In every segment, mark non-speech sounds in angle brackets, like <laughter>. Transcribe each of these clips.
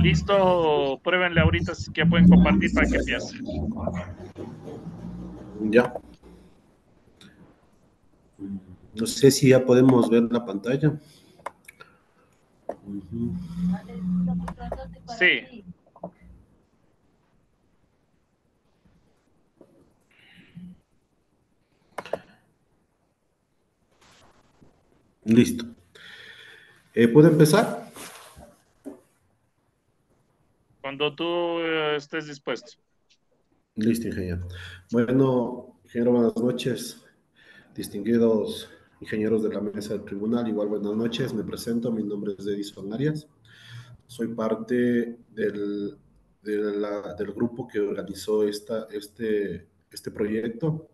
Listo, pruébenle ahorita si que pueden compartir para que empiece. Ya. No sé si ya podemos ver la pantalla. Sí. Listo. Eh, ¿Puedo empezar? Cuando tú eh, estés dispuesto. Listo, ingeniero. Bueno, ingeniero, buenas noches. Distinguidos ingenieros de la mesa del tribunal, igual buenas noches. Me presento, mi nombre es Edison Arias. Soy parte del, del grupo que organizó esta, este, este proyecto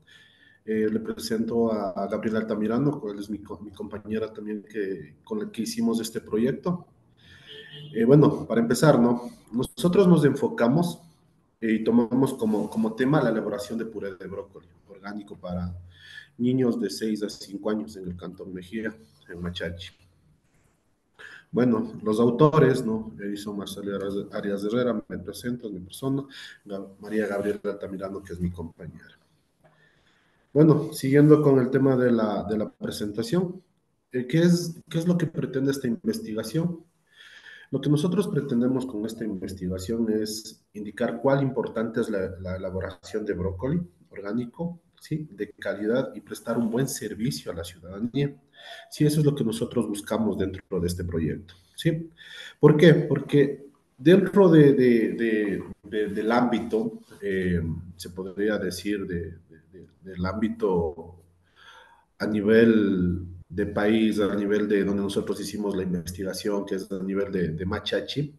eh, le presento a, Gabriela Altamirano, cual es mi, mi, compañera también que, con la que hicimos este proyecto. Eh, bueno, para empezar, ¿no? Nosotros nos enfocamos eh, y tomamos como, como tema la elaboración de puré de brócoli orgánico para niños de 6 a 5 años en el Cantón Mejía, en Machachi. Bueno, los autores, ¿no? Edison Marcelo Arias Herrera, me presento, es mi persona, María Gabriela Altamirano, que es mi compañera. Bueno, siguiendo con el tema de la, de la presentación, eh, ¿qué, es, ¿qué es lo que pretende esta investigación? Lo que nosotros pretendemos con esta investigación es indicar cuál importante es la, la elaboración de brócoli orgánico, ¿sí? de calidad y prestar un buen servicio a la ciudadanía. Sí, eso es lo que nosotros buscamos dentro de este proyecto. ¿sí? ¿Por qué? Porque dentro de, de, de, del ámbito, eh, se podría decir, de, del ámbito a nivel de país, a nivel de donde nosotros hicimos la investigación, que es a nivel de, Machachi,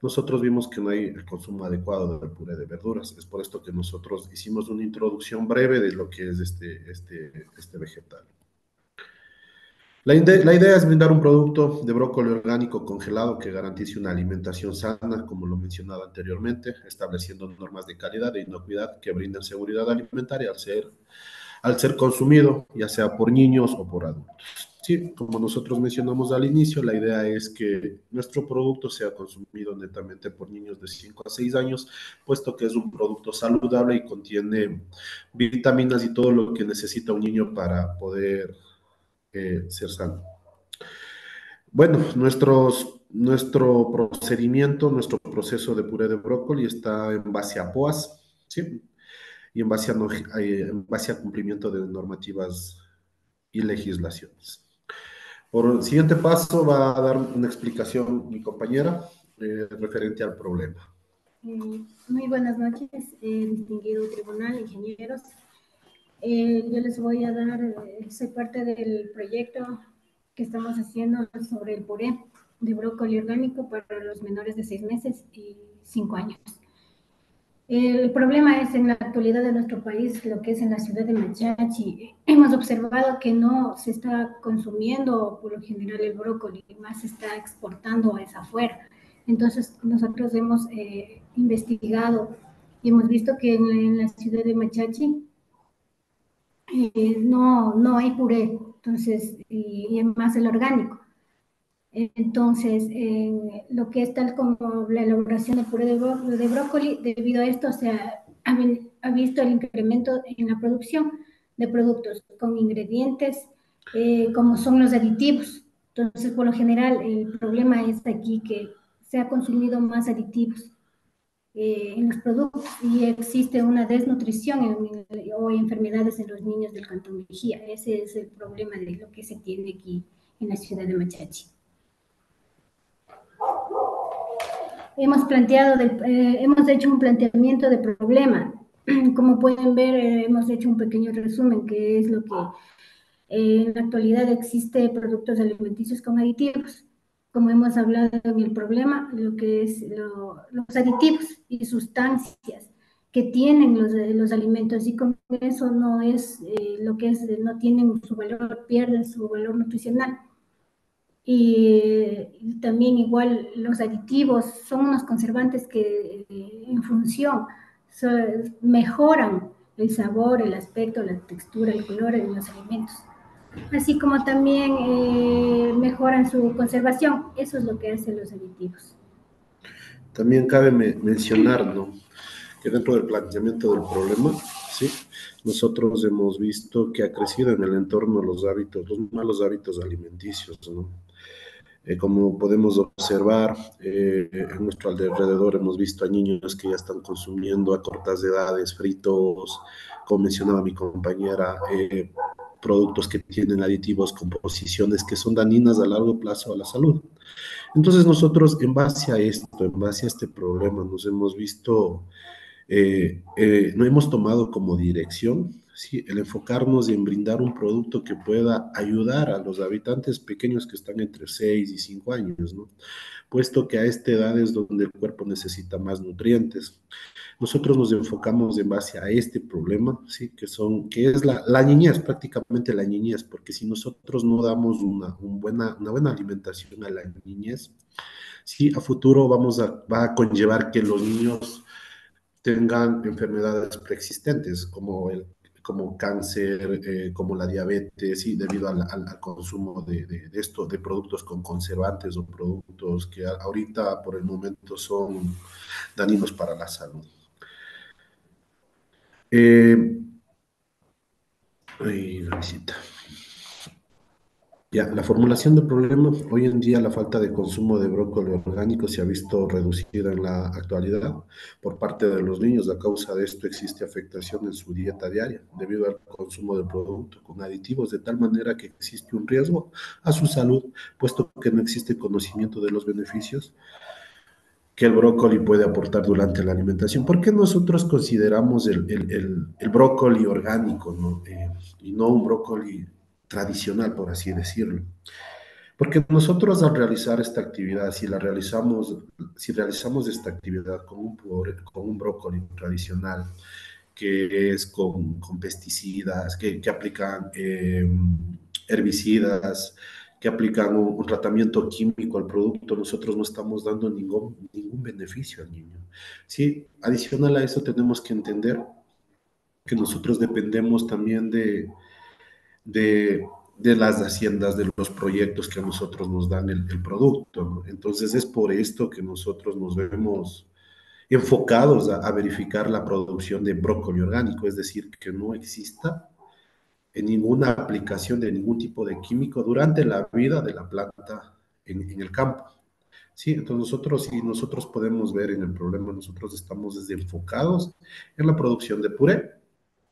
nosotros vimos que no hay el consumo adecuado del puré de verduras. Es por esto que nosotros hicimos una introducción breve de lo que es este, este, este vegetal. La, la, idea es brindar un producto de brócoli orgánico congelado que garantice una alimentación sana, como lo mencionaba anteriormente, estableciendo normas de calidad e inocuidad que brinden seguridad alimentaria al ser, al ser consumido, ya sea por niños o por adultos. Sí, como nosotros mencionamos al inicio, la idea es que nuestro producto sea consumido netamente por niños de 5 a 6 años, puesto que es un producto saludable y contiene vitaminas y todo lo que necesita un niño para poder ser sano. Bueno, nuestro procedimiento, nuestro proceso de puré de brócoli está en base a POAS. Y en base a, en base a cumplimiento de normativas y legislaciones. Por el siguiente paso va a dar una explicación mi compañera eh, referente al problema. Eh, muy buenas noches, eh, distinguido tribunal, ingenieros. Eh, yo les voy a dar, eh, soy parte del proyecto que estamos haciendo sobre el puré de brócoli orgánico para los menores de seis meses y cinco años. El problema es en la actualidad de nuestro país, lo que es en la ciudad de Machachi. Hemos observado que no se está consumiendo por lo general el brócoli, más se está exportando hacia afuera. Entonces nosotros hemos eh, investigado y hemos visto que en, la ciudad de Machachi eh, no, no hay puré, entonces, y, es más el orgánico. Entonces, eh, lo que es tal como la elaboración de puré de, de brócoli, debido a esto se ha, ha, visto el incremento en la producción de productos con ingredientes eh, como son los aditivos. Entonces, por lo general, el problema es aquí que se ha consumido más aditivos. Eh, en los productos y existe una desnutrición o enfermedades en los niños del Cantón Mejía. Ese es el problema de lo que se tiene aquí en la ciudad de Machachi. Hemos planteado, eh, hemos hecho un planteamiento de problema. <clears throat> Como pueden ver, eh, hemos hecho un pequeño resumen, que es lo que en la actualidad existe productos alimenticios con aditivos como hemos hablado en el problema, lo que es los aditivos y sustancias que tienen los, los alimentos y con eso no es eh, lo que es, no tienen su valor, pierden su valor nutricional. Y, también igual los aditivos son unos conservantes que eh, en función mejoran el sabor, el aspecto, la textura, el color de los alimentos así como también eh, mejoran su conservación. Eso es lo que hacen los aditivos. También cabe mencionar, ¿no? Que dentro del planteamiento del problema, ¿sí? Nosotros hemos visto que ha crecido en el entorno los hábitos, los malos hábitos alimenticios, ¿no? Eh, como podemos observar, eh, en nuestro alrededor hemos visto a niños que ya están consumiendo a cortas edades fritos, como mencionaba mi compañera, eh, productos que tienen aditivos, composiciones que son dañinas a largo plazo a la salud. Entonces nosotros en base a esto, en base a este problema, nos hemos visto, no hemos tomado como dirección ¿sí? el enfocarnos en brindar un producto que pueda ayudar a los habitantes pequeños que están entre 6 y 5 años, ¿no? puesto que a esta edad es donde el cuerpo necesita más nutrientes. Nosotros nos enfocamos en base a este problema, ¿sí? que, son, que es la, niñez, prácticamente la niñez, porque si nosotros no damos una, buena, una buena alimentación a la niñez, sí, a futuro vamos a, va a conllevar que los niños tengan enfermedades preexistentes como el como cáncer, eh, como la diabetes, y debido al, consumo de, de, esto, de productos con conservantes o productos que ahorita por el momento son dañinos para la salud. Eh, visita. La formulación del problema, hoy en día la falta de consumo de brócoli orgánico se ha visto reducida en la actualidad por parte de los niños. A causa de esto existe afectación en su dieta diaria debido al consumo de producto con aditivos, de tal manera que existe un riesgo a su salud, puesto que no existe conocimiento de los beneficios que el brócoli puede aportar durante la alimentación. ¿Por qué nosotros consideramos el, el, brócoli orgánico. Eh, y no un brócoli tradicional, por así decirlo. Porque nosotros al realizar esta actividad, si la realizamos, si realizamos esta actividad con un, con brócoli tradicional, que es con, pesticidas, que, aplican em, herbicidas, que aplican un, un, tratamiento químico al producto, nosotros no estamos dando ningún, ningún beneficio al niño. Sí, adicional a eso tenemos que entender que nosotros dependemos también de, de, las haciendas, de los proyectos que a nosotros nos dan el, producto. Entonces es por esto que nosotros nos vemos enfocados a, verificar la producción de brócoli orgánico, es decir, que no exista en ninguna aplicación de ningún tipo de químico durante la vida de la planta en, en el campo. Sí, entonces nosotros, si nosotros podemos ver en el problema, nosotros estamos desde enfocados en la producción de puré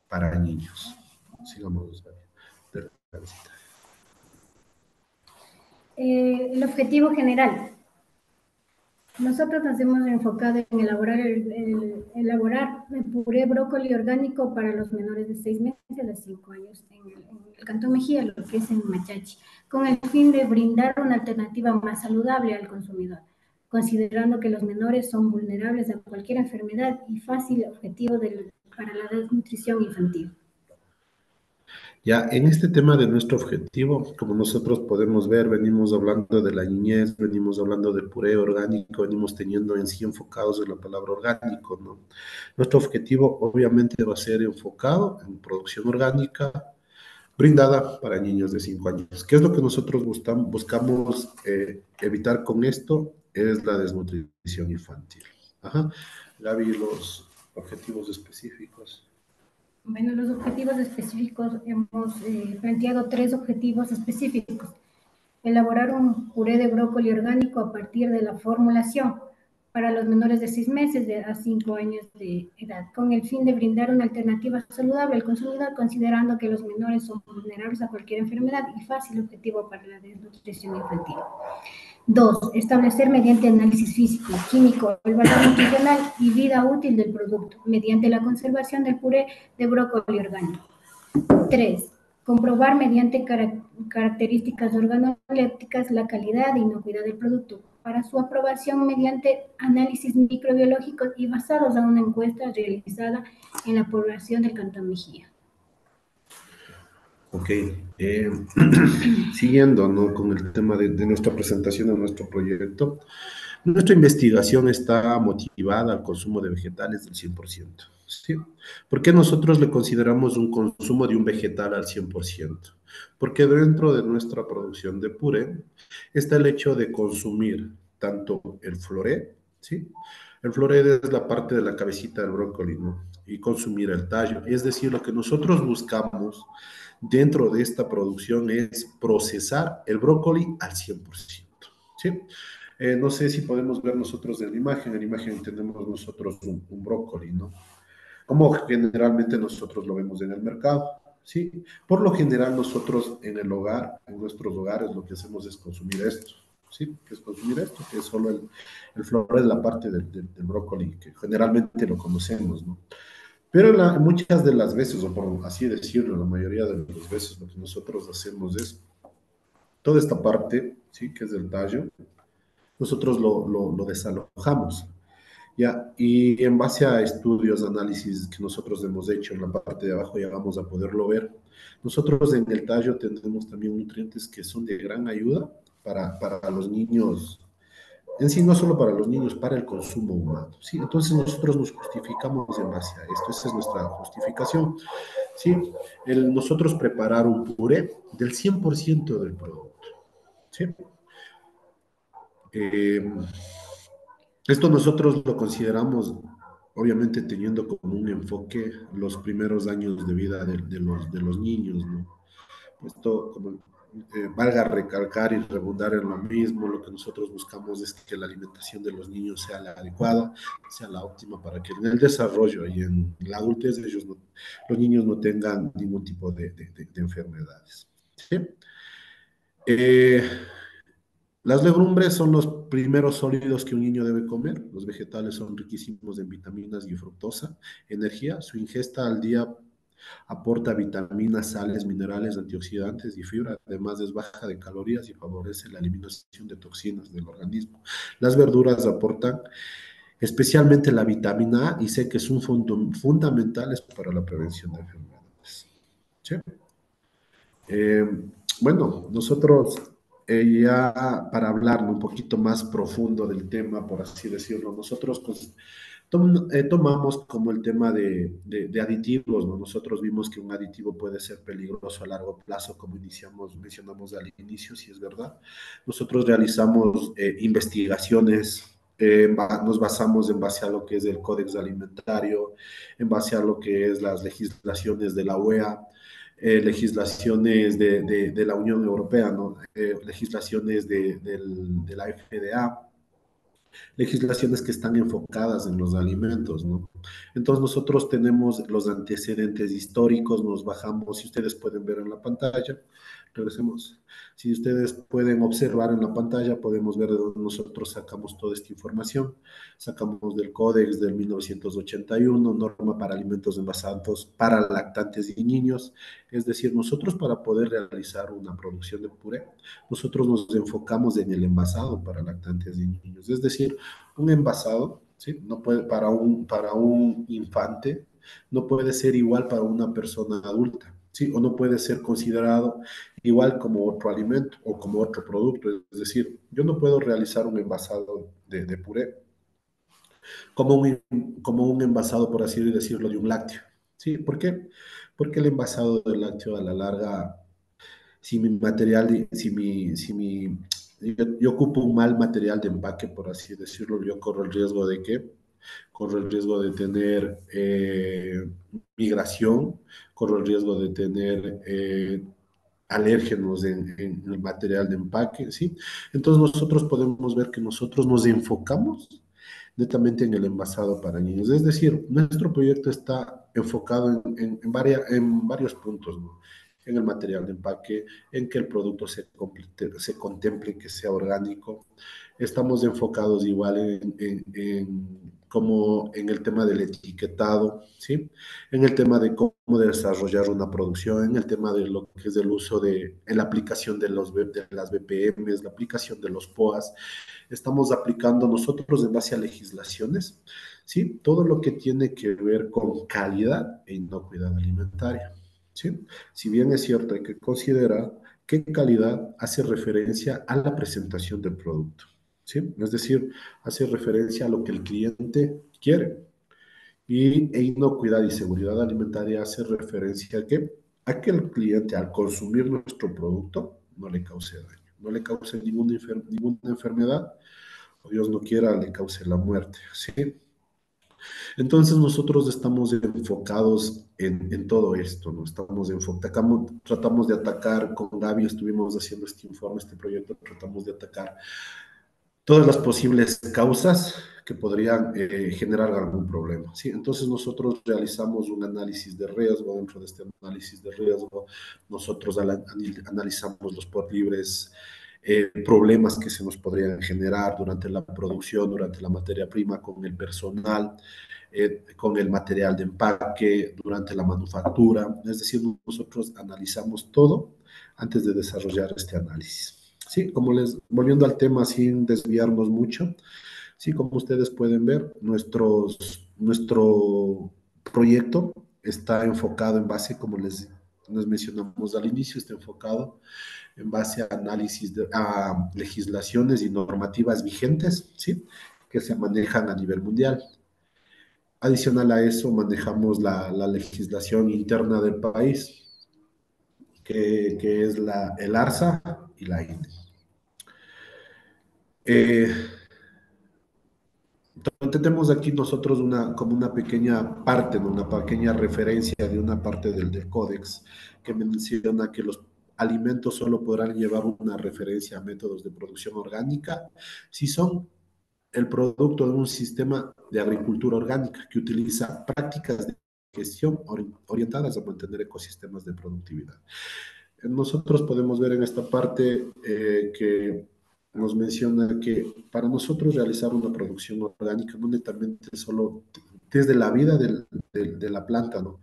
para niños. Sigamos. Eh, el objetivo general. Nosotros nos hemos enfocado en elaborar el, elaborar el puré brócoli orgánico para los menores de 6 meses a 5 años en el, en el, Cantón Mejía, lo que es en Machachi, con el fin de brindar una alternativa más saludable al consumidor, considerando que los menores son vulnerables a cualquier enfermedad y fácil objetivo del, para la desnutrición infantil. Ya en este tema de nuestro objetivo, como nosotros podemos ver, venimos hablando de la niñez, venimos hablando del puré orgánico, venimos teniendo en sí enfocados en la palabra orgánico, ¿no? Nuestro objetivo obviamente va a ser enfocado en producción orgánica brindada para niños de 5 años. ¿Qué es lo que nosotros buscamos eh, evitar con esto? Es la desnutrición infantil. Ajá. Gaby, los objetivos específicos. Bueno, los objetivos específicos, hemos eh, planteado tres objetivos específicos. Elaborar un puré de brócoli orgánico a partir de la formulación para los menores de 6 meses de a 5 años de edad, con el fin de brindar una alternativa saludable al consumidor, considerando que los menores son vulnerables a cualquier enfermedad y fácil objetivo para la desnutrición infantil. Dos, establecer mediante análisis físico, químico, el valor nutricional y vida útil del producto, mediante la conservación del puré de brócoli orgánico. Tres, comprobar mediante características organolépticas la calidad e inocuidad del producto para su aprobación mediante análisis microbiológicos y basados en una encuesta realizada en la población del Cantón Mejía. Ok, eh, <clears throat> siguiendo ¿no? con el tema de, nuestra presentación de nuestro proyecto, nuestra investigación está motivada al consumo de vegetales del 100%. ¿sí? ¿Por qué nosotros le consideramos un consumo de un vegetal al 100%? Porque dentro de nuestra producción de puré está el hecho de consumir tanto el floré, ¿sí? El floret es la parte de la cabecita del brócoli, ¿no? Y consumir el tallo. Es decir, lo que nosotros buscamos dentro de esta producción es procesar el brócoli al 100%, ¿sí? Eh, no sé si podemos ver nosotros en la imagen, en la imagen tenemos nosotros un, un brócoli, ¿no? Como generalmente nosotros lo vemos en el mercado. ¿sí? Por lo general nosotros en el hogar, en nuestros hogares, lo que hacemos es consumir esto, ¿sí? Que es consumir esto, que es solo el, el flor de la parte del, del, del, brócoli, que generalmente lo conocemos, ¿no? Pero la, muchas de las veces, o por así decirlo, la mayoría de las veces lo que nosotros hacemos es toda esta parte, ¿sí? Que es del tallo, nosotros lo, lo, lo desalojamos, ya, y en base a estudios, análisis que nosotros hemos hecho en la parte de abajo, ya vamos a poderlo ver. Nosotros en el tallo tenemos también nutrientes que son de gran ayuda para, para los niños, en sí no solo para los niños, para el consumo humano. ¿sí? Entonces nosotros nos justificamos en base a esto, esa es nuestra justificación. ¿sí? El, nosotros preparar un puré del 100% del producto. ¿sí? Eh, esto nosotros lo consideramos, obviamente teniendo como un enfoque los primeros años de vida de, los, niños. Esto, como eh, valga recalcar y rebundar en lo mismo, lo que nosotros buscamos es que la alimentación de los niños sea la adecuada, sea la óptima para que en el desarrollo y en la adultez de ellos los niños no tengan ningún tipo de, de, de enfermedades. Eh, las legumbres son los primeros sólidos que un niño debe comer. Los vegetales son riquísimos en vitaminas y fructosa, energía. Su ingesta al día aporta vitaminas, sales, minerales, antioxidantes y fibra. Además es baja de calorías y favorece la eliminación de toxinas del organismo. Las verduras aportan especialmente la vitamina A y sé que son fundamentales para la prevención de enfermedades. Eh, bueno, nosotros eh, ya para hablar un poquito más profundo del tema, por así decirlo, nosotros eh, tomamos como el tema de, aditivos, ¿no? Nosotros vimos que un aditivo puede ser peligroso a largo plazo, como iniciamos, mencionamos al inicio, si es verdad. Nosotros realizamos eh, investigaciones eh, nos basamos en base a lo que es el Códex Alimentario, en base a lo que es las legislaciones de la eh, legislaciones de, de, de, la Unión Europea, legislaciones de, la FDA, legislaciones que están enfocadas en los alimentos, ¿no? Entonces nosotros tenemos los antecedentes históricos, nos bajamos, si ustedes pueden ver en la pantalla, regresemos. Si ustedes pueden observar en la pantalla, podemos ver de dónde nosotros sacamos toda esta información. Sacamos del Códex del 1981, norma para alimentos envasados para lactantes y niños. Es decir, nosotros para poder realizar una producción de puré, nosotros nos enfocamos en el envasado para lactantes y niños. Es decir, un envasado, ¿sí? No puede, para un, para un infante, no puede ser igual para una persona adulta. ¿Sí? O no puede ser considerado igual como otro alimento o como otro producto. Es decir, yo no puedo realizar un envasado de, puré como un, como un envasado, por así decirlo, de un lácteo. ¿Sí? ¿Por qué? Porque el envasado del lácteo a la larga, si mi material, si mi, si mi, yo, ocupo un mal material de empaque, por así decirlo, yo corro el riesgo de que corro el riesgo de tener eh, migración, corro el riesgo de tener eh, alérgenos en, el material de empaque, ¿sí? Entonces nosotros podemos ver que nosotros nos enfocamos netamente en el envasado para niños. Es decir, nuestro proyecto está enfocado en, en, en, varios puntos, ¿no? en el material de empaque, en que el producto se, se contemple que sea orgánico. Estamos enfocados igual en, en como en el tema del etiquetado, ¿sí? En el tema de cómo desarrollar una producción, en el tema de lo que es el uso de, en la aplicación de, los, de las BPMs, la aplicación de los POAS. Estamos aplicando nosotros en base a legislaciones, ¿sí? Todo lo que tiene que ver con calidad e inocuidad alimentaria, ¿sí? Si bien es cierto, hay que considerar qué calidad hace referencia a la presentación del producto. Es decir, hace referencia a lo que el cliente quiere. Y e inocuidad y seguridad alimentaria hace referencia a que, a que el cliente al consumir nuestro producto no le cause daño, no le cause ninguna, ninguna enfermedad o Dios no quiera, le cause la muerte, ¿sí? Entonces nosotros estamos enfocados en, todo esto, ¿no? Estamos enfocados, tratamos de atacar, con Gaby estuvimos haciendo este informe, este proyecto, tratamos de atacar todas las posibles causas que podrían eh, generar algún problema. ¿sí? Entonces nosotros realizamos un análisis de riesgo, dentro de este análisis de riesgo nosotros analizamos los por libres, eh, problemas que se nos podrían generar durante la producción, durante la materia prima, con el personal, eh, con el material de empaque, durante la manufactura. Es decir, nosotros analizamos todo antes de desarrollar este análisis. Sí, como les, volviendo al tema sin desviarnos mucho, sí, como ustedes pueden ver, nuestros, nuestro proyecto está enfocado en base, como les, mencionamos al inicio, está enfocado en base a análisis de a legislaciones y normativas vigentes, ¿sí? que se manejan a nivel mundial. Adicional a eso, manejamos la, la legislación interna del país, que, que, es la, el ARSA y la INE. Eh, tenemos aquí nosotros una, como una pequeña parte, una pequeña referencia de una parte del, del códex que menciona que los alimentos solo podrán llevar una referencia a métodos de producción orgánica si son el producto de un sistema de agricultura orgánica que utiliza prácticas de gestión orientadas a mantener ecosistemas de productividad. Nosotros podemos ver en esta parte eh, que nos menciona que para nosotros realizar una producción orgánica no netamente solo desde la vida de la planta, ¿no?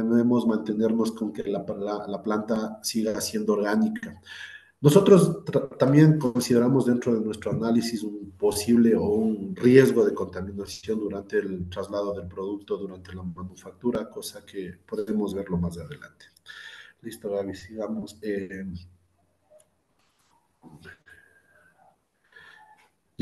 debemos mantenernos con que la, la, planta siga siendo orgánica. Nosotros también consideramos dentro de nuestro análisis un posible o un riesgo de contaminación durante el traslado del producto, durante la manufactura, cosa que podemos verlo más adelante. Listo, Gaby, sigamos. Eh,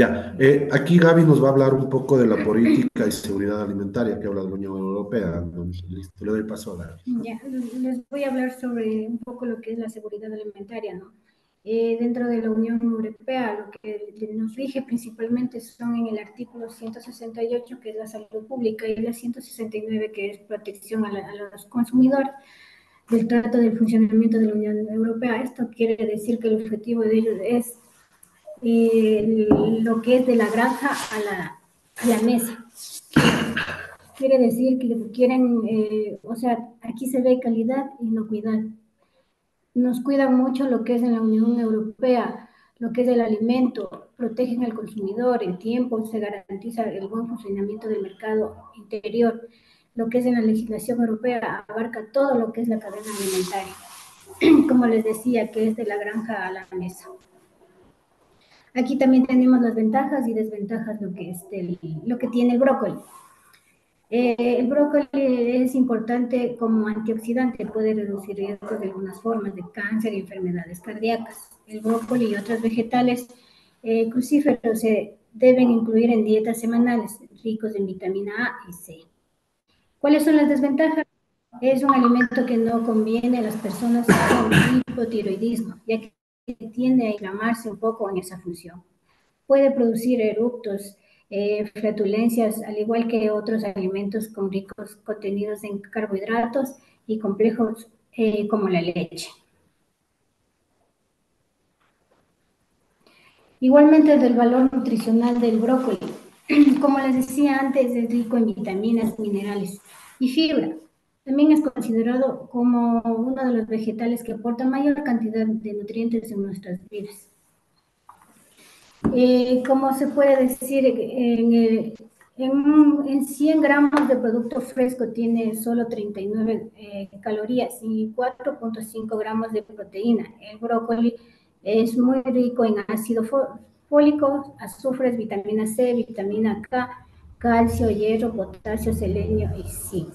ya, eh, aquí Gaby nos va a hablar un poco de la política y seguridad alimentaria que habla de la Unión Europea. Listo, le doy paso a Gaby. Ya, les voy a hablar sobre un poco lo que es la seguridad alimentaria, ¿no? Eh, dentro de la Unión Europea, lo que nos rige principalmente son en el artículo 168, que es la salud pública, y la 169, que es protección a, a los consumidores del trato del funcionamiento de la Unión Europea. Esto quiere decir que el objetivo de ellos es eh, lo que es de la granja a la, a la mesa. Quiere decir que quieren, eh, o sea, aquí se ve calidad y inocuidad. Nos cuidan mucho lo que es en la Unión Europea, lo que es el alimento, protegen al consumidor, el tiempo, se garantiza el buen funcionamiento del mercado interior. Lo que es en la legislación europea abarca todo lo que es la cadena alimentaria. <clears throat> Como les decía, que es de la granja a la mesa. Aquí también tenemos las ventajas y desventajas lo lo que tiene el brócoli. Eh, el brócoli es importante como antioxidante, puede reducir riesgos de algunas formas de cáncer y enfermedades cardíacas. El brócoli y otros vegetales eh, crucíferos se deben incluir en dietas semanales ricos en vitamina A y C. ¿Cuáles son las desventajas? Es un alimento que no conviene a las personas con <coughs> hipotiroidismo, ya que tiende a inflamarse un poco en esa función. Puede producir eructos, eh, flatulencias, al igual que otros alimentos con ricos contenidos en carbohidratos y complejos eh, como la leche. Igualmente del valor nutricional del brócoli. <clears throat> Como les decía antes, es rico en vitaminas, minerales y fibra. También es considerado como uno de los vegetales que aporta mayor cantidad de nutrientes en nuestras vidas. Eh, como se puede decir, en, en, 100 gramos de producto fresco tiene solo 39 eh, calorías y 4.5 gramos de proteína. El brócoli es muy rico en ácido fólico, azufres, vitamina C, vitamina K, calcio, hierro, potasio, selenio y zinc.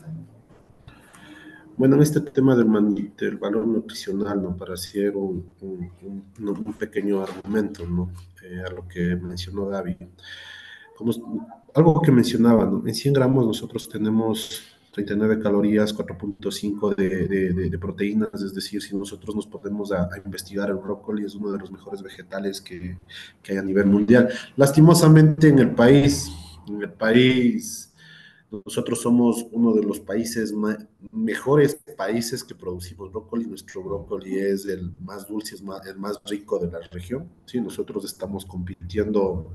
Bueno, en este tema del, del valor nutricional, ¿no? Para hacer un, un, pequeño argumento, ¿no? Eh, a lo que mencionó Gaby. Como, algo que mencionaba, ¿no? En 100 gramos nosotros tenemos 39 calorías, 4.5 de, de, de, proteínas, es decir, si nosotros nos podemos a, a, investigar el brócoli, es uno de los mejores vegetales que, que hay a nivel mundial. Lastimosamente en el país, en el país nosotros somos uno de los países mejores países que producimos brócoli. Nuestro brócoli es el más dulce, es el más rico de la región. ¿sí? Nosotros estamos compitiendo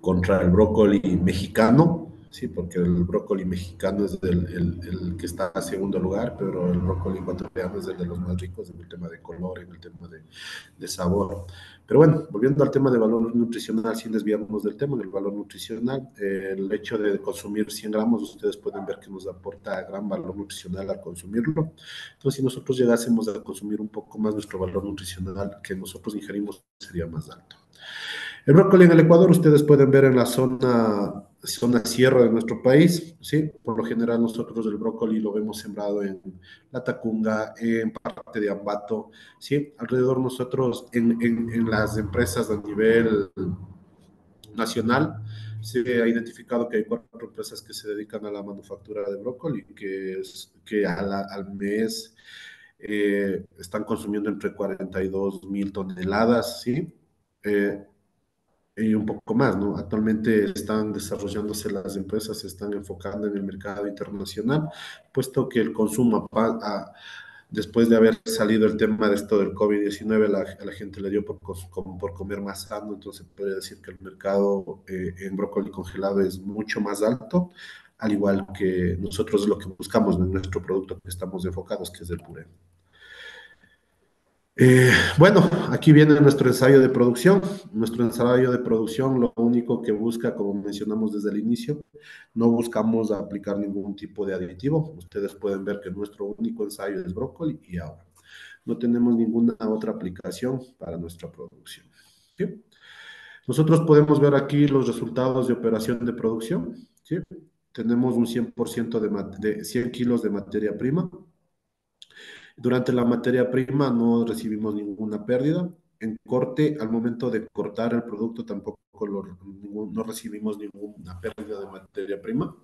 contra el brócoli mexicano, Sí, porque el brócoli mexicano es el, el, que está en segundo lugar, pero el brócoli ecuatoriano es el de los más ricos en el tema de color, en el tema de, de sabor. Pero bueno, volviendo al tema de valor nutricional, sin desviarnos del tema del valor nutricional, el hecho de consumir 100 gramos, ustedes pueden ver que nos aporta gran valor nutricional al consumirlo. Entonces, si nosotros llegásemos a consumir un poco más, nuestro valor nutricional que nosotros ingerimos sería más alto. El brócoli en el Ecuador, ustedes pueden ver en la zona, zona sierra de nuestro país, ¿sí? Por lo general nosotros el brócoli lo vemos sembrado en La Tacunga, en parte de Ambato, ¿sí? Alrededor nosotros en, en, las empresas a nivel nacional, se ha identificado que hay cuatro empresas que se dedican a la manufactura de brócoli, que, es, que la, al mes eh, están consumiendo entre 42 mil toneladas, ¿sí? Eh, y un poco más, ¿no? Actualmente están desarrollándose las empresas, se están enfocando en el mercado internacional, puesto que el consumo, después de haber salido el tema de esto del COVID-19, la, la gente le dio por, comer más sano, entonces puede decir que el mercado eh, en brócoli congelado es mucho más alto, al igual que nosotros lo que buscamos en nuestro producto que estamos enfocados, que es el puré. Eh, bueno, aquí viene nuestro ensayo de producción. Nuestro ensayo de producción lo único que busca, como mencionamos desde el inicio, no buscamos aplicar ningún tipo de aditivo. Ustedes pueden ver que nuestro único ensayo es brócoli y agua. No tenemos ninguna otra aplicación para nuestra producción. Nosotros podemos ver aquí los resultados de operación de producción. Tenemos un 100% de, de 100 kilos de materia prima, durante la materia prima no recibimos ninguna pérdida. En corte, al momento de cortar el producto, tampoco no recibimos ninguna pérdida de materia prima.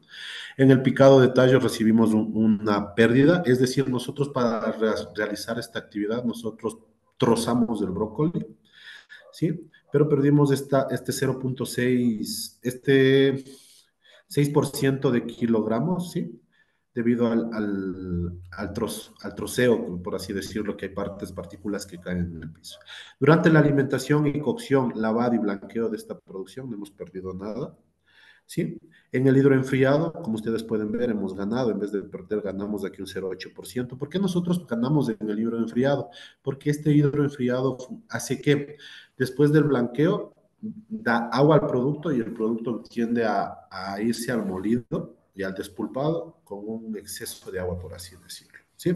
En el picado de tallo recibimos un, una pérdida, es decir, nosotros para re realizar esta actividad, nosotros trozamos el brócoli, ¿sí? Pero perdimos esta, este 0.6, este 6% de kilogramos, ¿sí? Debido al, al, al, troceo, por así decirlo, que hay partes, partículas que caen en el piso. Durante la alimentación y cocción, lavado y blanqueo de esta producción no hemos perdido nada. ¿sí? En el hidroenfriado, como ustedes pueden ver, hemos ganado, en vez de perder, ganamos aquí un 0,8%. ¿Por qué nosotros ganamos en el hidroenfriado? Porque este hidroenfriado hace que después del blanqueo da agua al producto y el producto tiende a irse al molido y al despulpado con un exceso de agua, por así decirlo. ¿sí?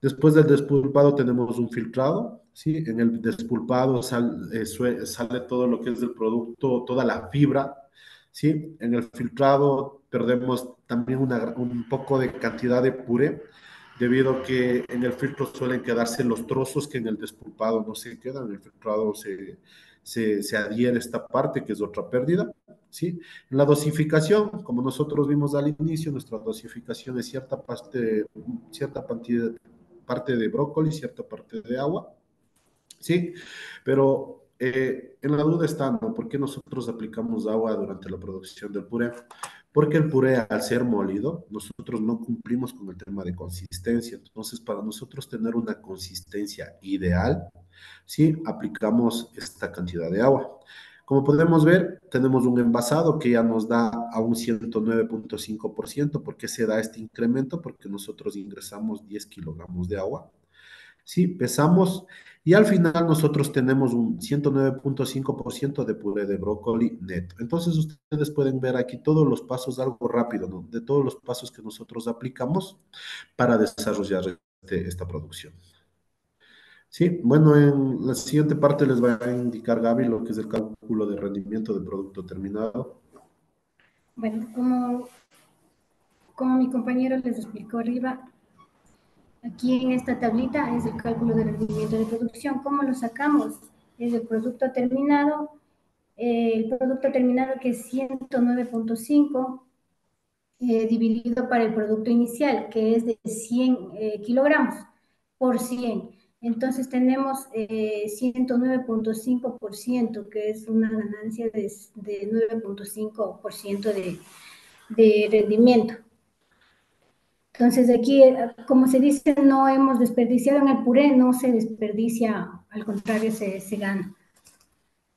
Después del despulpado tenemos un filtrado. ¿sí? En el despulpado sal, eh, sale todo lo que es del producto, toda la fibra. ¿sí? En el filtrado perdemos también una, un poco de cantidad de puré, debido a que en el filtro suelen quedarse los trozos que en el despulpado no se quedan. En el filtrado se, se, se adhiere esta parte, que es otra pérdida. ¿Sí? La dosificación, como nosotros vimos al inicio, nuestra dosificación es cierta parte, cierta parte de brócoli, cierta parte de agua, ¿sí? Pero eh, en la duda está, ¿no? ¿Por qué nosotros aplicamos agua durante la producción del puré? Porque el puré, al ser molido, nosotros no cumplimos con el tema de consistencia. Entonces, para nosotros tener una consistencia ideal, sí, aplicamos esta cantidad de agua. Como podemos ver, tenemos un envasado que ya nos da a un 109.5%. ¿Por qué se da este incremento? Porque nosotros ingresamos 10 kilogramos de agua. Sí, pesamos y al final nosotros tenemos un 109.5% de puré de brócoli neto. Entonces ustedes pueden ver aquí todos los pasos, algo rápido, ¿no? De todos los pasos que nosotros aplicamos para desarrollar este, esta producción. Sí, bueno, en la siguiente parte les va a indicar Gaby lo que es el cálculo de rendimiento del producto terminado. Bueno, como, como mi compañero les explicó arriba, aquí en esta tablita es el cálculo de rendimiento de producción. ¿Cómo lo sacamos? Es el producto terminado, el producto terminado que es 109.5 eh, dividido para el producto inicial, que es de 100 eh, kilogramos por 100. Entonces tenemos 109.5%, que es una ganancia de, de 9.5% de, de rendimiento. Entonces, aquí, como se dice, no hemos desperdiciado en el puré, no se desperdicia, al contrario, se, se gana.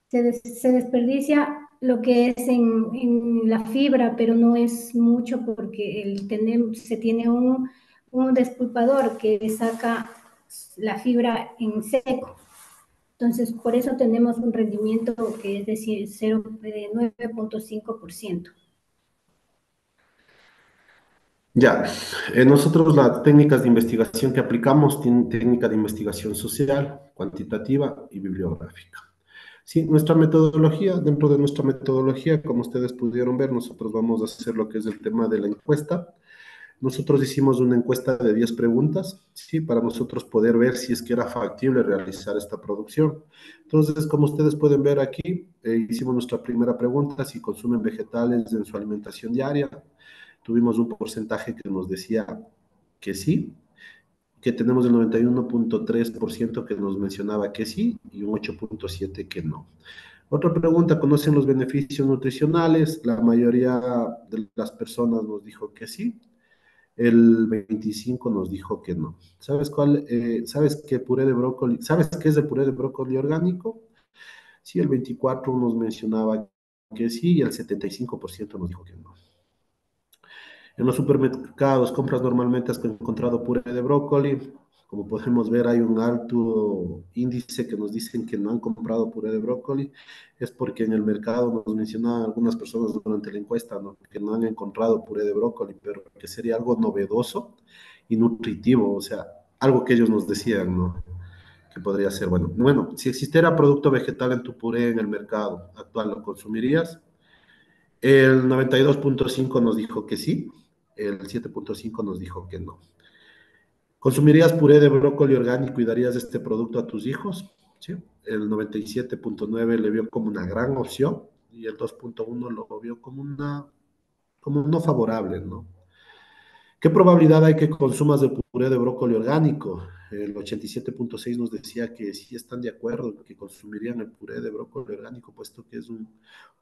Se, se, desperdicia lo que es en, en, la fibra, pero no es mucho porque el tener, se tiene un, un despulpador que saca la fibra en seco. Entonces, por eso tenemos un rendimiento que es de 9.5%. Ya, eh, nosotros las técnicas de investigación que aplicamos tienen técnica de investigación social, cuantitativa y bibliográfica. Sí, nuestra metodología, dentro de nuestra metodología, como ustedes pudieron ver, nosotros vamos a hacer lo que es el tema de la encuesta. Nosotros hicimos una encuesta de 10 preguntas, sí, para nosotros poder ver si es que era factible realizar esta producción. Entonces, como ustedes pueden ver aquí, eh, hicimos nuestra primera pregunta, si consumen vegetales en su alimentación diaria, tuvimos un porcentaje que nos decía que sí, que tenemos el 91.3% que nos mencionaba que sí y un 8.7% que no. Otra pregunta, ¿conocen los beneficios nutricionales? La mayoría de las personas nos dijo que sí, el 25 nos dijo que no. ¿Sabes cuál? Eh, ¿Sabes qué puré de brócoli? ¿Sabes qué es el puré de brócoli orgánico? Sí, el 24 nos mencionaba que sí y el 75% nos dijo que no. En los supermercados compras normalmente has encontrado puré de brócoli. Como podemos ver, hay un alto índice que nos dicen que no han comprado puré de brócoli. Es porque en el mercado nos mencionaban algunas personas durante la encuesta ¿no? que no han encontrado puré de brócoli, pero que sería algo novedoso y nutritivo, o sea, algo que ellos nos decían, ¿no? Que podría ser, bueno, bueno, si existiera producto vegetal en tu puré en el mercado actual, ¿lo consumirías? El 92.5 nos dijo que sí, el 7.5 nos dijo que no. ¿Consumirías puré de brócoli orgánico y darías este producto a tus hijos? ¿Sí? El 97.9 le vio como una gran opción y el 2.1 lo vio como una como no favorable, ¿no? ¿Qué probabilidad hay que consumas de puré de brócoli orgánico? El 87.6 nos decía que sí están de acuerdo que consumirían el puré de brócoli orgánico, puesto que es un,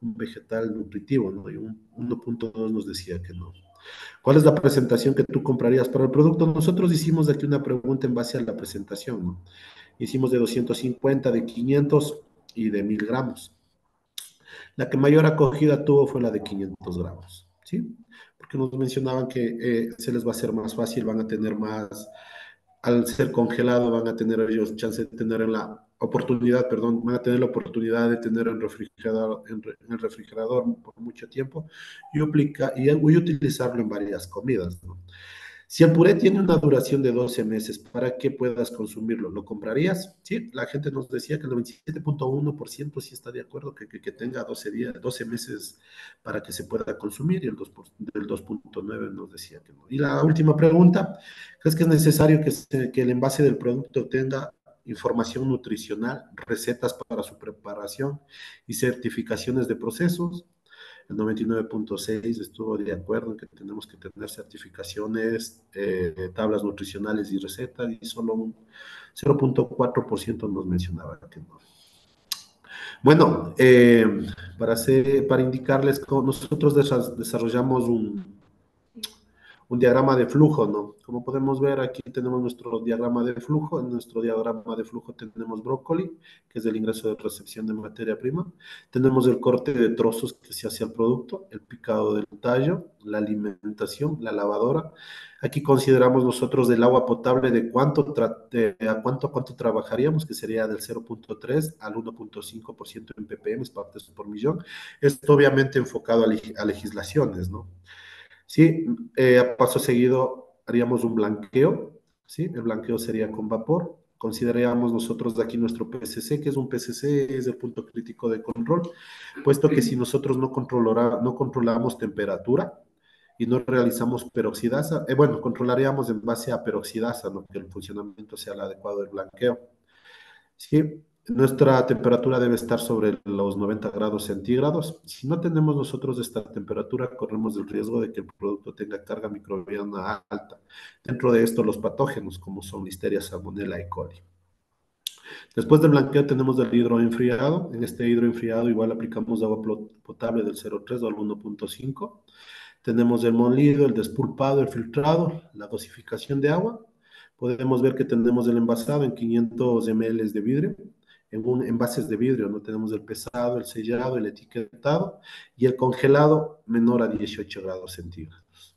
un vegetal nutritivo, ¿no? Y un 1.2 nos decía que no. ¿Cuál es la presentación que tú comprarías para el producto? Nosotros hicimos aquí una pregunta en base a la presentación. Hicimos de 250, de 500 y de 1000 gramos. La que mayor acogida tuvo fue la de 500 gramos, ¿sí? Porque nos mencionaban que eh, se les va a hacer más fácil, van a tener más, al ser congelado, van a tener ellos chance de tener en la oportunidad, perdón, van a tener la oportunidad de tener el refrigerador, en, el refrigerador por mucho tiempo y, aplica, y voy a utilizarlo en varias comidas. ¿no? Si el puré tiene una duración de 12 meses para que puedas consumirlo, ¿lo comprarías? Sí, la gente nos decía que el 97.1% sí está de acuerdo que, que, que, tenga 12, días, 12 meses para que se pueda consumir y el 2.9 nos decía que no. Y la última pregunta, ¿crees que es necesario que, se, que el envase del producto tenga información nutricional, recetas para su preparación y certificaciones de procesos. El 99.6 estuvo de acuerdo en que tenemos que tener certificaciones, eh, tablas nutricionales y recetas, y solo un 0.4% nos mencionaba que no. Bueno, eh, para, hacer, para indicarles nosotros desarrollamos un, un diagrama de flujo, ¿no? Como podemos ver, aquí tenemos nuestro diagrama de flujo. En nuestro diagrama de flujo tenemos brócoli, que es el ingreso de recepción de materia prima. Tenemos el corte de trozos que se hace al producto, el picado del tallo, la alimentación, la lavadora. Aquí consideramos nosotros del agua potable de cuánto, a cuánto, cuánto trabajaríamos, que sería del 0.3 al 1.5% en ppm, partes por millón. Esto obviamente enfocado a legislaciones, ¿no? ¿Sí? Eh, a paso seguido haríamos un blanqueo, ¿sí? El blanqueo sería con vapor. Consideraríamos nosotros de aquí nuestro PCC, que es un PCC, es el punto crítico de control, puesto que si nosotros no, no controlamos temperatura y no realizamos peroxidasa, eh, bueno, controlaríamos en base a peroxidasa, ¿no? que el funcionamiento sea el adecuado del blanqueo. ¿Sí? Nuestra temperatura debe estar sobre los 90 grados centígrados. Si no tenemos nosotros esta temperatura, corremos el riesgo de que el producto tenga carga microbiana alta. Dentro de esto, los patógenos, como son Listeria, Salmonella y coli. Después del blanqueo tenemos el hidroenfriado. En este hidroenfriado igual aplicamos agua potable del 0,3 al 1,5. Tenemos el molido, el despulpado, el filtrado, la dosificación de agua. Podemos ver que tenemos el envasado en 500 ml de vidrio en un, envases de vidrio, ¿no? Tenemos el pesado, el sellado, el etiquetado y el congelado menor a 18 grados centígrados.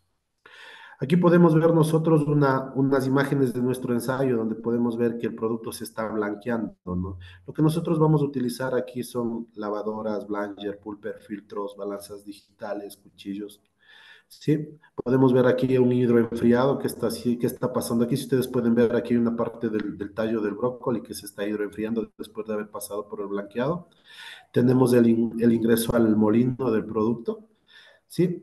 Aquí podemos ver nosotros una, unas imágenes de nuestro ensayo donde podemos ver que el producto se está blanqueando, ¿no? Lo que nosotros vamos a utilizar aquí son lavadoras, blanger, pulper, filtros, balanzas digitales, cuchillos, Sí, podemos ver aquí un hidroenfriado que está así, que está pasando aquí. Si ustedes pueden ver aquí una parte del, tallo del brócoli que se está hidroenfriando después de haber pasado por el blanqueado. Tenemos el, el ingreso al molino del producto. Sí.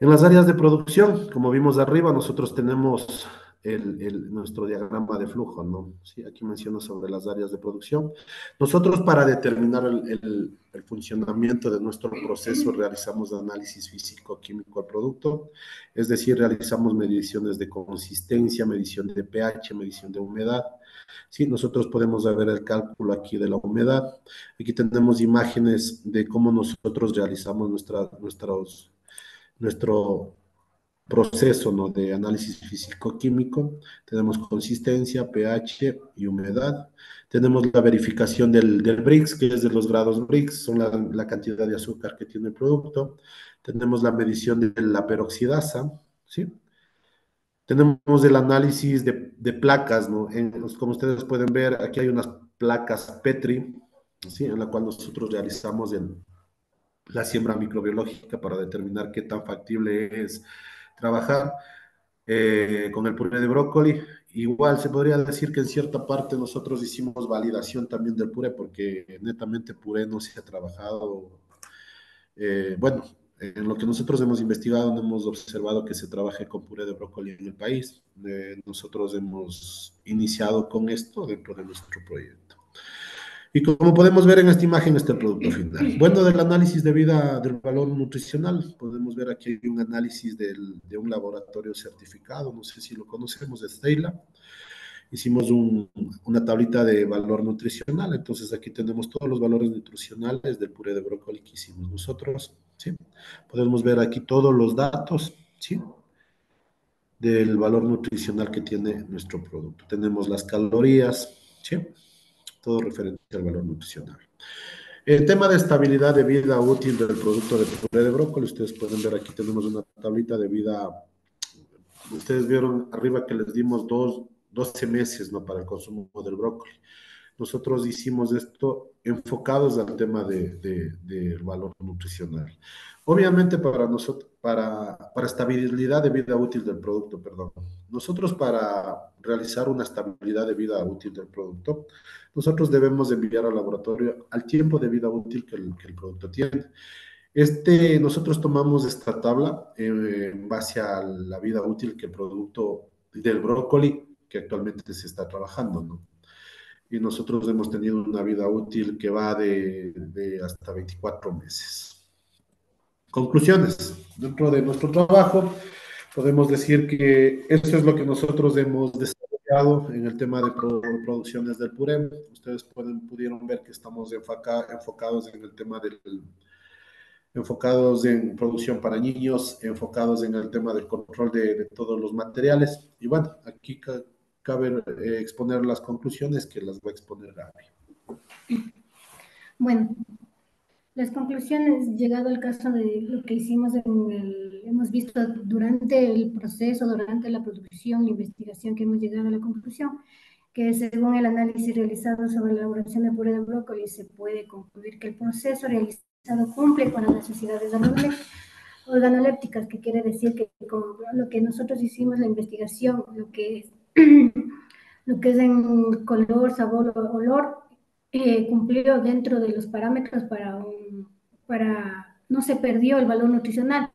En las áreas de producción, como vimos arriba, nosotros tenemos el, nuestro diagrama de flujo, ¿no? Sí, aquí menciono sobre las áreas de producción. Nosotros para determinar el, funcionamiento de nuestro proceso realizamos análisis físico-químico al producto, es decir, realizamos mediciones de consistencia, medición de pH, medición de humedad. Sí, nosotros podemos ver el cálculo aquí de la humedad. Aquí tenemos imágenes de cómo nosotros realizamos nuestra, nuestros, nuestro proceso de análisis físico-químico, tenemos consistencia, pH y humedad, tenemos la verificación del, del BRICS, que es de los grados BRICS, son la, cantidad de azúcar que tiene el producto, tenemos la medición de la peroxidasa, ¿sí? Tenemos el análisis de, placas, ¿no? En, como ustedes pueden ver, aquí hay unas placas Petri, ¿sí? En la cual nosotros realizamos la siembra microbiológica para determinar qué tan factible es trabajar eh, con el puré de brócoli. Igual se podría decir que en cierta parte nosotros hicimos validación también del puré porque netamente puré no se ha trabajado. Eh, bueno, en lo que nosotros hemos investigado no hemos observado que se trabaje con puré de brócoli en el país. Eh, nosotros hemos iniciado con esto dentro de nuestro proyecto. Y como podemos ver en esta imagen está el producto final. Bueno, del análisis de vida del valor nutricional, podemos ver aquí un análisis del, de un laboratorio certificado, no sé si lo conocemos, de Steyla. Hicimos un, una tablita de valor nutricional, entonces aquí tenemos todos los valores nutricionales del puré de brócoli que hicimos nosotros. ¿sí? Podemos ver aquí todos los datos ¿sí? del valor nutricional que tiene nuestro producto. Tenemos las calorías, ¿sí? Todo referente al valor nutricional. El tema de estabilidad de vida útil del producto de puré de brócoli, ustedes pueden ver aquí tenemos una tablita de vida, ustedes vieron arriba que les dimos dos, 12 meses ¿no? para el consumo del brócoli. Nosotros hicimos esto enfocados al tema del de, de, valor nutricional. Obviamente para nosotros, para, para estabilidad de vida útil del producto, perdón. Nosotros para realizar una estabilidad de vida útil del producto, nosotros debemos enviar al laboratorio al tiempo de vida útil que el, que el producto tiene. Este, nosotros tomamos esta tabla eh, en base a la vida útil que el producto del brócoli que actualmente se está trabajando, ¿no? Y nosotros hemos tenido una vida útil que va de, de hasta 24 meses. Conclusiones. Dentro de nuestro trabajo, podemos decir que eso es lo que nosotros hemos desarrollado en el tema de producciones del puré. Ustedes pueden, pudieron ver que estamos enfoca, enfocados en el tema del enfocados en producción para niños, enfocados en el tema del control de, de todos los materiales. Y bueno, aquí cabe eh, exponer las conclusiones que las va a exponer Gaby. Bueno, las conclusiones, llegado al caso de lo que hicimos, en el, hemos visto durante el proceso, durante la producción, la investigación, que hemos llegado a la conclusión, que según el análisis realizado sobre la elaboración de puré de brócoli, se puede concluir que el proceso realizado cumple con las necesidades organolépticas, que quiere decir que con lo que nosotros hicimos, la investigación, lo que <clears throat> lo que es en color, sabor, olor, eh, cumplió dentro de los parámetros para, para no se perdió el valor nutricional.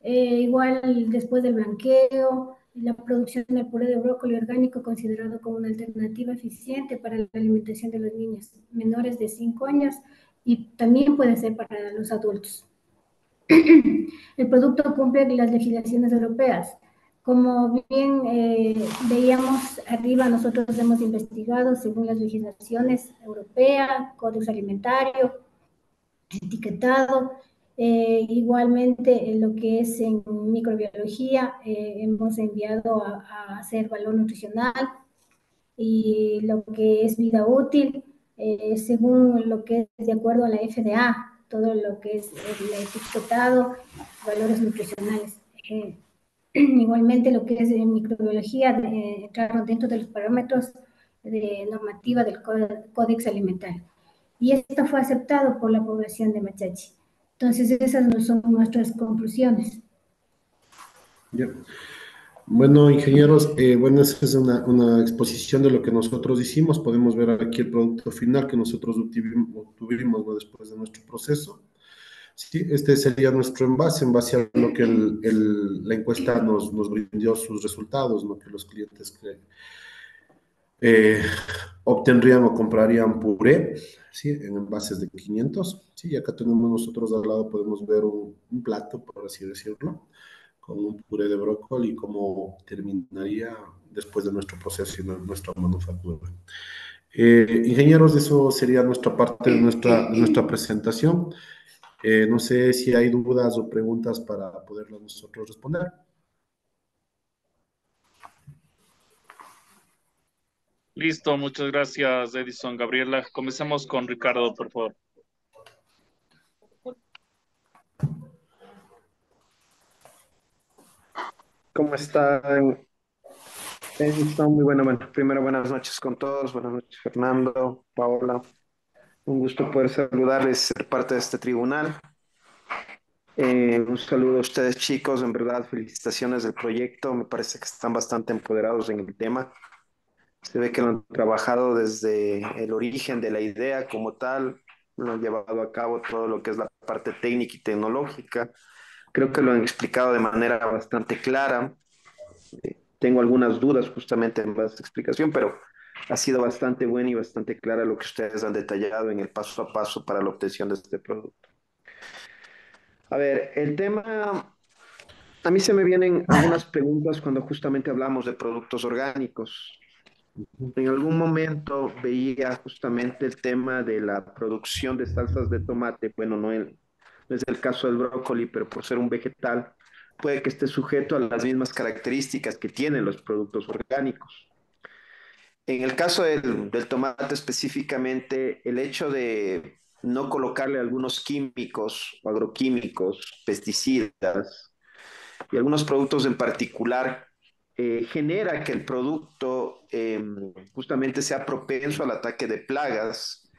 Eh, igual después del blanqueo, la producción del puré de brócoli orgánico considerado como una alternativa eficiente para la alimentación de los niños menores de 5 años y también puede ser para los adultos. <clears throat> El producto cumple las legislaciones europeas. Como bien eh, veíamos arriba, nosotros hemos investigado según las legislaciones europeas, código alimentario, etiquetado, eh, igualmente, en lo que es en microbiología, eh, hemos enviado a, hacer valor nutricional y lo que es vida útil, eh, según lo que es de acuerdo a la FDA, todo lo que es el etiquetado, valores nutricionales. <clears throat> igualmente, lo que es en microbiología, entramos dentro de los parámetros de normativa del Códex Alimentario. Y esto fue aceptado por la población de Machachi. Entonces, esas no son nuestras conclusiones. Bueno, ingenieros, eh, bueno, esa es una, una, exposición de lo que nosotros hicimos. Podemos ver aquí el producto final que nosotros obtuvimos, después de nuestro proceso. Sí, este sería nuestro envase, en base a lo que la encuesta nos, nos brindó sus resultados, lo que los clientes. Eh, obtendrían o comprarían puré, ¿sí? En envases de 500, ¿sí? Y acá tenemos nosotros al lado, podemos ver un, plato, por así decirlo, con un puré de brócoli cómo terminaría después de nuestro proceso y nuestra manufactura. Eh, ingenieros, eso sería nuestra parte de nuestra, nuestra presentación. Eh, no sé si hay dudas o preguntas para poderlas nosotros responder. Listo, muchas gracias, Edison. Gabriela, comencemos con Ricardo, por favor. ¿Cómo están? Edison, muy bueno. Bueno, primero buenas noches con todos. Buenas noches, Fernando, Paola. Un gusto poder saludarles, ser parte de este tribunal. Eh, un saludo a ustedes, chicos. En verdad, felicitaciones del proyecto. Me parece que están bastante empoderados en el tema. Se ve que lo han trabajado desde el origen de la idea como tal, lo han llevado a cabo todo lo que es la parte técnica y tecnológica. Creo que lo han explicado de manera bastante clara. Eh, tengo algunas dudas justamente en esta explicación, pero ha sido bastante buena y bastante clara lo que ustedes han detallado en el paso a paso para la obtención de este producto. A ver, el tema, a mí se me vienen algunas preguntas cuando justamente hablamos de productos orgánicos. En algún momento veía justamente el tema de la producción de salsas de tomate. Bueno, no, no es el caso del brócoli, pero por ser un vegetal, puede que esté sujeto a las mismas características que tienen los productos orgánicos. En el caso del, del tomate específicamente, el hecho de no colocarle algunos químicos agroquímicos, pesticidas y algunos productos en particular eh, genera que el producto em, justamente sea propenso al ataque de plagas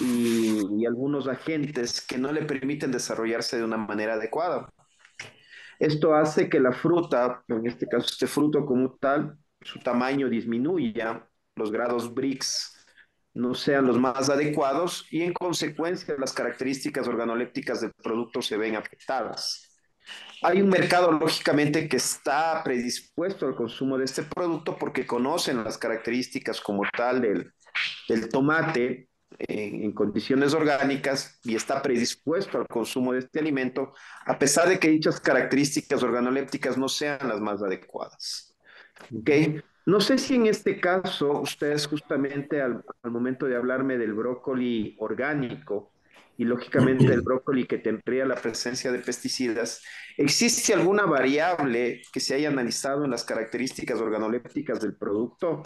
y, algunos agentes que no le permiten desarrollarse de una manera adecuada. Esto hace que la fruta, en este caso este fruto como tal, su tamaño disminuya, los grados BRICS no sean los más adecuados y en consecuencia las características organolépticas del producto se ven afectadas. Hay un mercado, lógicamente, que está predispuesto al consumo de este producto porque conocen las características como tal del, tomate en condiciones orgánicas y está predispuesto al consumo de este alimento, a pesar de que dichas características organolépticas no sean las más adecuadas. ¿Okay? No sé si en este caso ustedes justamente al, al momento de hablarme del brócoli orgánico, y lógicamente el <clears throat> brócoli que tendría la presencia de pesticidas, ¿existe alguna variable que se haya analizado en las características organolépticas del producto?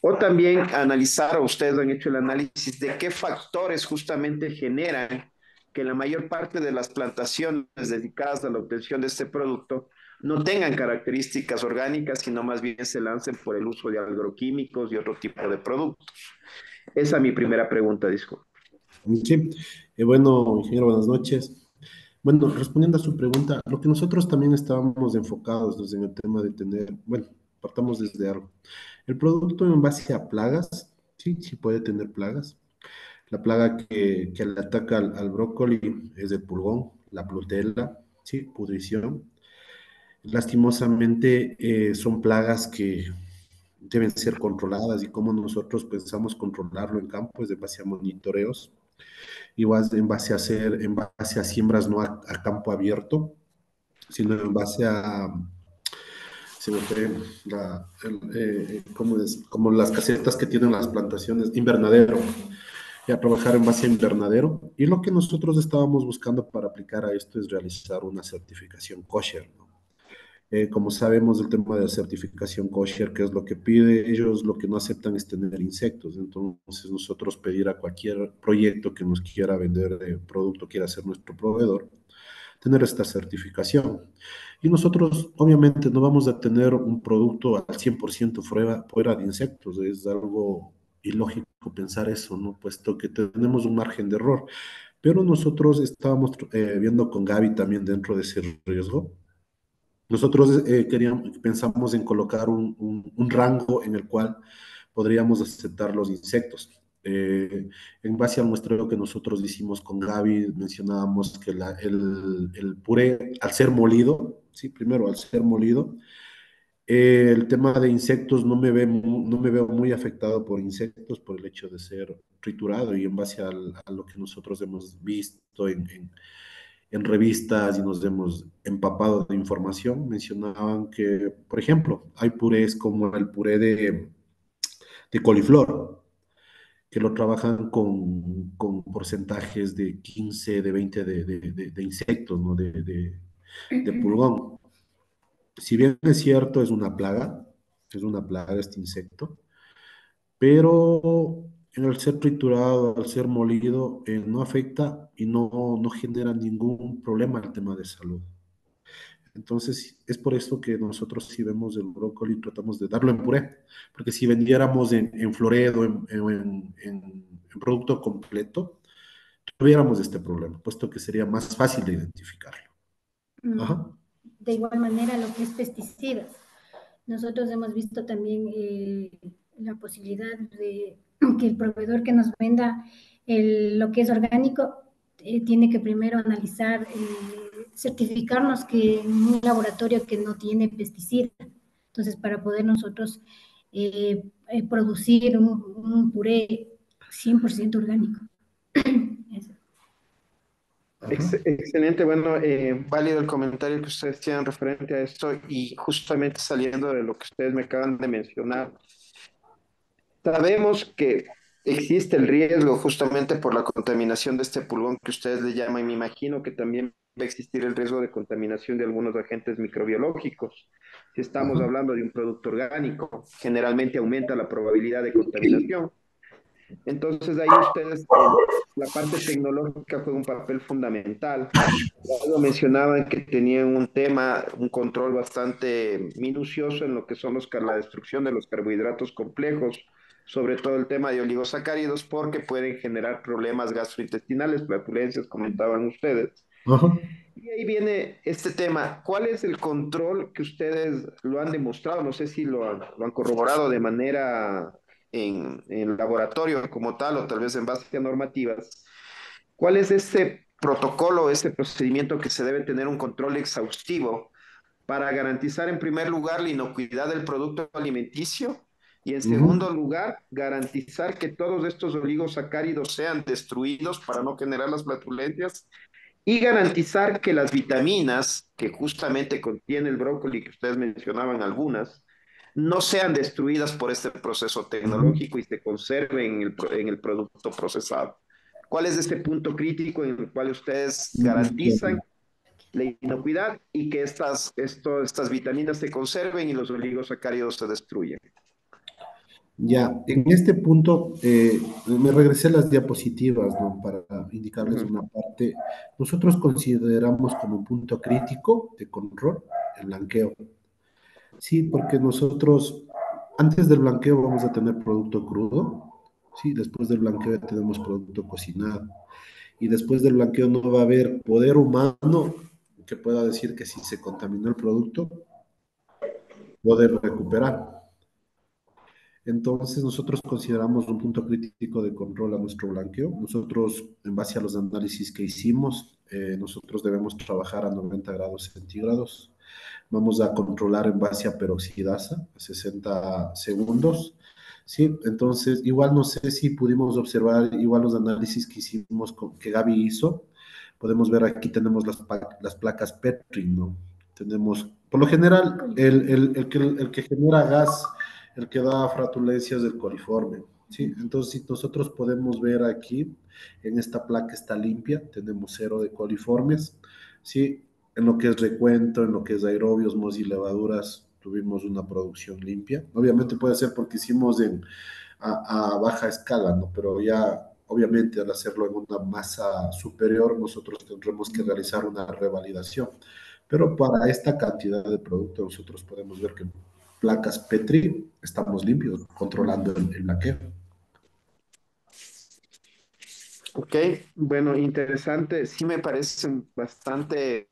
O también analizar, o ustedes han hecho el análisis de qué factores justamente generan que la mayor parte de las plantaciones dedicadas a la obtención de este producto no tengan características orgánicas, sino más bien se lancen por el uso de agroquímicos y otro tipo de productos. Esa es mi primera pregunta, disculpe. Sí, eh, bueno, ingeniero, buenas noches. Bueno, respondiendo a su pregunta, lo que nosotros también estábamos enfocados desde el tema de tener, bueno, partamos desde algo. El producto en base a plagas, sí, sí puede tener plagas. La plaga que, que ataca al, brócoli es el pulgón, la plutela, sí, pudrición. Lastimosamente eh, son plagas que deben ser controladas y como nosotros pensamos controlarlo en campo es de base a monitoreos, igual en base a hacer, en base a siembras no a, campo abierto, sino en base a, se me la, eh, como, como las casetas que tienen las plantaciones, invernadero, y a trabajar en base a invernadero. Y lo que nosotros estábamos buscando para aplicar a esto es realizar una certificación kosher, ¿no? Eh, como sabemos, el tema de la certificación kosher, que es lo que pide, ellos lo que no aceptan es tener insectos. Entonces, nosotros pedir a cualquier proyecto que nos quiera vender de producto, quiera ser nuestro proveedor, tener esta certificación. Y nosotros, obviamente, no vamos a tener un producto al 100% fuera, fuera de insectos. Es algo ilógico pensar eso, ¿no? Puesto que tenemos un margen de error. Pero nosotros estábamos eh, viendo con Gaby también dentro de ese riesgo nosotros eh, queríamos, pensamos en colocar un, rango en el cual podríamos aceptar los insectos. Eh, en base al muestreo que nosotros hicimos con Gaby, mencionábamos que el, puré, al ser molido, sí, primero al ser molido, eh, el tema de insectos no me, veo muy afectado por insectos por el hecho de ser triturado y en base a lo que nosotros hemos visto en en revistas y nos hemos empapado de información, mencionaban que, por ejemplo, hay purés como el puré de, de coliflor, que lo trabajan con, con, porcentajes de 15, de 20 de, de, de insectos, ¿no? de, de pulgón. Si bien es cierto, es una plaga, es una plaga este insecto, pero al ser triturado, al ser molido, eh, no afecta y no, no genera ningún problema al tema de salud. Entonces, es por esto que nosotros si vemos el brócoli tratamos de darlo en puré, porque si vendiéramos en, en floredo, en, en, en, producto completo, tuviéramos este problema, puesto que sería más fácil de identificarlo. Mm. De igual manera, lo que es pesticidas. Nosotros hemos visto también eh, la posibilidad de que el proveedor que nos venda lo que es orgánico eh, tiene que primero analizar, eh, certificarnos que en un laboratorio que no tiene pesticida. Entonces, para poder nosotros eh, producir un, un, puré 100% orgánico. <clears throat> excelente, bueno, válido el comentario que ustedes tienen referente a esto y justamente saliendo de lo que ustedes me acaban de mencionar, Sabemos que existe el riesgo justamente por la contaminación de este pulgón que ustedes le llaman, y me imagino que también va a existir el riesgo de contaminación de algunos agentes microbiológicos. Si estamos hablando de un producto orgánico, generalmente aumenta la probabilidad de contaminación. Entonces ahí ustedes, la parte tecnológica fue un papel fundamental. Luego mencionaban que tenían un tema, un control bastante minucioso en lo que son los, la destrucción de los carbohidratos complejos, sobre todo el tema de oligosacáridos, porque pueden generar problemas gastrointestinales, flatulencias, comentaban ustedes. Y ahí viene este tema. ¿Cuál es el control que ustedes lo han demostrado? No sé si lo han, lo han corroborado de manera en, en laboratorio como tal o tal vez en base a normativas. ¿Cuál es este protocolo, este procedimiento que se debe tener un control exhaustivo para garantizar en primer lugar la inocuidad del producto alimenticio y en segundo lugar, garantizar que todos estos oligosacáridos sean destruidos para no generar las flatulencias y garantizar que las vitaminas que justamente contiene el brócoli, que ustedes mencionaban algunas, no sean destruidas por este proceso tecnológico y se conserven en el, en el producto procesado. ¿Cuál es este punto crítico en el cual ustedes garantizan la inocuidad y que estas, esto, estas vitaminas se conserven y los oligosacáridos se destruyen? Ya, en este punto eh, me regresé a las diapositivas ¿no? para indicarles una parte. Nosotros consideramos como punto crítico de control el blanqueo. Sí, porque nosotros antes del blanqueo vamos a tener producto crudo, sí, después del blanqueo ya tenemos producto cocinado. Y después del blanqueo no va a haber poder humano que pueda decir que si se contaminó el producto, poder recuperar. Entonces nosotros consideramos un punto crítico de control a nuestro blanqueo. Nosotros, en base a los análisis que hicimos, eh, nosotros debemos trabajar a 90 grados centígrados Vamos a controlar en base a peroxidasa, 60 segundos. Sí, entonces igual no sé si pudimos observar igual los análisis que hicimos, con, que Gaby hizo. Podemos ver aquí tenemos las, las placas Petri, ¿no? Tenemos, por lo general, el, el, el, que, el que genera gas, el que da fratulencias del coliforme. ¿sí? Entonces, si nosotros podemos ver aquí, en esta placa está limpia, tenemos cero de coliformes, ¿sí? En lo que es recuento, en lo que es aerobios, mos y levaduras, tuvimos una producción limpia. Obviamente puede ser porque hicimos a, a baja escala, ¿no? Pero ya, obviamente, al hacerlo en una masa superior, nosotros tendremos que realizar una revalidación. Pero para esta cantidad de producto, nosotros podemos ver que placas Petri estamos limpios, controlando el, el. Ok, bueno, interesante. Sí me parece bastante,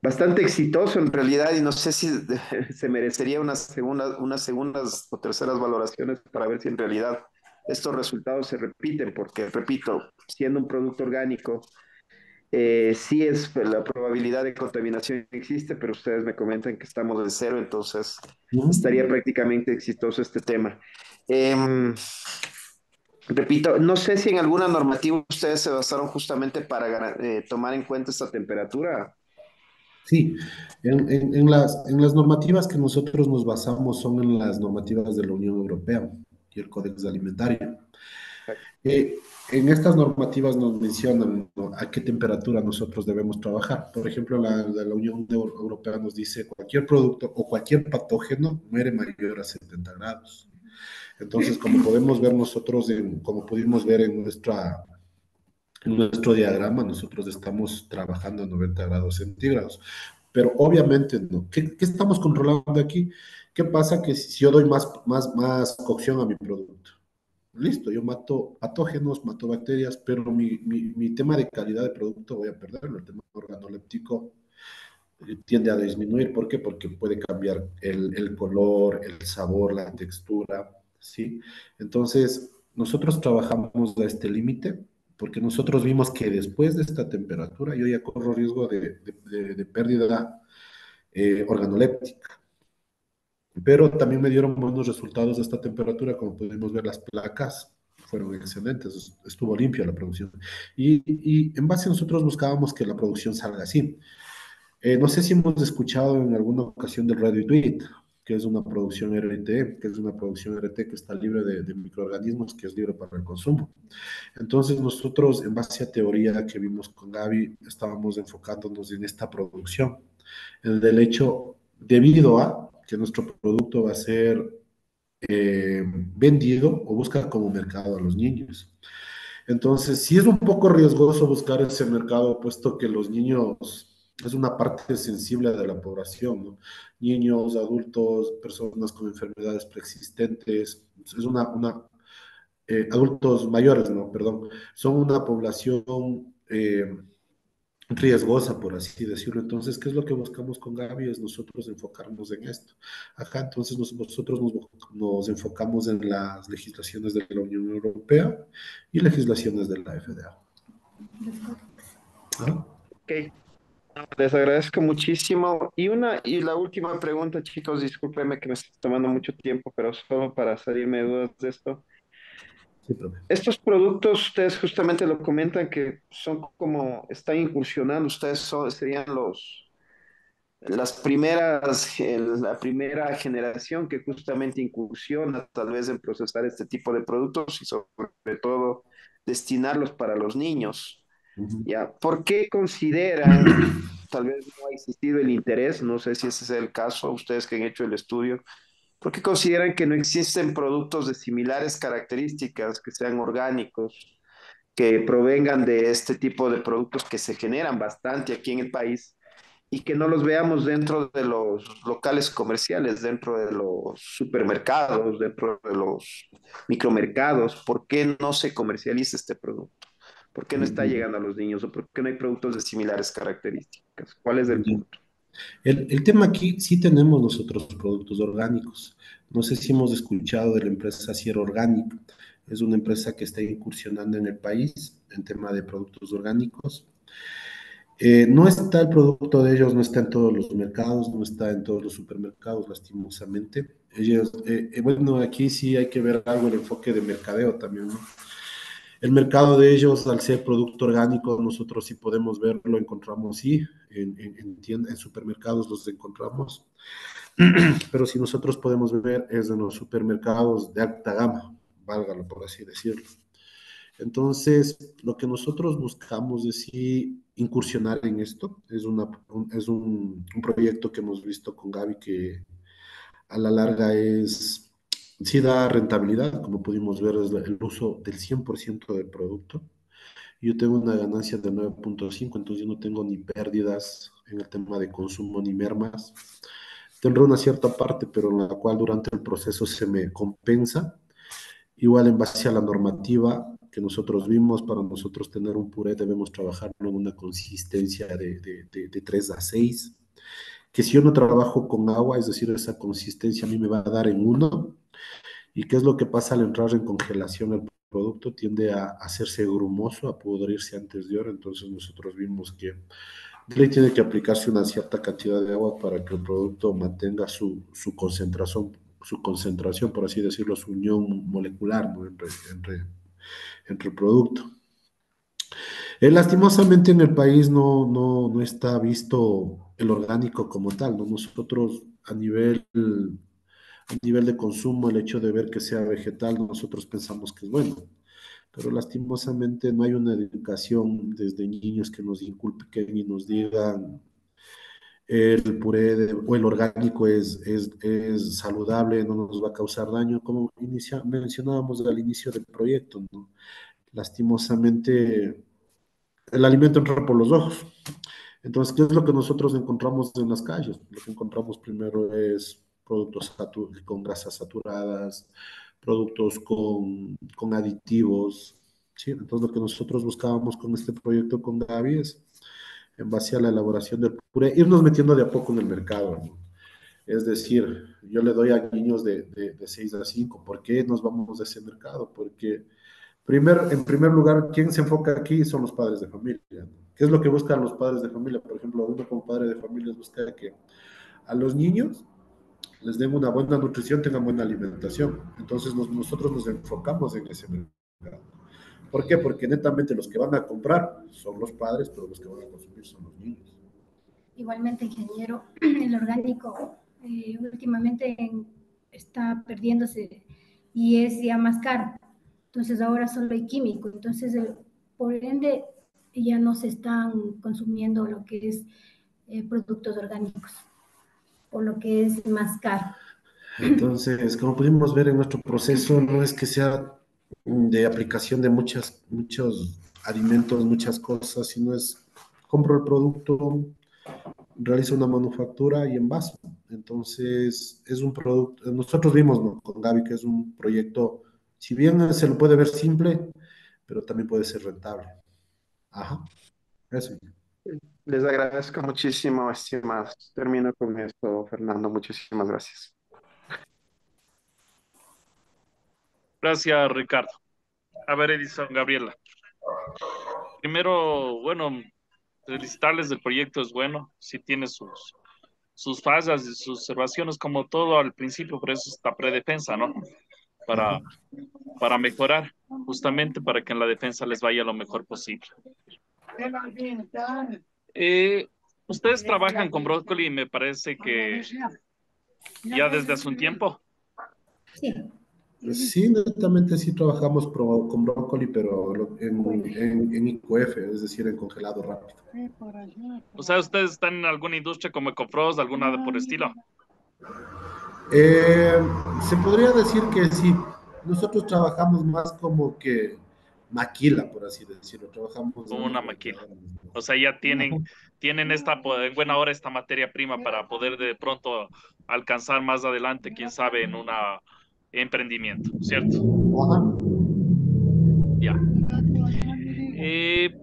bastante exitoso en realidad y no sé si <laughs> se merecería unas segundas, unas segundas o terceras valoraciones para ver si en realidad estos resultados se repiten, porque repito, siendo un producto orgánico, eh, sí es la probabilidad de contaminación existe, pero ustedes me comentan que estamos en cero, entonces estaría prácticamente exitoso este tema. Eh, repito, no sé si en alguna normativa ustedes se basaron justamente para eh, tomar en cuenta esta temperatura. Sí, en, en, en, las, en las normativas que nosotros nos basamos son en las normativas de la Unión Europea y el Códex Alimentario. Eh, en estas normativas nos mencionan ¿no? a qué temperatura nosotros debemos trabajar. Por ejemplo, la la Unión Europea nos dice cualquier producto o cualquier patógeno muere mayor a 70 grados. Entonces, como podemos ver nosotros, en, como pudimos ver en, nuestra, en nuestro diagrama, nosotros estamos trabajando a 90 grados centígrados. Pero obviamente no. ¿Qué, ¿Qué, estamos controlando aquí? ¿Qué pasa que si yo doy más, más, más cocción a mi producto? Listo, yo mato patógenos, mato bacterias, pero mi, mi, tema de calidad de producto voy a perderlo. El tema organoléptico eh, tiende a disminuir. ¿Por qué? Porque puede cambiar el, color, el sabor, la textura, ¿sí? Entonces, nosotros trabajamos a este límite porque nosotros vimos que después de esta temperatura yo ya corro riesgo de, de, de pérdida eh, organoléptica. Pero también me dieron buenos resultados de esta temperatura, como pudimos ver las placas fueron excelentes, estuvo limpia la producción. Y, y en base a nosotros buscábamos que la producción salga así. Eh, no sé si hemos escuchado en alguna ocasión del Radio Tweet, que es una producción RT, que es una producción RT que está libre de, de, microorganismos, que es libre para el consumo. Entonces nosotros, en base a teoría que vimos con Gaby, estábamos enfocándonos en esta producción, el del hecho, debido a que nuestro producto va a ser eh, vendido o busca como mercado a los niños. Entonces, sí es un poco riesgoso buscar ese mercado, puesto que los niños es una parte sensible de la población, ¿no? Niños, adultos, personas con enfermedades preexistentes, es una, eh, adultos mayores, no, perdón, son una población eh, riesgosa, por así decirlo. Entonces, ¿qué es lo que buscamos con Gaby? Es nosotros enfocarnos en esto. Acá, entonces, nos, nosotros nos, nos, enfocamos en las legislaciones de la Unión Europea y legislaciones de la FDA. ¿Ah? Ok. Les agradezco muchísimo. Y una y la última pregunta, chicos, discúlpenme que me estoy tomando mucho tiempo, pero solo para salirme de dudas de esto. Sí, Estos productos, ustedes justamente lo comentan que son como, están incursionando, ustedes son, serían los, las primeras, la primera generación que justamente incursiona tal vez en procesar este tipo de productos y sobre todo destinarlos para los niños. ¿Ya? ¿Por qué consideran, tal vez no ha existido el interés, no sé si ese es el caso, ustedes que han hecho el estudio, ¿por qué consideran que no existen productos de similares características, que sean orgánicos, que provengan de este tipo de productos que se generan bastante aquí en el país y que no los veamos dentro de los locales comerciales, dentro de los supermercados, dentro de los micromercados? ¿Por qué no se comercializa este producto? ¿Por qué no está llegando a los niños o por qué no hay productos de similares características? ¿Cuál es el punto? El, el, tema aquí, sí tenemos nosotros productos orgánicos. No sé si hemos escuchado de la empresa Sierra Orgánica. Es una empresa que está incursionando en el país en tema de productos orgánicos. Eh, no está el producto de ellos, no está en todos los mercados, no está en todos los supermercados, lastimosamente. Ellos, eh, eh, bueno, aquí sí hay que ver algo el enfoque de mercadeo también, ¿no? El mercado de ellos, al ser producto orgánico, nosotros sí podemos verlo, encontramos, sí, en, supermercados los encontramos, <clears throat> pero si nosotros podemos ver es en los supermercados de alta gama, válgalo por así decirlo. Entonces, lo que nosotros buscamos es sí incursionar en esto. Es, una, es un, un, proyecto que hemos visto con Gaby que a la larga es, sí da rentabilidad, como pudimos ver, es el uso del 100% del producto. Yo tengo una ganancia de 9.5, entonces yo no tengo ni pérdidas en el tema de consumo ni mermas. Tendré una cierta parte, pero en la cual durante el proceso se me compensa. Igual en base a la normativa, que nosotros vimos, para nosotros tener un puré debemos trabajarlo en una consistencia de, de, de, de 3 a 6, que si yo no trabajo con agua, es decir, esa consistencia a mí me va a dar en 1, y qué es lo que pasa al entrar en congelación el producto, tiende a hacerse grumoso, a pudrirse antes de hora, entonces nosotros vimos que le tiene que aplicarse una cierta cantidad de agua para que el producto mantenga su, su concentración, su concentración, por así decirlo, su unión molecular entre, entre el producto. Eh, lastimosamente en el país no, no, no, está visto el orgánico como tal, ¿no? Nosotros a nivel, a nivel de consumo, el hecho de ver que sea vegetal, nosotros pensamos que es bueno, pero lastimosamente no hay una educación desde niños que nos inculquen y nos digan el puré de, o el orgánico es, es, es, saludable, no nos va a causar daño, como inicia, mencionábamos al inicio del proyecto, ¿no? lastimosamente el alimento entra por los ojos. Entonces, ¿qué es lo que nosotros encontramos en las calles? Lo que encontramos primero es productos con grasas saturadas, productos con, con aditivos. ¿sí? Entonces, lo que nosotros buscábamos con este proyecto con Gaby es en base a la elaboración del puré, irnos metiendo de a poco en el mercado. ¿no? Es decir, yo le doy a niños de, de, de 6 a 5. ¿Por qué nos vamos de ese mercado? Porque, primer, en primer lugar, ¿quién se enfoca aquí? Son los padres de familia. ¿no? ¿Qué es lo que buscan los padres de familia? Por ejemplo, uno como padre de familia busca que a los niños les den una buena nutrición, tengan buena alimentación. Entonces nos, nosotros nos enfocamos en ese mercado. ¿Por qué? Porque netamente los que van a comprar son los padres, pero los que van a consumir son los niños. Igualmente, ingeniero, <clears throat> el orgánico eh, últimamente en, está perdiéndose y es ya más caro. Entonces ahora solo hay químico. Entonces, por ende, ya no se están consumiendo lo que es eh, productos orgánicos, por lo que es más caro. Entonces, como pudimos ver en nuestro proceso, no es que sea de aplicación de muchas, muchos alimentos, muchas cosas, sino es compro el producto, realizo una manufactura y envaso. Entonces, es un producto, nosotros vimos ¿no? con Gaby que es un proyecto, si bien se lo puede ver simple, pero también puede ser rentable. Ajá, eso. Les agradezco muchísimo, estimados. Termino con esto, Fernando. Muchísimas gracias. Gracias, Ricardo. A ver, Edison, Gabriela. Primero, bueno, felicitarles del proyecto es bueno, sí tiene sus, sus fallas y sus observaciones como todo al principio, por eso está predefensa, ¿no? Para, para mejorar, justamente para que en la defensa les vaya lo mejor posible. Eh, ustedes trabajan con brócoli y me parece que ya desde hace un tiempo. Sí. Sí, netamente sí trabajamos pro, con brócoli, pero en, en, en, IQF, es decir, en congelado rápido. O sea, ¿ustedes están en alguna industria como Ecofrost, alguna de por estilo? Eh, se podría decir que sí. Nosotros trabajamos más como que maquila, por así decirlo. Trabajamos como una maquila. O sea, ya tienen, tienen esta en buena hora esta materia prima para poder de pronto alcanzar más adelante, quién sabe, en una emprendimiento, ¿cierto? Ajá. Ya. Eh,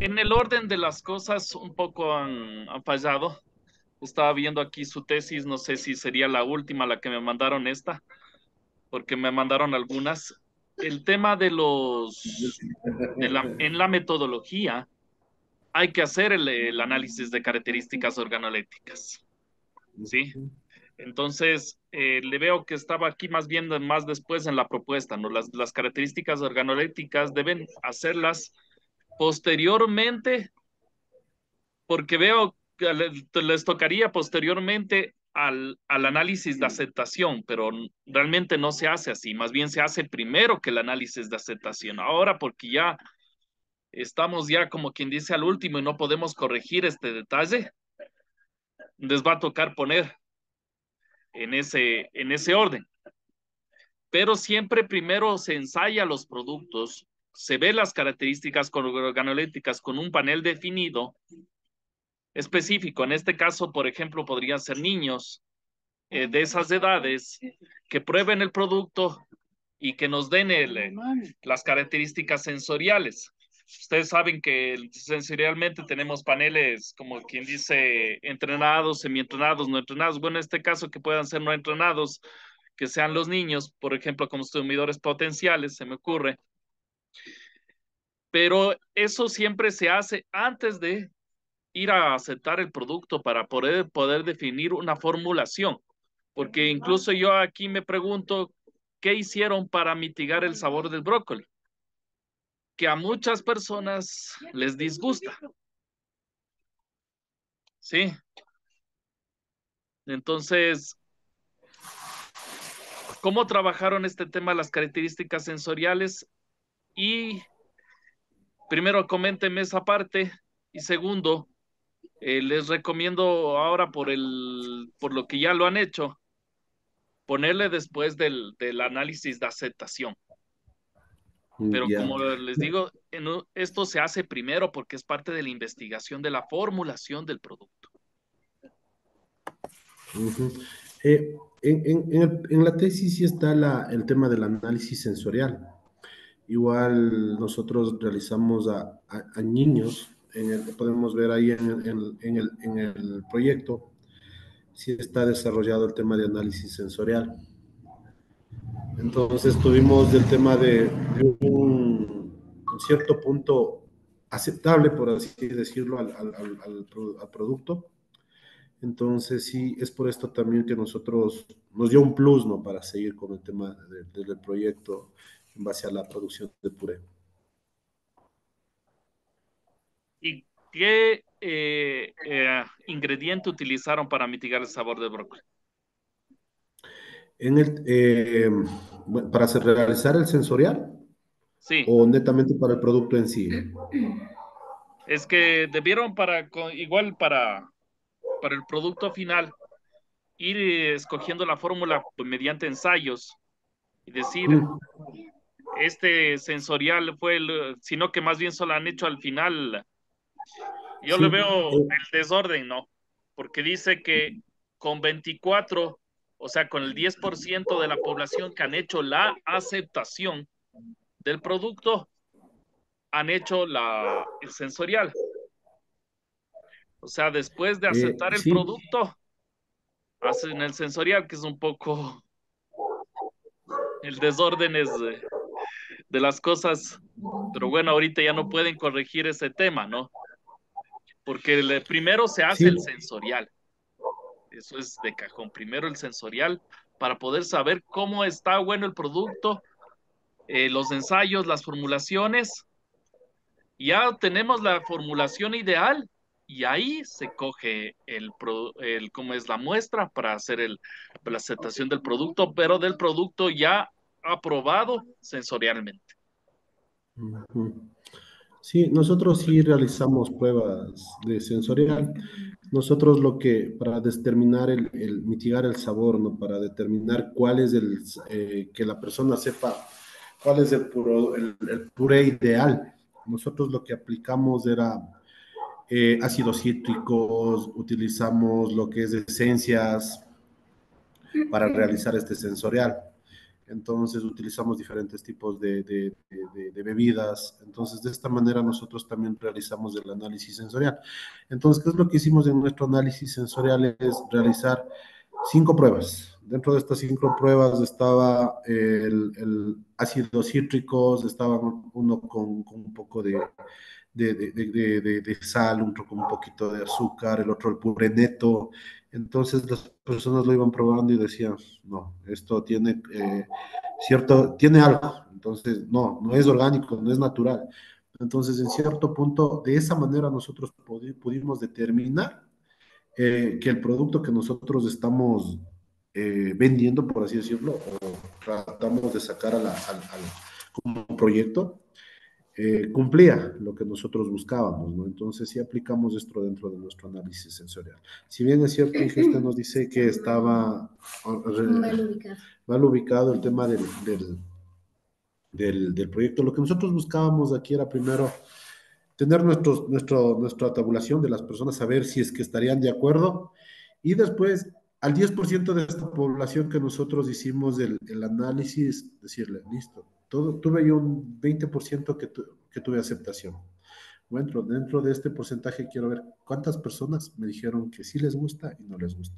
en el orden de las cosas, un poco han, han, fallado. Estaba viendo aquí su tesis, no sé si sería la última la que me mandaron esta, porque me mandaron algunas. El tema de los, en la metodología, hay que hacer el, análisis de características organolépticas. ¿Sí? Entonces, eh, le veo que estaba aquí más bien más después en la propuesta, ¿no? Las, las características organolépticas deben hacerlas posteriormente, porque veo que les tocaría posteriormente al, al, análisis de aceptación, pero realmente no se hace así, más bien se hace primero que el análisis de aceptación. Ahora, porque ya estamos ya como quien dice al último y no podemos corregir este detalle, les va a tocar poner en ese, en ese orden. Pero siempre primero se ensaya los productos, se ve las características organolépticas con un panel definido específico. En este caso, por ejemplo, podrían ser niños eh, de esas edades que prueben el producto y que nos den las características sensoriales. Ustedes saben que sensorialmente tenemos paneles, como quien dice, entrenados, semi-entrenados, no entrenados. Bueno, en este caso que puedan ser no entrenados, que sean los niños, por ejemplo, como consumidores potenciales, se me ocurre. Pero eso siempre se hace antes de ir a aceptar el producto para poder, poder definir una formulación. Porque incluso yo aquí me pregunto, ¿qué hicieron para mitigar el sabor del brócoli? que a muchas personas les disgusta. ¿Sí? Entonces, ¿cómo trabajaron este tema, las características sensoriales? Y primero, coméntenme esa parte. Y segundo, eh, les recomiendo ahora por, el, por lo que ya lo han hecho, ponerle después del, del análisis de aceptación. Mm, Pero como les digo, esto se hace primero porque es parte de la investigación de la formulación del producto. Eh, en, la tesis sí está el tema del análisis sensorial. Igual nosotros realizamos a, niños, podemos ver ahí en el, proyecto, sí está desarrollado el tema de análisis sensorial. Entonces tuvimos el tema de, un, cierto punto aceptable, por así decirlo, al, producto. Entonces sí, es por esto también que nosotros nos dio un plus, ¿no? Para seguir con el tema del proyecto en base a la producción de puré. ¿Y qué eh, eh, ingrediente utilizaron para mitigar el sabor del brócoli? En el, eh, para realizar el sensorial. Sí. O netamente para el producto en sí. Es que debieron para, igual para, para el producto final, ir escogiendo la fórmula mediante ensayos y decir, mm. este sensorial fue el, sino que más bien solo han hecho al final. Yo le veo el desorden, ¿no? Porque dice que con 24 o sea, con el 10% de la población que han hecho la aceptación del producto, han hecho la, el sensorial. O sea, después de eh, aceptar el producto, hacen el sensorial, que es un poco el desorden es de, de las cosas. Pero bueno, ahorita ya no pueden corregir ese tema, ¿no? Porque primero se hace el sensorial eso es de cajón. Primero el sensorial para poder saber cómo está bueno el producto, eh, los ensayos, las formulaciones. Ya tenemos la formulación ideal y ahí se coge el, el cómo es la muestra para hacer el, la aceptación del producto, pero del producto ya aprobado sensorialmente. Sí, nosotros sí realizamos pruebas de sensorial. Nosotros lo que, para determinar el, mitigar el sabor, ¿no? Para determinar cuál es el, eh, que la persona sepa cuál es el, puro, el, puré ideal. Nosotros lo que aplicamos era eh, ácidos cítricos, utilizamos lo que es esencias para realizar este sensorial entonces utilizamos diferentes tipos de, bebidas, entonces de esta manera nosotros también realizamos el análisis sensorial. Entonces, ¿qué es lo que hicimos en nuestro análisis sensorial? Es realizar cinco pruebas. Dentro de estas cinco pruebas estaba el, ácido cítricos, estaba uno con, un poco de, de, sal, otro con un poquito de azúcar, el otro el puré neto. Entonces las personas lo iban probando y decían, no, esto tiene eh, cierto, tiene algo. Entonces, no, no es orgánico, no es natural. Entonces, en cierto punto, de esa manera nosotros pudimos determinar eh, que el producto que nosotros estamos eh, vendiendo, por así decirlo, o tratamos de sacar a la, al, como proyecto, eh, cumplía lo que nosotros buscábamos, ¿no? Entonces sí aplicamos esto dentro de nuestro análisis sensorial. Si bien es cierto que usted nos dice que estaba mal ubicado, el tema del, del, del, del, proyecto, lo que nosotros buscábamos aquí era primero tener nuestro, nuestro, nuestra tabulación de las personas, saber si es que estarían de acuerdo y después al 10% de esta población que nosotros hicimos el, análisis, decirle, listo, todo, tuve yo un 20% que, que tuve aceptación. Bueno, dentro de este porcentaje quiero ver cuántas personas me dijeron que sí les gusta y no les gusta.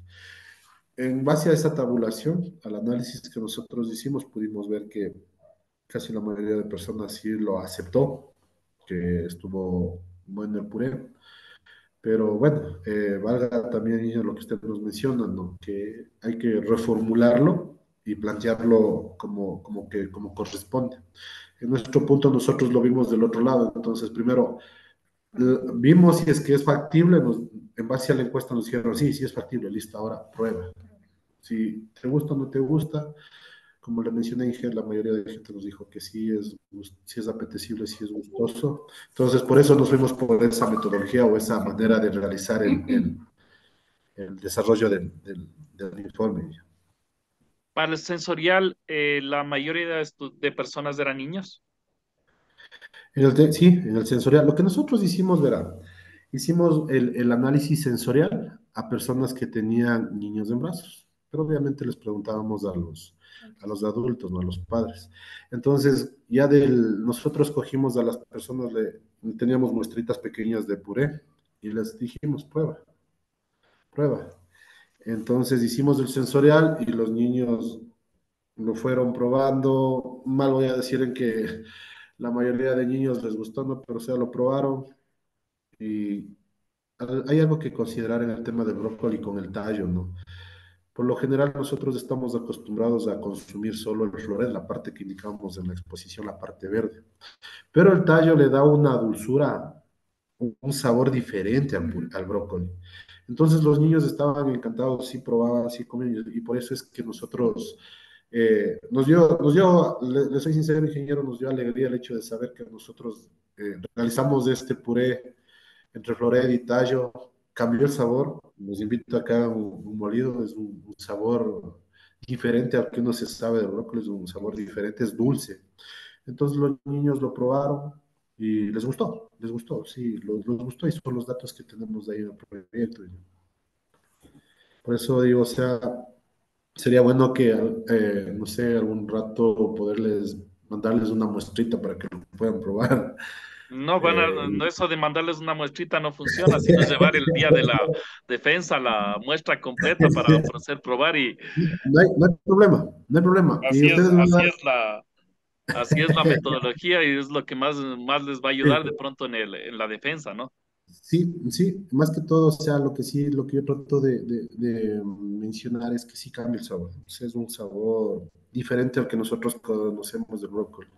En base a esa tabulación, al análisis que nosotros hicimos, pudimos ver que casi la mayoría de personas sí lo aceptó, que estuvo bueno el puré. Pero bueno, eh, valga también lo que usted nos menciona, ¿no? que hay que reformularlo y plantearlo como, como, que, como corresponde. En nuestro punto nosotros lo vimos del otro lado, entonces primero vimos si es que es factible, en base a la encuesta nos dijeron, sí, sí es factible, listo, ahora prueba. Si te gusta o no te gusta, como le mencioné, Inge, la mayoría de gente nos dijo que sí es, sí es apetecible, sí es gustoso. Entonces, por eso nos fuimos por esa metodología o esa manera de realizar el, el, desarrollo del, del, del informe. Para el sensorial, eh, la mayoría de, personas eran niños. sí, en el sensorial. Lo que nosotros hicimos, verá, hicimos el, análisis sensorial a personas que tenían niños en brazos, pero obviamente les preguntábamos a los, a los adultos, no a los padres. Entonces, ya del, nosotros cogimos a las personas, le, teníamos muestritas pequeñas de puré y les dijimos, prueba, prueba. Entonces hicimos el sensorial y los niños lo fueron probando. Mal voy a decir en que la mayoría de niños les gustó, ¿no? pero o sea, lo probaron. Y hay algo que considerar en el tema del brócoli con el tallo, ¿no? Por lo general nosotros estamos acostumbrados a consumir solo el floret, la parte que indicamos en la exposición, la parte verde. Pero el tallo le da una dulzura, un sabor diferente al, al brócoli. Entonces los niños estaban encantados, sí probaban, sí comían, y por eso es que nosotros, eh, nos dio, nos dio le, soy sincero, ingeniero, nos dio alegría el hecho de saber que nosotros eh, realizamos este puré entre floret y tallo, cambió el sabor, nos invito acá un, un molido, es un, sabor diferente al que uno se sabe de brócoli, es un sabor diferente, es dulce. Entonces los niños lo probaron, y les gustó, les gustó, sí, les, gustó y son los datos que tenemos de ahí en el proyecto. Por eso digo, o sea, sería bueno que, eh, no sé, algún rato poderles mandarles una muestrita para que lo puedan probar. No, van eh, no eso de mandarles una muestrita no funciona, <laughs> sino llevar el día de la defensa la muestra completa para hacer probar y... No hay, no hay problema, no hay problema. Así, es, así es la, Así es la <laughs> metodología y es lo que más, más les va a ayudar de pronto en, el, en la defensa, ¿no? Sí, sí, más que todo, o sea, lo que sí, lo que yo trato de, de, mencionar es que sí cambia el sabor. es un sabor diferente al que nosotros conocemos del brócoli.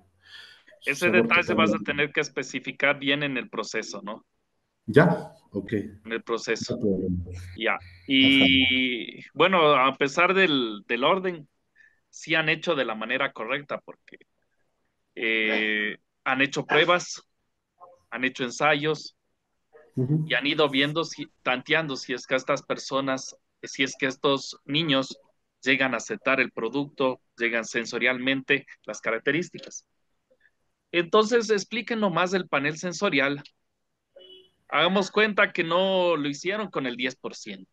Ese detalle vas a tener que especificar bien en el proceso, ¿no? Ya, ok. En el proceso. Ya. Y bueno, a pesar del, del orden, sí han hecho de la manera correcta, porque eh, han hecho pruebas, han hecho ensayos y han ido viendo, si, tanteando si es que estas personas, si es que estos niños llegan a aceptar el producto, llegan sensorialmente las características. Entonces, explíquenos más del panel sensorial. Hagamos cuenta que no lo hicieron con el 10%.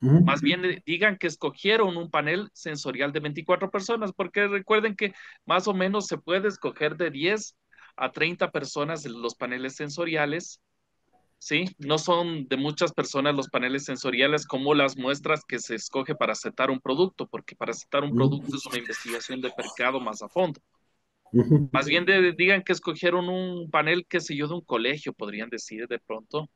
Más bien eh, digan que escogieron un panel sensorial de 24 personas, porque recuerden que más o menos se puede escoger de 10 a 30 personas los paneles sensoriales. ¿Sí? No son de muchas personas los paneles sensoriales como las muestras que se escoge para aceptar un producto, porque para aceptar un producto es una investigación de mercado más a fondo. Más bien digan que escogieron un panel, qué sé yo, de un colegio, podrían decir de pronto,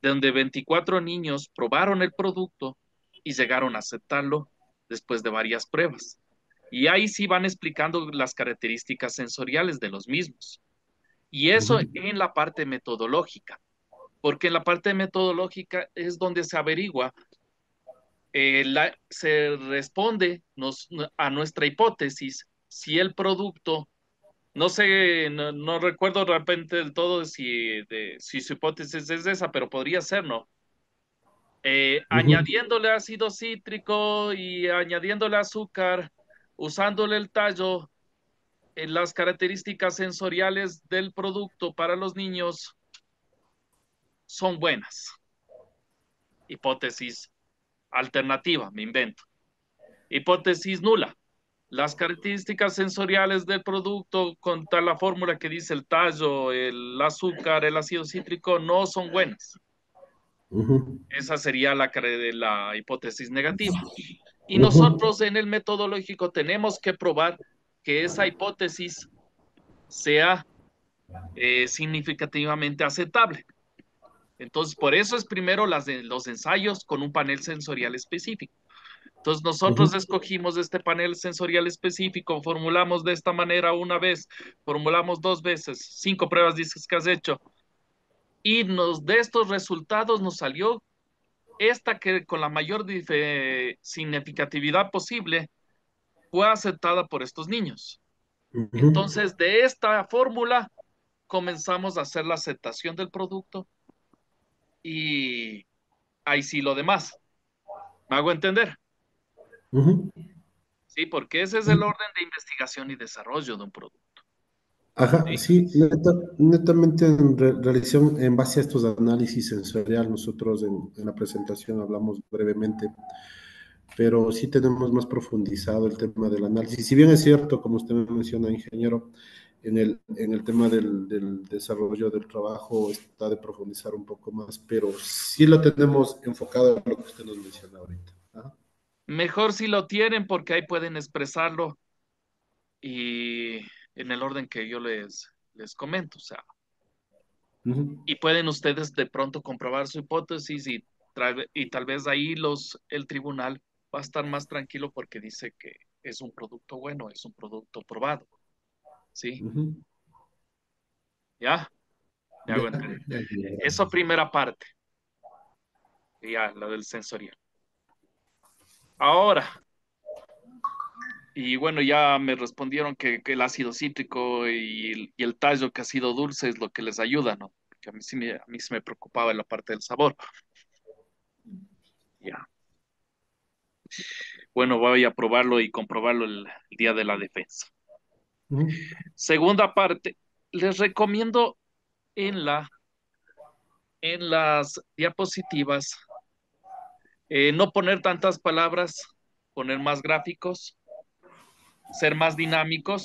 donde 24 niños probaron el producto y llegaron a aceptarlo después de varias pruebas. Y ahí sí van explicando las características sensoriales de los mismos. Y eso en la parte metodológica, porque en la parte metodológica es donde se averigua, eh, se responde a nuestra hipótesis si el producto, no sé, no, recuerdo de repente del todo si, de, si su hipótesis es esa, pero podría ser, ¿no? Eh, añadiéndole ácido cítrico y añadiéndole azúcar, usándole el tallo, en las características sensoriales del producto para los niños son buenas. Hipótesis alternativa, me invento. Hipótesis nula. Las características sensoriales del producto con tal la fórmula que dice el tallo, el azúcar, el ácido cítrico no son buenas. Esa sería la, la hipótesis negativa. Y nosotros en el metodológico tenemos que probar que esa hipótesis sea eh, significativamente aceptable. Entonces, por eso es primero las de, los ensayos con un panel sensorial específico. Entonces, nosotros escogimos este panel sensorial específico, formulamos de esta manera una vez, formulamos dos veces, cinco pruebas dices que has hecho, y nos, de estos resultados nos salió esta que con la mayor significatividad posible fue aceptada por estos niños. Entonces, de esta fórmula comenzamos a hacer la aceptación del producto y ahí sí lo demás. ¿Me hago entender? Sí, porque ese es el orden de investigación y desarrollo de un producto. Ajá, sí, netamente en realización en base a estos análisis sensorial, nosotros en, la presentación hablamos brevemente, pero sí tenemos más profundizado el tema del análisis. Si bien es cierto, como usted me menciona, ingeniero, en el, en el tema del, del, desarrollo del trabajo está de profundizar un poco más, pero sí lo tenemos enfocado en lo que usted nos menciona ahorita. Mejor si lo tienen porque ahí pueden expresarlo y en el orden que yo les, les comento, o sea. Y pueden ustedes de pronto comprobar su hipótesis y, y tal vez ahí los, el tribunal va a estar más tranquilo porque dice que es un producto bueno, es un producto probado. ¿Sí? ¿Ya? Eso primera parte. Ya, la del sensorial. Ahora, y bueno, ya me respondieron que, el ácido cítrico y el, tallo que ha sido dulce es lo que les ayuda, ¿no? Que a mí sí me, a mí me preocupaba la parte del sabor. Ya. Bueno, voy a probarlo y comprobarlo el, día de la defensa. Segunda parte, les recomiendo en, la, en las diapositivas eh, no poner tantas palabras, poner más gráficos ser más dinámicos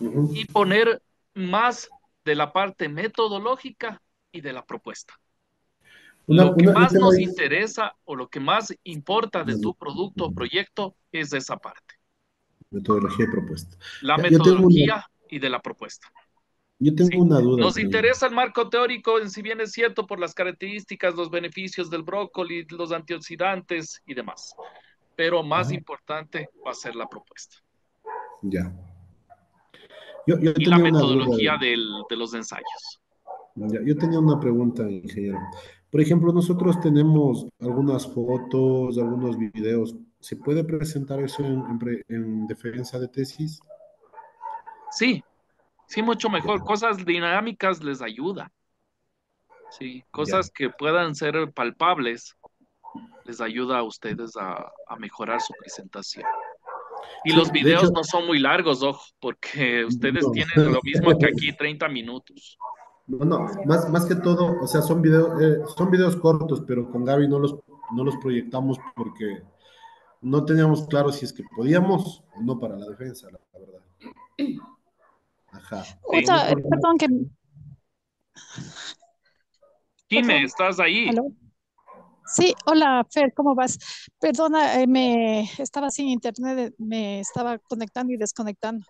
y poner más de la parte metodológica y de la propuesta. lo que más nos interesa o lo que más importa de tu producto o proyecto es esa parte. Metodología y propuesta. La metodología y de la propuesta. Yo tengo una duda. Nos interesa el marco teórico, en si bien es cierto, por las características, los beneficios del brócoli, los antioxidantes y demás pero más importante va a ser la propuesta. Ya. y la metodología de los ensayos. Ya, yo tenía una pregunta, ingeniero. Por ejemplo, nosotros tenemos algunas fotos, algunos videos. ¿Se puede presentar eso en, defensa de tesis? Sí, sí, mucho mejor. Cosas dinámicas les ayuda. Sí, cosas que puedan ser palpables les ayuda a ustedes a, mejorar su presentación. Y los videos no son muy largos, ojo, porque ustedes tienen lo mismo que aquí, 30 minutos. No, no, más, más que todo, o sea, son videos, eh, son videos cortos, pero con Gaby no los, no los proyectamos porque no teníamos claro si es que podíamos o no para la defensa, la, verdad. Ajá. perdón que... Dime, ¿estás ahí? Sí, hola Fer, ¿cómo vas? Perdona, eh, me estaba sin internet, me estaba conectando y desconectando.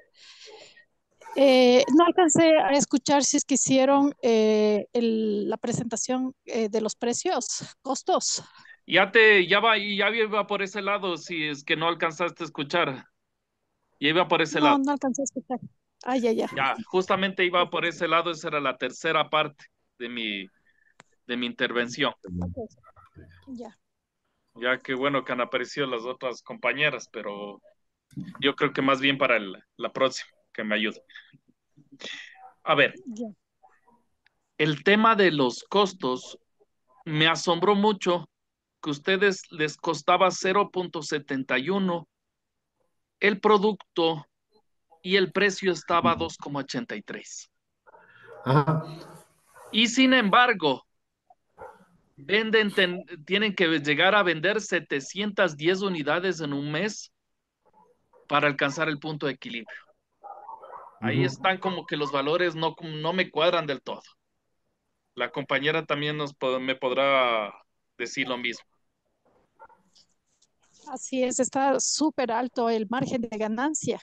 Eh, no alcancé a escuchar si es que hicieron eh, el- la presentación eh, de los precios, costos. Ya te, ya va, ya iba por ese lado, si es que no alcanzaste a escuchar. Ya iba por ese No, lado. no alcancé a escuchar. Ay, ya, ya. Ya, justamente iba por ese lado, esa era la tercera parte de mi, de mi intervención. Ya. Ya que bueno que han aparecido las otras compañeras, pero yo creo que más bien para el- la próxima, que me ayude. A ver, ya. el tema de los costos me asombró mucho que a ustedes les costaba 0.71 el producto y el precio estaba a 2.83. Ajá. Y sin embargo, venden, ten- tienen que llegar a vender 710 unidades en un mes para alcanzar el punto de equilibrio. Ahí están como que los valores no, no me cuadran del todo. La compañera también nos, me podrá decir lo mismo. Así es, está súper alto el margen de ganancia.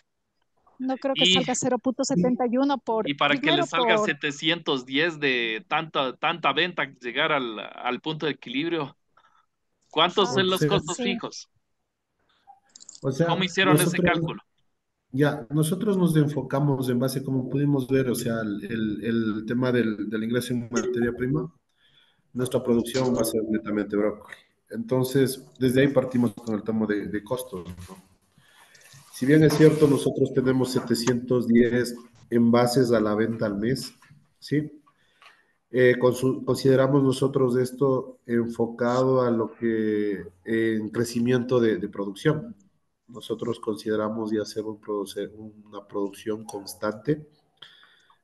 No creo que Y- salga 0.71 por Y para que le salga por- 710 de tanta, tanta venta, llegar al, al punto de equilibrio, ¿cuántos son los Sí. costos Sí. fijos? O sea, ¿Cómo hicieron ese nosotros- cálculo? Ya, nosotros nos enfocamos en base, como pudimos ver, o sea, el, el- el tema del, del ingreso en materia prima, nuestra producción va a ser netamente brócoli. Entonces, desde ahí partimos con el tema de, de costos, ¿no? Si bien es cierto, nosotros tenemos 710 envases a la venta al mes, ¿sí? Eh, consideramos nosotros esto enfocado a lo que en crecimiento de, producción. Nosotros consideramos ya hacer una producción constante.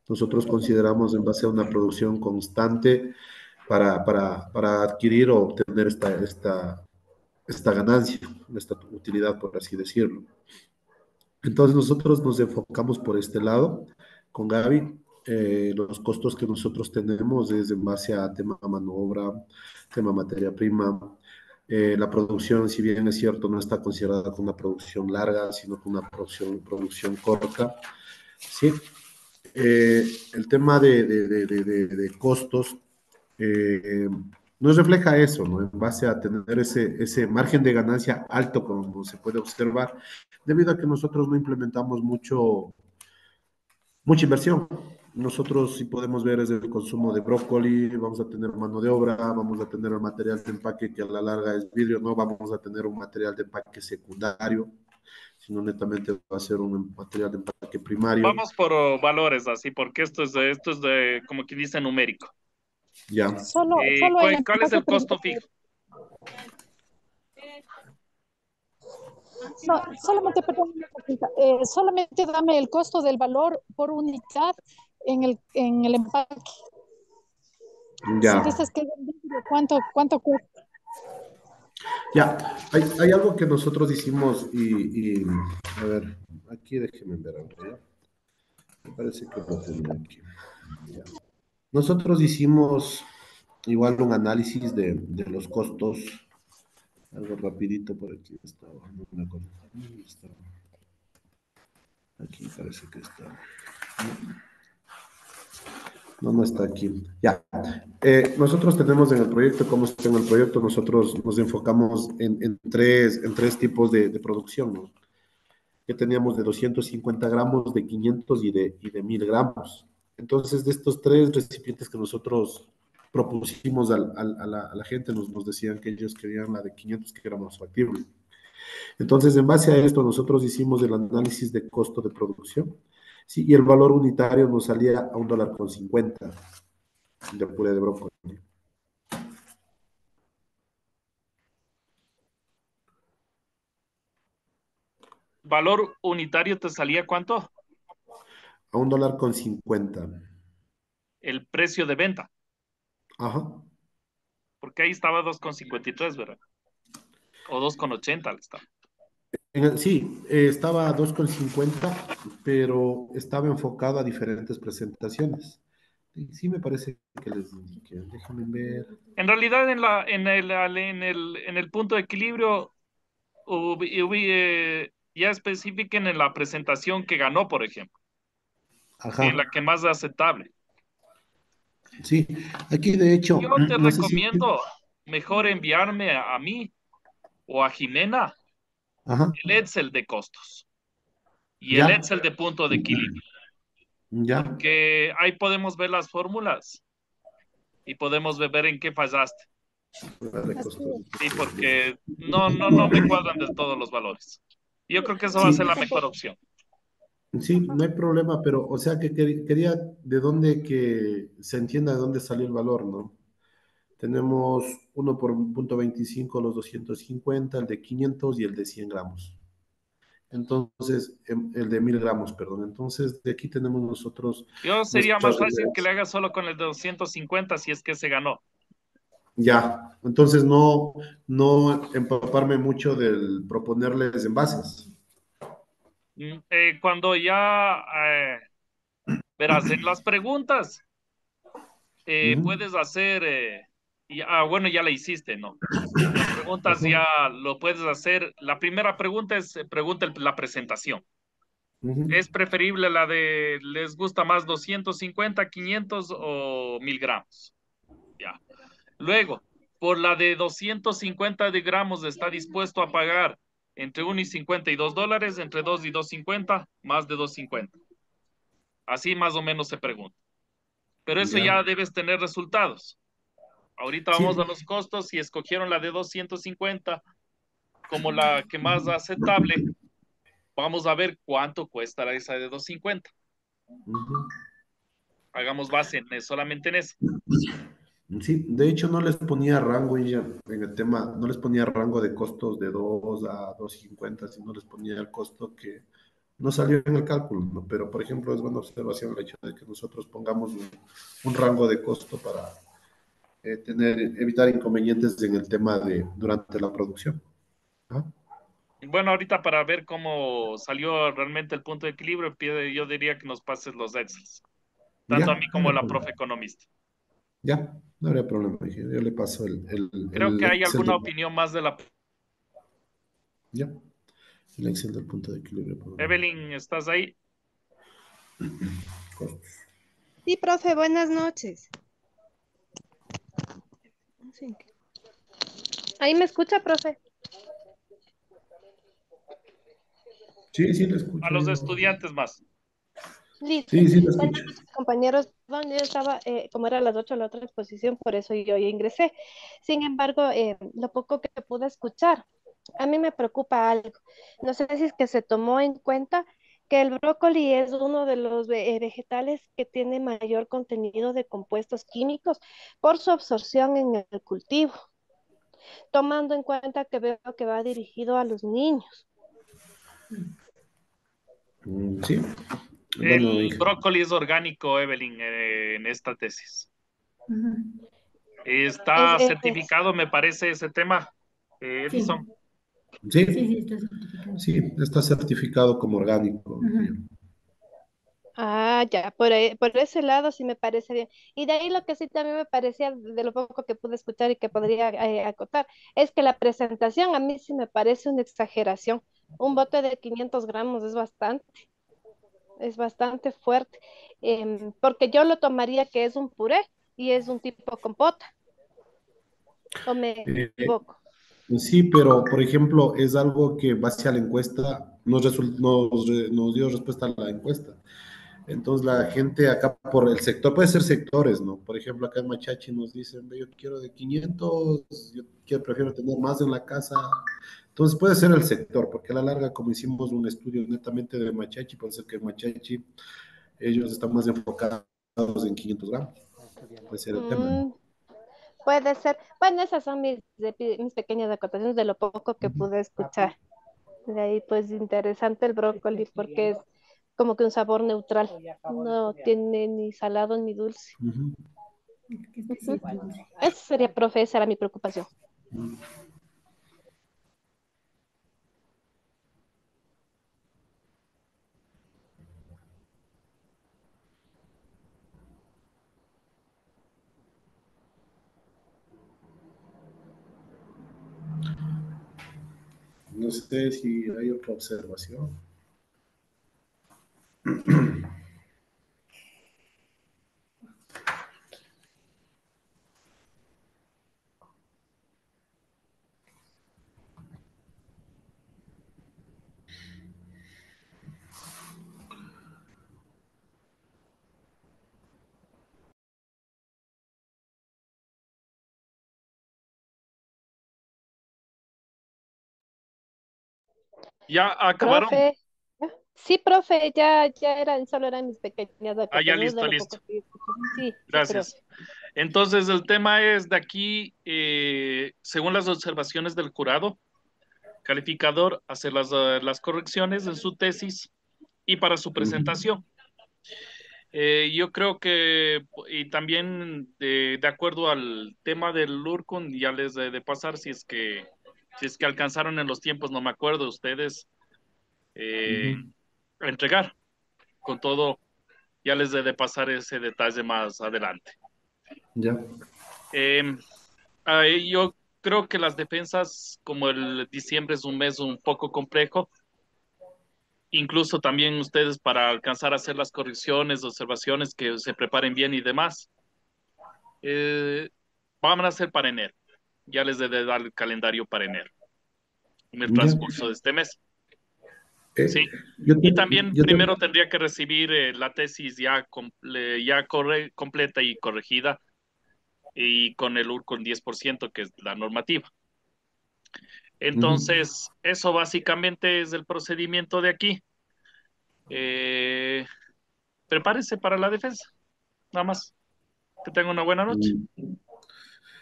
Nosotros consideramos en base a una producción constante para, para, para adquirir o obtener esta, esta, esta ganancia, esta utilidad, por así decirlo. Entonces nosotros nos enfocamos por este lado con Gaby. eh, los costos que nosotros tenemos es en base a tema mano obra, tema materia prima. Eh, la producción, si bien es cierto, no está considerada como una producción larga, sino como una producción, producción corta. Sí. Eh, el tema de, de, de, de, de costos eh, nos refleja eso, ¿no? En base a tener ese, ese margen de ganancia alto, como se puede observar, debido a que nosotros no implementamos mucho, mucha inversión. Nosotros, si podemos ver, es el consumo de brócoli, vamos a tener mano de obra, vamos a tener el material de empaque que a la larga es vidrio, no vamos a tener un material de empaque secundario, sino netamente va a ser un material de empaque primario. Vamos por valores así, porque esto es esto es de, como que dice numérico. Ya. Solo, Eh, solo ¿cuál, el cuál es el costo fijo? No, solamente, perdón. Eh, solamente dame el costo del valor por unidad en el, en el empaque. Ya. ¿cuánto, cuánto cuesta? Ya, hay, hay algo que nosotros hicimos y, y, a ver, aquí déjenme ver algo, ¿ya? Me parece que lo tenía aquí. Ya. Nosotros hicimos igual un análisis de, los costos, algo rapidito por aquí estaba. Aquí parece que está. No, no está aquí. Ya. Eh, nosotros tenemos en el proyecto, como está en el proyecto, nosotros nos enfocamos en, tres, en tres tipos de, de producción, ¿no? Que teníamos de 250 gramos, de 500 y de, y de 1000 gramos. Entonces, de estos tres recipientes que nosotros propusimos al, al, a, la, gente, nos, nos, decían que ellos querían la de 500, que era más factible. Entonces, en base a esto, nosotros hicimos el análisis de costo de producción Sí, y el valor unitario nos salía a un dólar con 50 de puré de brócoli. ¿Valor unitario te salía cuánto? A un dólar con 50. El precio de venta. Ajá. Porque ahí estaba 2,53, ¿verdad? O 2,80 estaba. Sí, eh, estaba a 2,50, pero estaba enfocado a diferentes presentaciones. Sí, me parece que les indiqué. Déjenme ver. En realidad, en, la, en, el, en, el, en el punto de equilibrio, hubo, hubo, eh, ya especifiquen en la presentación que ganó, por ejemplo. Ajá. la que más aceptable. Sí, aquí de hecho. Yo te recomiendo mejor enviarme a, mí o a Jimena el Excel de costos y el Excel de punto de equilibrio. Ya. Porque ahí podemos ver las fórmulas y podemos ver en qué fallaste. Sí, porque no, no, no me cuadran de todos los valores. Yo creo que eso va a ser la mejor opción. Sí, no hay problema, pero o sea que quería de dónde que se entienda de dónde salió el valor, ¿no? Tenemos uno por punto 25, los 250, el de 500 y el de 100 gramos. Entonces, em, el de 1000 gramos, perdón. Entonces, de aquí tenemos nosotros. Yo sería más fácil que le haga solo con el de 250 si es que se ganó. Ya, entonces no, no empaparme mucho del proponerles envases. Mm, eh, cuando ya, eh, verás, en las preguntas, eh, puedes hacer, ah, bueno, ya la hiciste, ¿no? Las preguntas ya lo puedes hacer. La primera pregunta es, pregunta la presentación. ¿Es preferible la de, les gusta más 250, 500 o 1000 gramos? Ya. Luego, por la de 250 de gramos está dispuesto a pagar entre 1 y 52 dólares, entre 2 y 250, más de 250. Así más o menos se pregunta. Pero eso ya, debes tener resultados. Ahorita vamos a los costos. Si escogieron la de 250 como la que más aceptable, vamos a ver cuánto cuesta esa de 250. Hagamos base en, solamente en eso. Sí, de hecho no les ponía rango en el tema, no les ponía rango de costos de 2 a 2.50, sino les ponía el costo que no salió en el cálculo, pero por ejemplo es buena observación el hecho de que nosotros pongamos un, rango de costo para eh, tener, evitar inconvenientes en el tema de durante la producción. Bueno, ahorita para ver cómo salió realmente el punto de equilibrio, yo diría que nos pases los Excels, tanto a mí como a la profe economista. Ya, no habría problema. Yo le paso el. Creo que hay alguna opinión más de la. Ya. El Excel del punto de equilibrio. Evelyn, ¿estás ahí? <clears throat> Sí, profe, buenas noches. ¿Ahí me escucha, profe? Sí, sí, le escucho. A los estudiantes más. Listo. Sí, sí, bueno, compañeros, yo estaba, eh, como era las 8 la otra exposición, por eso yo ya ingresé. Sin embargo, eh, lo poco que pude escuchar, a mí me preocupa algo. No sé si es que se tomó en cuenta que el brócoli es uno de los eh, vegetales que tiene mayor contenido de compuestos químicos por su absorción en el cultivo, tomando en cuenta que veo que va dirigido a los niños. Mm, sí, el brócoli es orgánico, Evelyn, eh, en esta tesis. Está certificado, me parece, ese tema, eh, Edison. Sí. Sí, está certificado. Sí, está certificado como orgánico. Ah, ya, por, por, ese lado sí me parece bien. Y de ahí lo que sí también me parecía, de lo poco que pude escuchar y que podría eh, acotar, es que la presentación a mí sí me parece una exageración. Un bote de 500 gramos es bastante es bastante fuerte, em, porque yo lo tomaría que es un puré y es un tipo compota. ¿O me eh, equivoco? Sí, pero por ejemplo, es algo que base a la encuesta nos, nos, nos dio respuesta a la encuesta. Entonces la gente acá por el sector, puede ser sectores, ¿no? Por ejemplo, acá en Machachi nos dicen, yo quiero de 500, yo quiero, prefiero tener más en la casa, entonces puede ser el sector, porque a la larga, como hicimos un estudio netamente de Machachi, puede ser que Machachi ellos están más enfocados en 500 gramos. Puede ser el tema. Mm, puede ser. Bueno, esas son mis, mis pequeñas acotaciones de lo poco que pude escuchar. De ahí, pues, interesante el brócoli, porque es como que un sabor neutral. No tiene ni salado ni dulce. Eso sería, profe, esa era mi preocupación. No sé si hay otra observación. ¿Ya acabaron? Sí, profe, ya, ya eran, solo eran mis pequeñas Ah, ya listo, listo. Sí, Gracias. Entonces, el tema es de aquí, eh, según las observaciones del jurado, calificador hace las, eh, las correcciones en su tesis y para su presentación. Eh, yo creo que, y también de, acuerdo al tema del Lurkun, ya les de, de, pasar si es que si es que alcanzaron en los tiempos, no me acuerdo, ustedes a entregar. Con todo, ya les de, de pasar ese detalle más adelante. Ya. Em, yo creo que las defensas, como el diciembre es un mes un poco complejo, incluso también ustedes para alcanzar a hacer las correcciones, observaciones, que se preparen bien y demás, eh, van a ser para enero. Ya les de dar el calendario para enero, en el transcurso de este mes. Eh, sí, y también primero tendría que recibir eh, la tesis ya, ya corre, completa y corregida y con el URCON 10%, que es la normativa. Entonces, eso básicamente es el procedimiento de aquí. Eh, prepárese para la defensa, nada más. Que tenga una buena noche.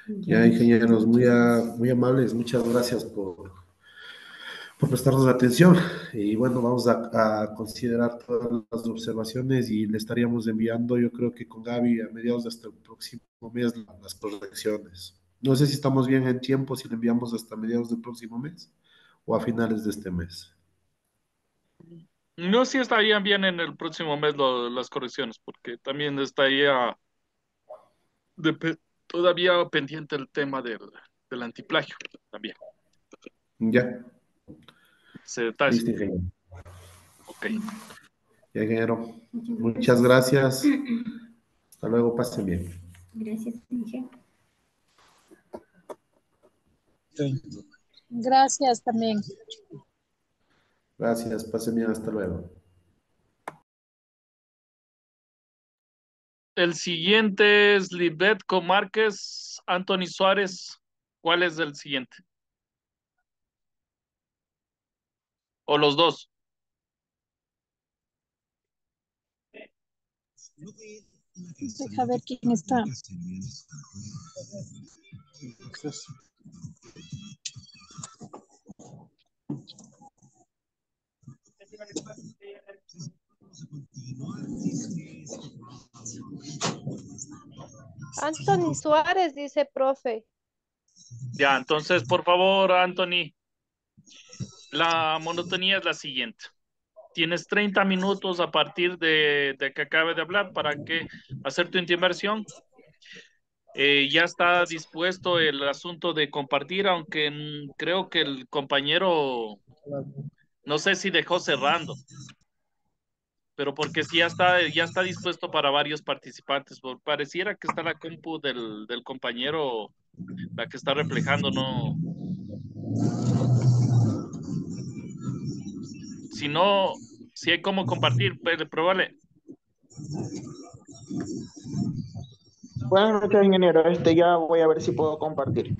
Ya, ingenieros, muy, muy amables, muchas gracias por, por prestarnos atención. Y bueno, vamos a, considerar todas las observaciones y le estaríamos enviando, yo creo que con Gaby, a mediados de hasta el próximo mes, las correcciones. No sé si estamos bien en tiempo, si le enviamos hasta mediados del próximo mes o a finales de este mes. No, si estarían bien en el próximo mes las correcciones, porque también estaría todavía pendiente el tema del, del antiplagio también. Ya. Se detalle. Ok. Ya, ingeniero. Muchas gracias. Hasta luego, pasen bien. Gracias, ingeniero. Gracias también. Gracias, pasen bien, hasta luego. El siguiente es Libetco Márquez, Anthony Suárez. ¿Cuál es el siguiente? ¿O los dos? Deja ver quién está. Anthony Suárez, dice profe. Ya, entonces, por favor, Anthony, la monotonía es la siguiente. Tienes 30 minutos a partir de, que acabe de hablar para que hacer tu intervención. Eh, ya está dispuesto el asunto de compartir, aunque creo que el compañero, no sé si dejó cerrando pero porque si ya está, ya está dispuesto para varios participantes. Pareciera que está la compu del, del compañero, la que está reflejando, no. Si no, si hay cómo compartir, pues probable. Buenas noches, ingeniero. Este ya voy a ver si puedo compartir.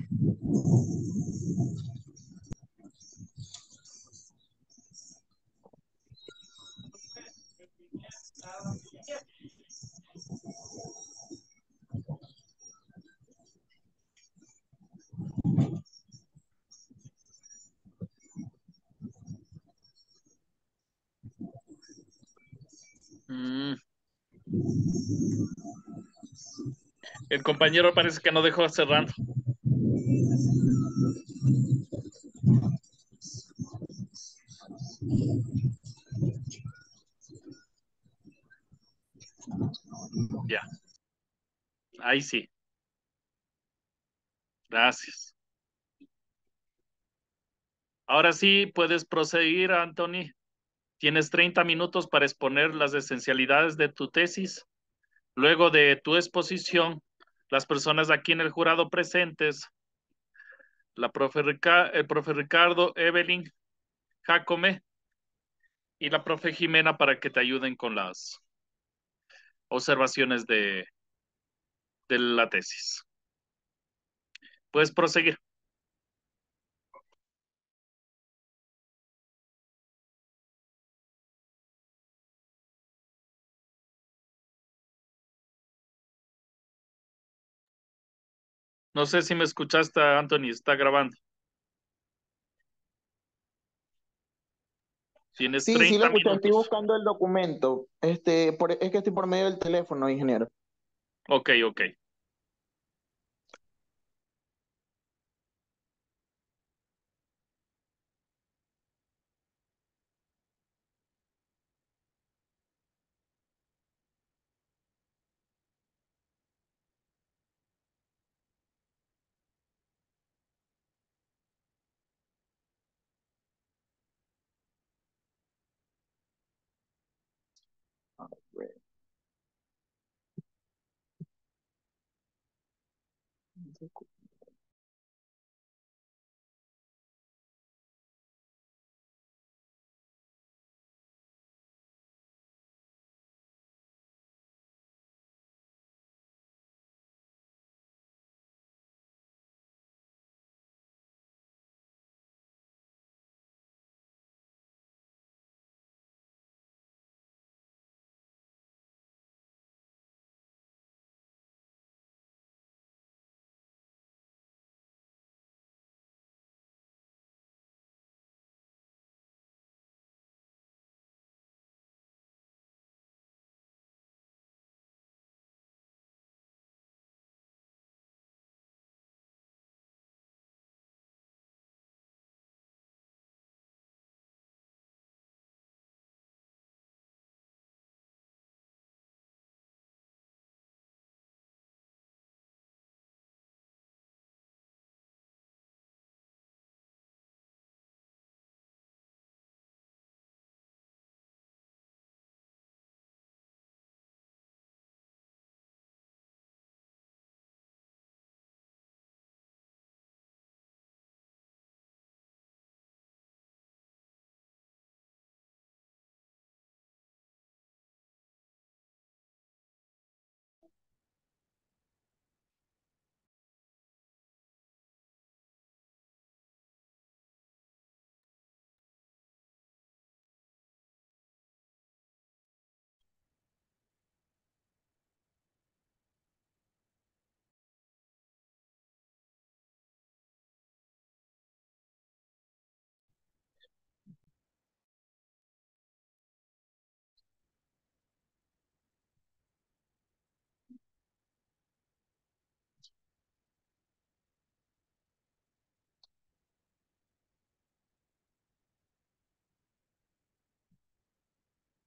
Mm. El compañero parece que no dejó cerrando. Ya. Ahí sí. Gracias. Ahora sí, puedes proseguir, Anthony. Tienes 30 minutos para exponer las esencialidades de tu tesis. Luego de tu exposición, las personas aquí en el jurado presentes, la profe el profe Ricardo, Evelyn, Jacome y la profe Jimena para que te ayuden con las observaciones de, de la tesis. Puedes proseguir. No sé si me escuchaste, Anthony, está grabando. Tienes sí, 30 sí, lo escuché, estoy buscando el documento. Este, por, es que estoy por medio del teléfono, ingeniero. Ok, ok. すご。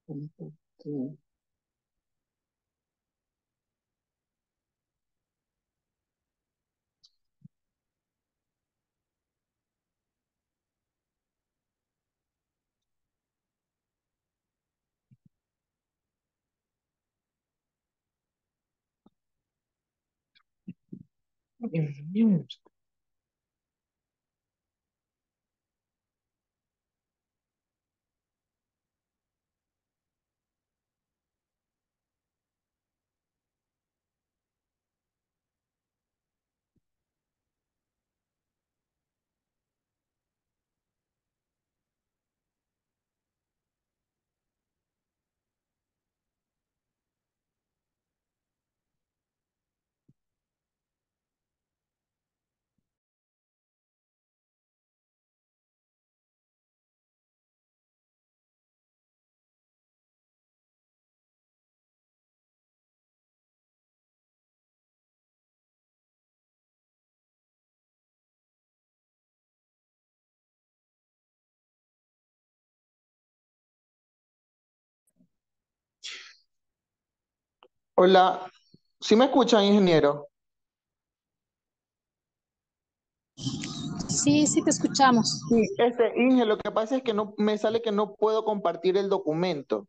Угу. Извините. Hola, ¿sí me escuchan, ingeniero? Sí, sí te escuchamos. Sí, este, Inge, lo que pasa es que no me sale que no puedo compartir el documento.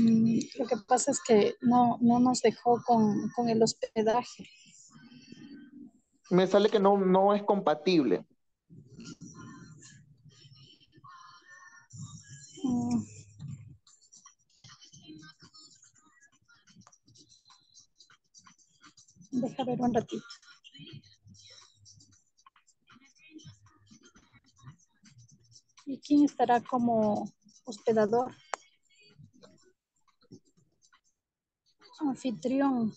Mm, lo que pasa es que no, no nos dejó con, con el hospedaje. Me sale que no, no es compatible. Deja ver un ratito. ¿Y quién estará como hospedador? Anfitrión.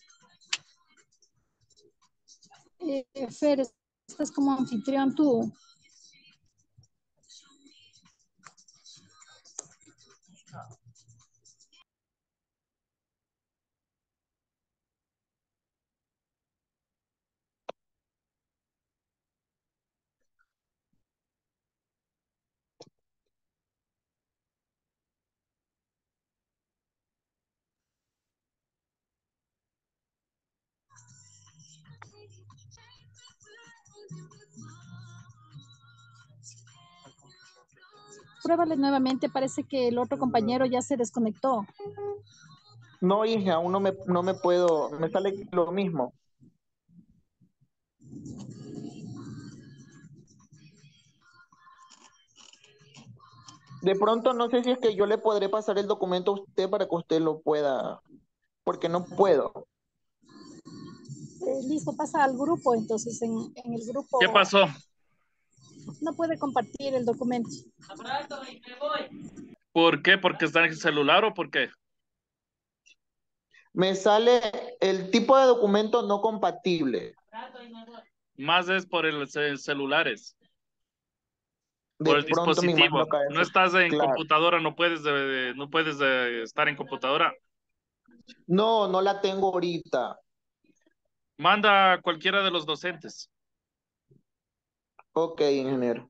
Eh, Fer, estás como anfitrión tú. Pruébale nuevamente, parece que el otro compañero ya se desconectó. No, hija, aún no me, no me puedo, me sale lo mismo. De pronto no sé si es que yo le podré pasar el documento a usted para que usted lo pueda, porque no puedo. Eh, listo, pasa al grupo, entonces en, en el grupo. ¿Qué pasó? No puede compartir el documento. ¿Por qué? ¿Porque está en el celular o por qué? Me sale el tipo de documento no compatible. Más es por el ce- celulares. De Por el dispositivo. No estás en Claro. computadora, no puedes, no puedes estar en computadora. No, no la tengo ahorita. Manda a cualquiera de los docentes. Ok, ingeniero.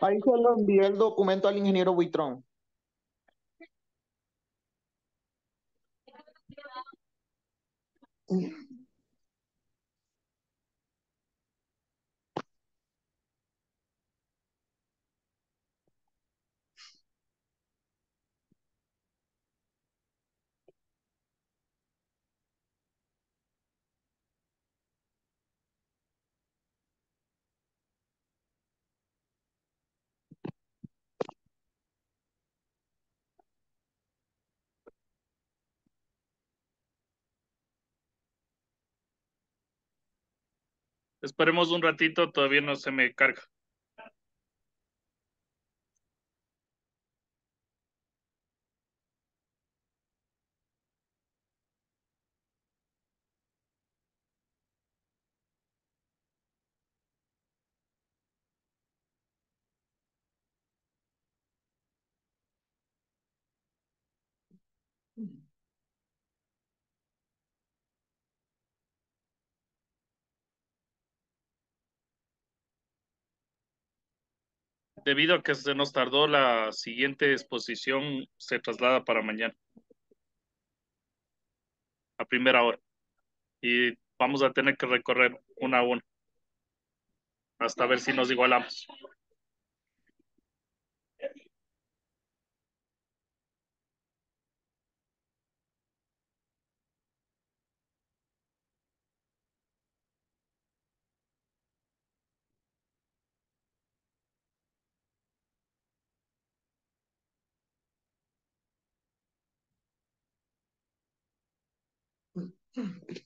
Ahí se lo envié el documento al ingeniero Buitrón. Mm. Esperemos un ratito, todavía no se me carga. Debido a que se nos tardó, la siguiente exposición se traslada para mañana. A primera hora. Y vamos a tener que recorrer una a una. Hasta ver si nos igualamos. 嗯 <laughs>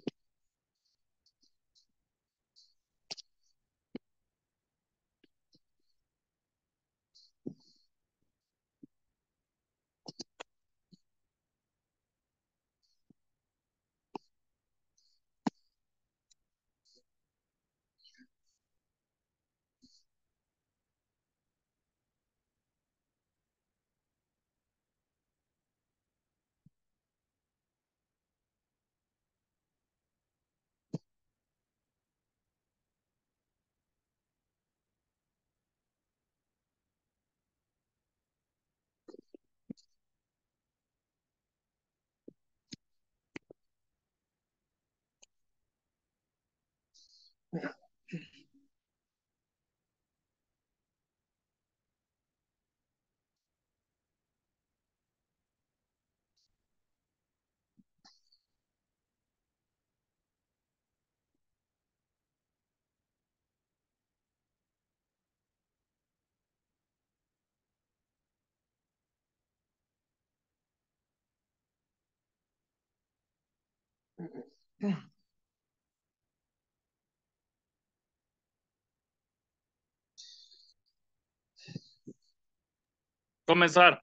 Yeah. Comenzar.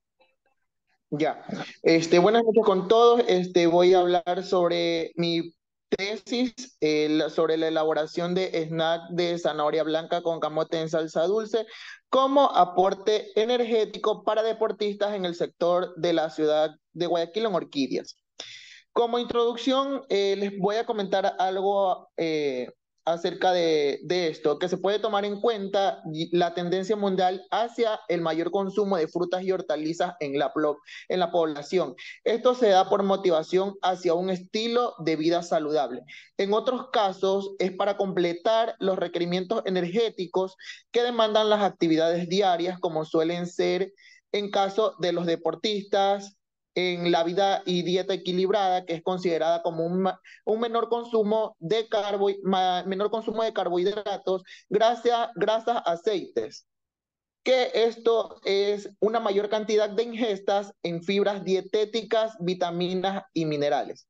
Ya. Este, buenas noches con todos. Este, voy a hablar sobre mi tesis sobre la elaboración de snack de zanahoria blanca con camote en salsa dulce como aporte energético para deportistas en el sector de la ciudad de Guayaquil en Orquídeas. Como introducción, eh, les voy a comentar algo eh, acerca de, esto, que se puede tomar en cuenta la tendencia mundial hacia el mayor consumo de frutas y hortalizas en la, en la población. Esto se da por motivación hacia un estilo de vida saludable. En otros casos es para completar los requerimientos energéticos que demandan las actividades diarias, como suelen ser en caso de los deportistas, en la vida y dieta equilibrada, que es considerada como un, un menor, consumo de carbo, menor consumo de carbohidratos, grasas, grasas, aceites. Que esto es una mayor cantidad de ingestas en fibras dietéticas, vitaminas y minerales.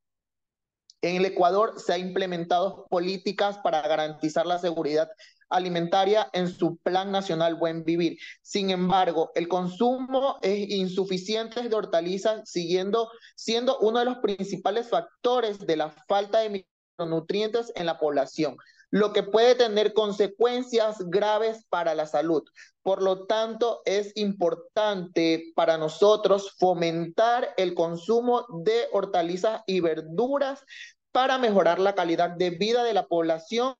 En el Ecuador se han implementado políticas para garantizar la seguridad alimentaria en su Plan Nacional Buen Vivir. Sin embargo, el consumo es insuficiente de hortalizas, siguiendo, siendo uno de los principales factores de la falta de micronutrientes en la población, lo que puede tener consecuencias graves para la salud. Por lo tanto, es importante para nosotros fomentar el consumo de hortalizas y verduras para mejorar la calidad de vida de la población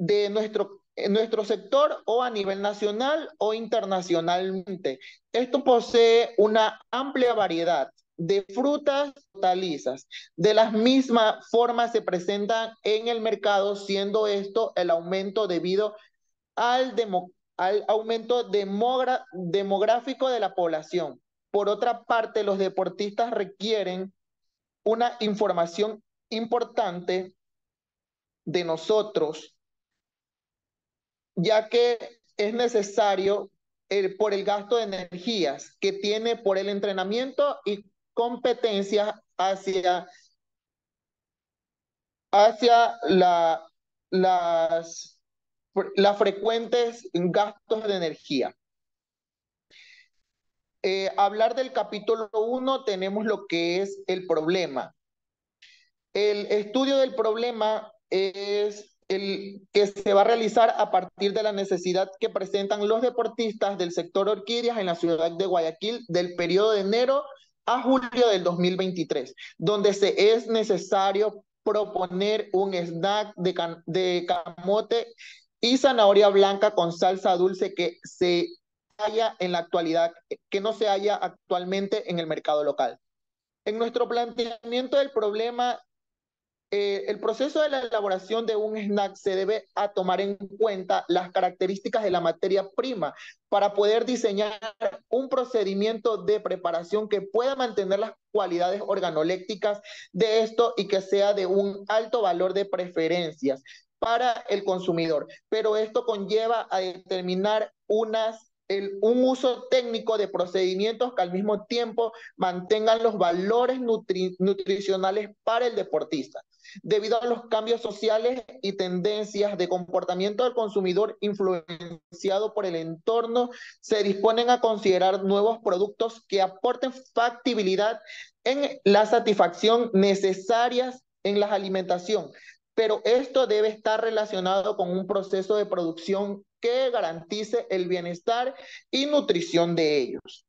de nuestro, nuestro sector o a nivel nacional o internacionalmente. Esto posee una amplia variedad de frutas hortalizas. De las mismas formas se presentan en el mercado, siendo esto el aumento debido al, al aumento demográfico de la población. Por otra parte, los deportistas requieren una información importante de nosotros ya que es necesario por el gasto de energías que tiene por el entrenamiento y competencias hacia, hacia la, las, las frecuentes gastos de energía. Eh, hablar del capítulo 1 tenemos lo que es el problema. El estudio del problema es el, que se va a realizar a partir de la necesidad que presentan los deportistas del sector orquídeas en la ciudad de Guayaquil del periodo de enero a julio del 2023, donde se es necesario proponer un snack de, de camote y zanahoria blanca con salsa dulce que se haya en la actualidad, que no se haya actualmente en el mercado local. En nuestro planteamiento del problema eh, el proceso de la elaboración de un snack se debe a tomar en cuenta las características de la materia prima para poder diseñar un procedimiento de preparación que pueda mantener las cualidades organolépticas de esto y que sea de un alto valor de preferencias para el consumidor. Pero esto conlleva a determinar unas un uso técnico de procedimientos que al mismo tiempo mantengan los valores nutricionales para el deportista. Debido a los cambios sociales y tendencias de comportamiento del consumidor influenciado por el entorno, se disponen a considerar nuevos productos que aporten factibilidad en la satisfacción necesarias en la alimentación, pero esto debe estar relacionado con un proceso de producción que garantice el bienestar y nutrición de ellos.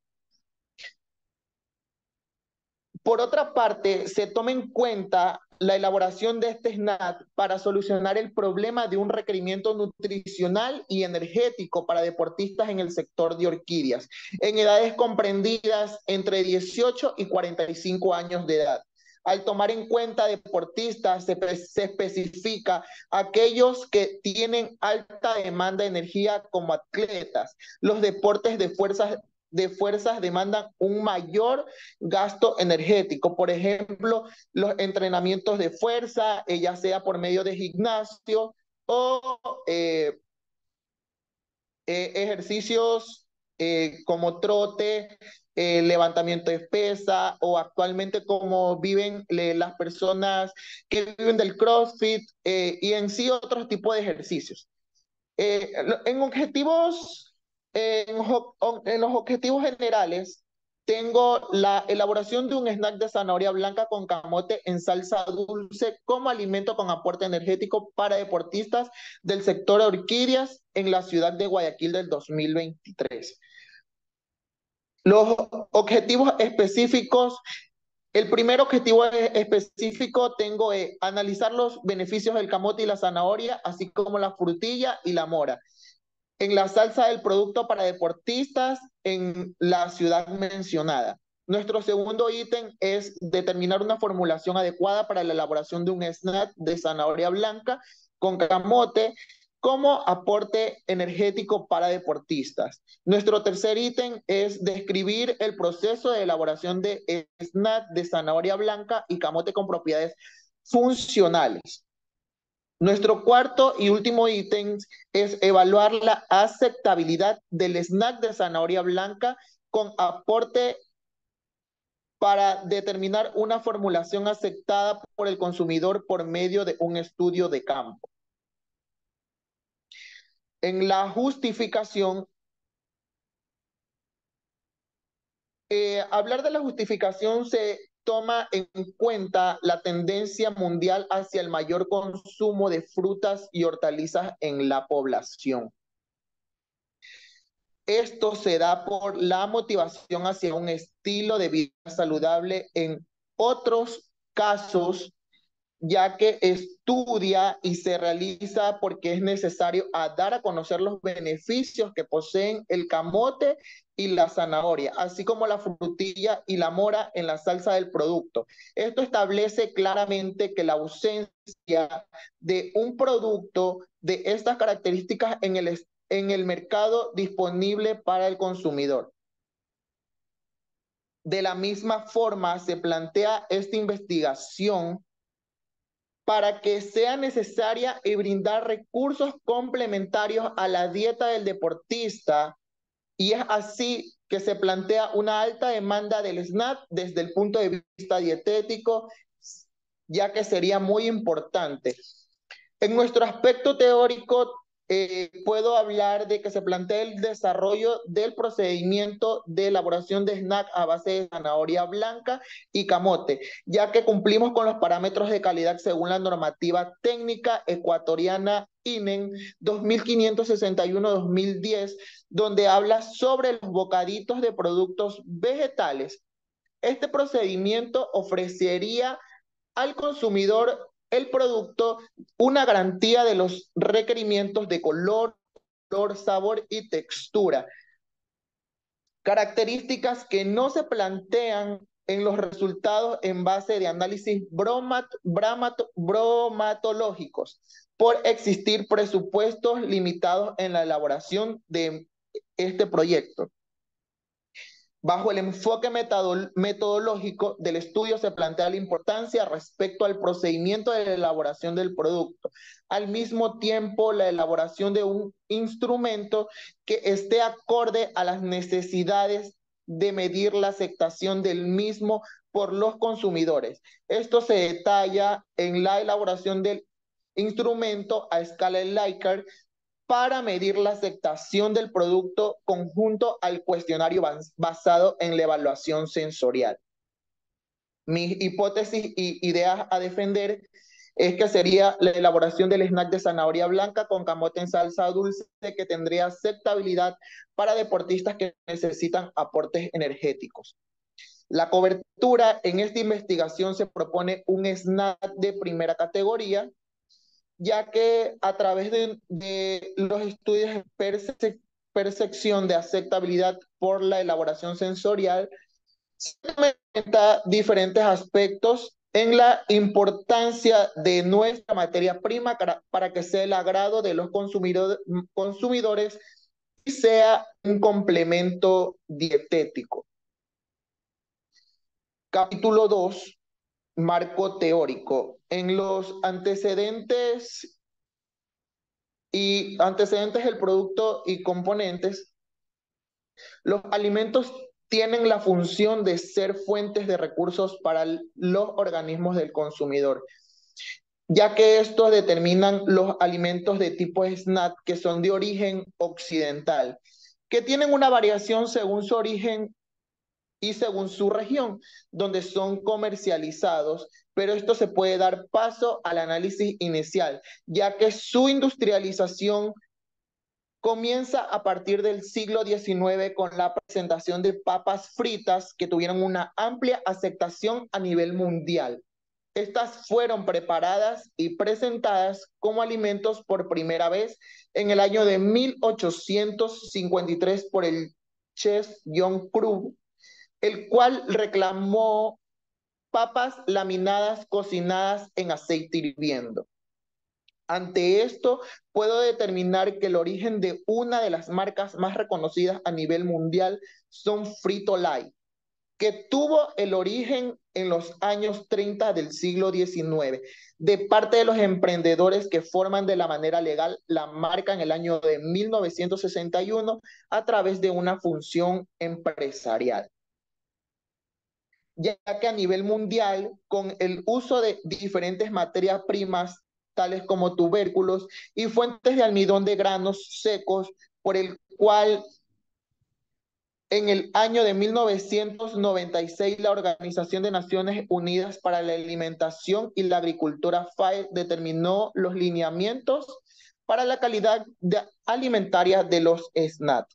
Por otra parte, se toma en cuenta la elaboración de este SNAP para solucionar el problema de un requerimiento nutricional y energético para deportistas en el sector de orquídeas, en edades comprendidas entre 18 y 45 años de edad. Al tomar en cuenta deportistas, se, especifica aquellos que tienen alta demanda de energía como atletas. Los deportes de fuerzas de fuerzas demandan un mayor gasto energético. Por ejemplo, los entrenamientos de fuerza, eh, ya sea por medio de gimnasio o eh, eh, ejercicios como trote, levantamiento de pesa o actualmente como viven las personas que viven del CrossFit y en sí otros tipos de ejercicios. en objetivos en, los objetivos generales, tengo la elaboración de un snack de zanahoria blanca con camote en salsa dulce como alimento con aporte energético para deportistas del sector orquídeas en la ciudad de Guayaquil del 2023. Los objetivos específicos, el primer objetivo específico tengo es analizar los beneficios del camote y la zanahoria, así como la frutilla y la mora en la salsa del producto para deportistas en la ciudad mencionada. Nuestro segundo ítem es determinar una formulación adecuada para la elaboración de un snack de zanahoria blanca con camote como aporte energético para deportistas. Nuestro tercer ítem es describir el proceso de elaboración de snack de zanahoria blanca y camote con propiedades funcionales. Nuestro cuarto y último ítem es evaluar la aceptabilidad del snack de zanahoria blanca con aporte para determinar una formulación aceptada por el consumidor por medio de un estudio de campo. En la justificación, eh, hablar de la justificación se toma en cuenta la tendencia mundial hacia el mayor consumo de frutas y hortalizas en la población. Esto se da por la motivación hacia un estilo de vida saludable. En otros casos, ya que estudia y se realiza porque es necesario dar a conocer los beneficios que poseen el camote y la zanahoria, así como la frutilla y la mora en la salsa del producto. Esto establece claramente que la ausencia de un producto de estas características en el, en el mercado disponible para el consumidor. De la misma forma, se plantea esta investigación para que sea necesaria y brindar recursos complementarios a la dieta del deportista. Y es así que se plantea una alta demanda del SNAP desde el punto de vista dietético, ya que sería muy importante. En nuestro aspecto teórico, eh, puedo hablar de que se plantea el desarrollo del procedimiento de elaboración de snack a base de zanahoria blanca y camote, ya que cumplimos con los parámetros de calidad según la normativa técnica ecuatoriana INEN 2561-2010, donde habla sobre los bocaditos de productos vegetales. Este procedimiento ofrecería al consumidor el producto una garantía de los requerimientos de color, color, sabor y textura. Características que no se plantean en los resultados en base de análisis bromat, bromatológicos por existir presupuestos limitados en la elaboración de este proyecto. Bajo el enfoque metodológico del estudio se plantea la importancia respecto al procedimiento de la elaboración del producto. Al mismo tiempo, la elaboración de un instrumento que esté acorde a las necesidades de medir la aceptación del mismo por los consumidores. Esto se detalla en la elaboración del instrumento a escala Likert para medir la aceptación del producto conjunto al cuestionario basado en la evaluación sensorial. Mi hipótesis y ideas a defender es que sería la elaboración del snack de zanahoria blanca con camote en salsa dulce que tendría aceptabilidad para deportistas que necesitan aportes energéticos. La cobertura en esta investigación se propone un snack de primera categoría ya que a través de, los estudios de percepción de aceptabilidad por la elaboración sensorial, se comenta diferentes aspectos en la importancia de nuestra materia prima para, que sea el agrado de los consumidores y sea un complemento dietético. Capítulo 2 marco teórico. En los antecedentes y antecedentes del producto y componentes, los alimentos tienen la función de ser fuentes de recursos para los organismos del consumidor, ya que estos determinan los alimentos de tipo SNAP que son de origen occidental, que tienen una variación según su origen y según su región, donde son comercializados, pero esto se puede dar paso al análisis inicial, ya que su industrialización comienza a partir del siglo XIX con la presentación de papas fritas que tuvieron una amplia aceptación a nivel mundial. Estas fueron preparadas y presentadas como alimentos por primera vez en el año de 1853 por el chef John Krug el cual reclamó papas laminadas cocinadas en aceite hirviendo. Ante esto, puedo determinar que el origen de una de las marcas más reconocidas a nivel mundial son Frito Lay, que tuvo el origen en los años 30 del siglo XIX, de parte de los emprendedores que forman de la manera legal la marca en el año de 1961 a través de una función empresarial ya que a nivel mundial, con el uso de diferentes materias primas, tales como tubérculos y fuentes de almidón de granos secos, por el cual en el año de 1996 la Organización de Naciones Unidas para la Alimentación y la Agricultura FAE determinó los lineamientos para la calidad alimentaria de los SNAT.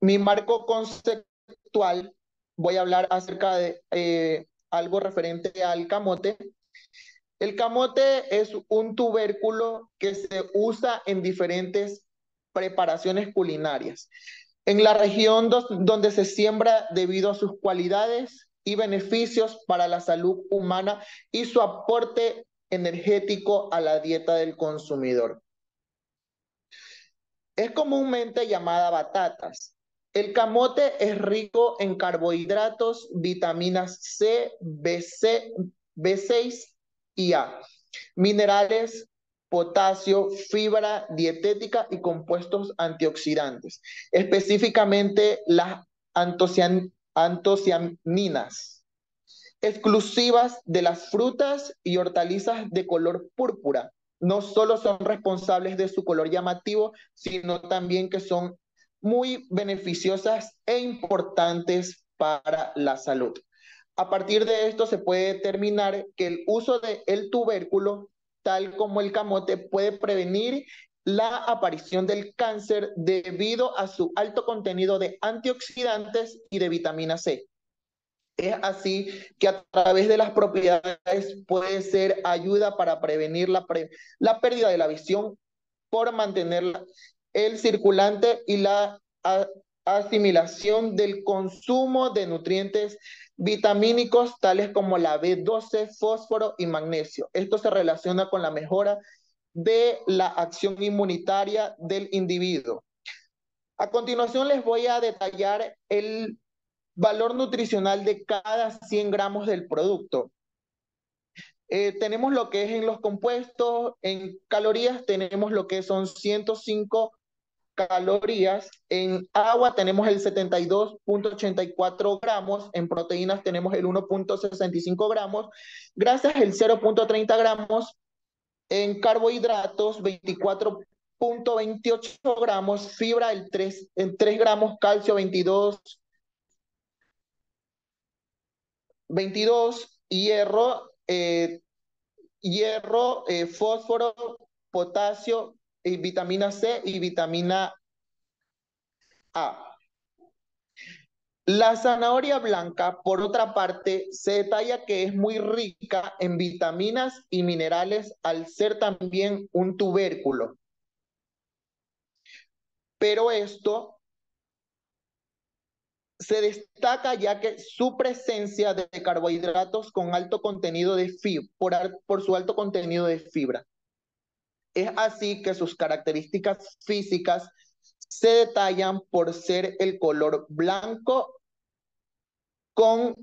Mi marco conceptual, voy a hablar acerca de eh, algo referente al camote. El camote es un tubérculo que se usa en diferentes preparaciones culinarias. En la región donde se siembra debido a sus cualidades y beneficios para la salud humana y su aporte energético a la dieta del consumidor. Es comúnmente llamada batatas. El camote es rico en carbohidratos, vitaminas C, BC, B6 y A, minerales, potasio, fibra dietética y compuestos antioxidantes, específicamente las antocianinas, exclusivas de las frutas y hortalizas de color púrpura. No solo son responsables de su color llamativo, sino también que son muy beneficiosas e importantes para la salud. A partir de esto se puede determinar que el uso del el tubérculo, tal como el camote, puede prevenir la aparición del cáncer debido a su alto contenido de antioxidantes y de vitamina C. Es así que a través de las propiedades puede ser ayuda para prevenir la, la pérdida de la visión por mantener el circulante y la asimilación del consumo de nutrientes vitamínicos tales como la B12, fósforo y magnesio. Esto se relaciona con la mejora de la acción inmunitaria del individuo. A continuación les voy a detallar el valor nutricional de cada 100 gramos del producto. Eh, tenemos lo que es en los compuestos, en calorías tenemos lo que son 105 calorías, en agua tenemos el 72.84 gramos, en proteínas tenemos el 1.65 gramos, grasas el 0.30 gramos, en carbohidratos 24.28 gramos, fibra el 3, en 3 gramos, calcio 22 22, hierro, eh, hierro, eh, fósforo, potasio, y vitamina C y vitamina A. La zanahoria blanca, por otra parte, se detalla que es muy rica en vitaminas y minerales al ser también un tubérculo. Pero esto se destaca ya que su presencia de carbohidratos con alto contenido de fibra, por, su alto contenido de fibra. Es así que sus características físicas se detallan por ser el color blanco con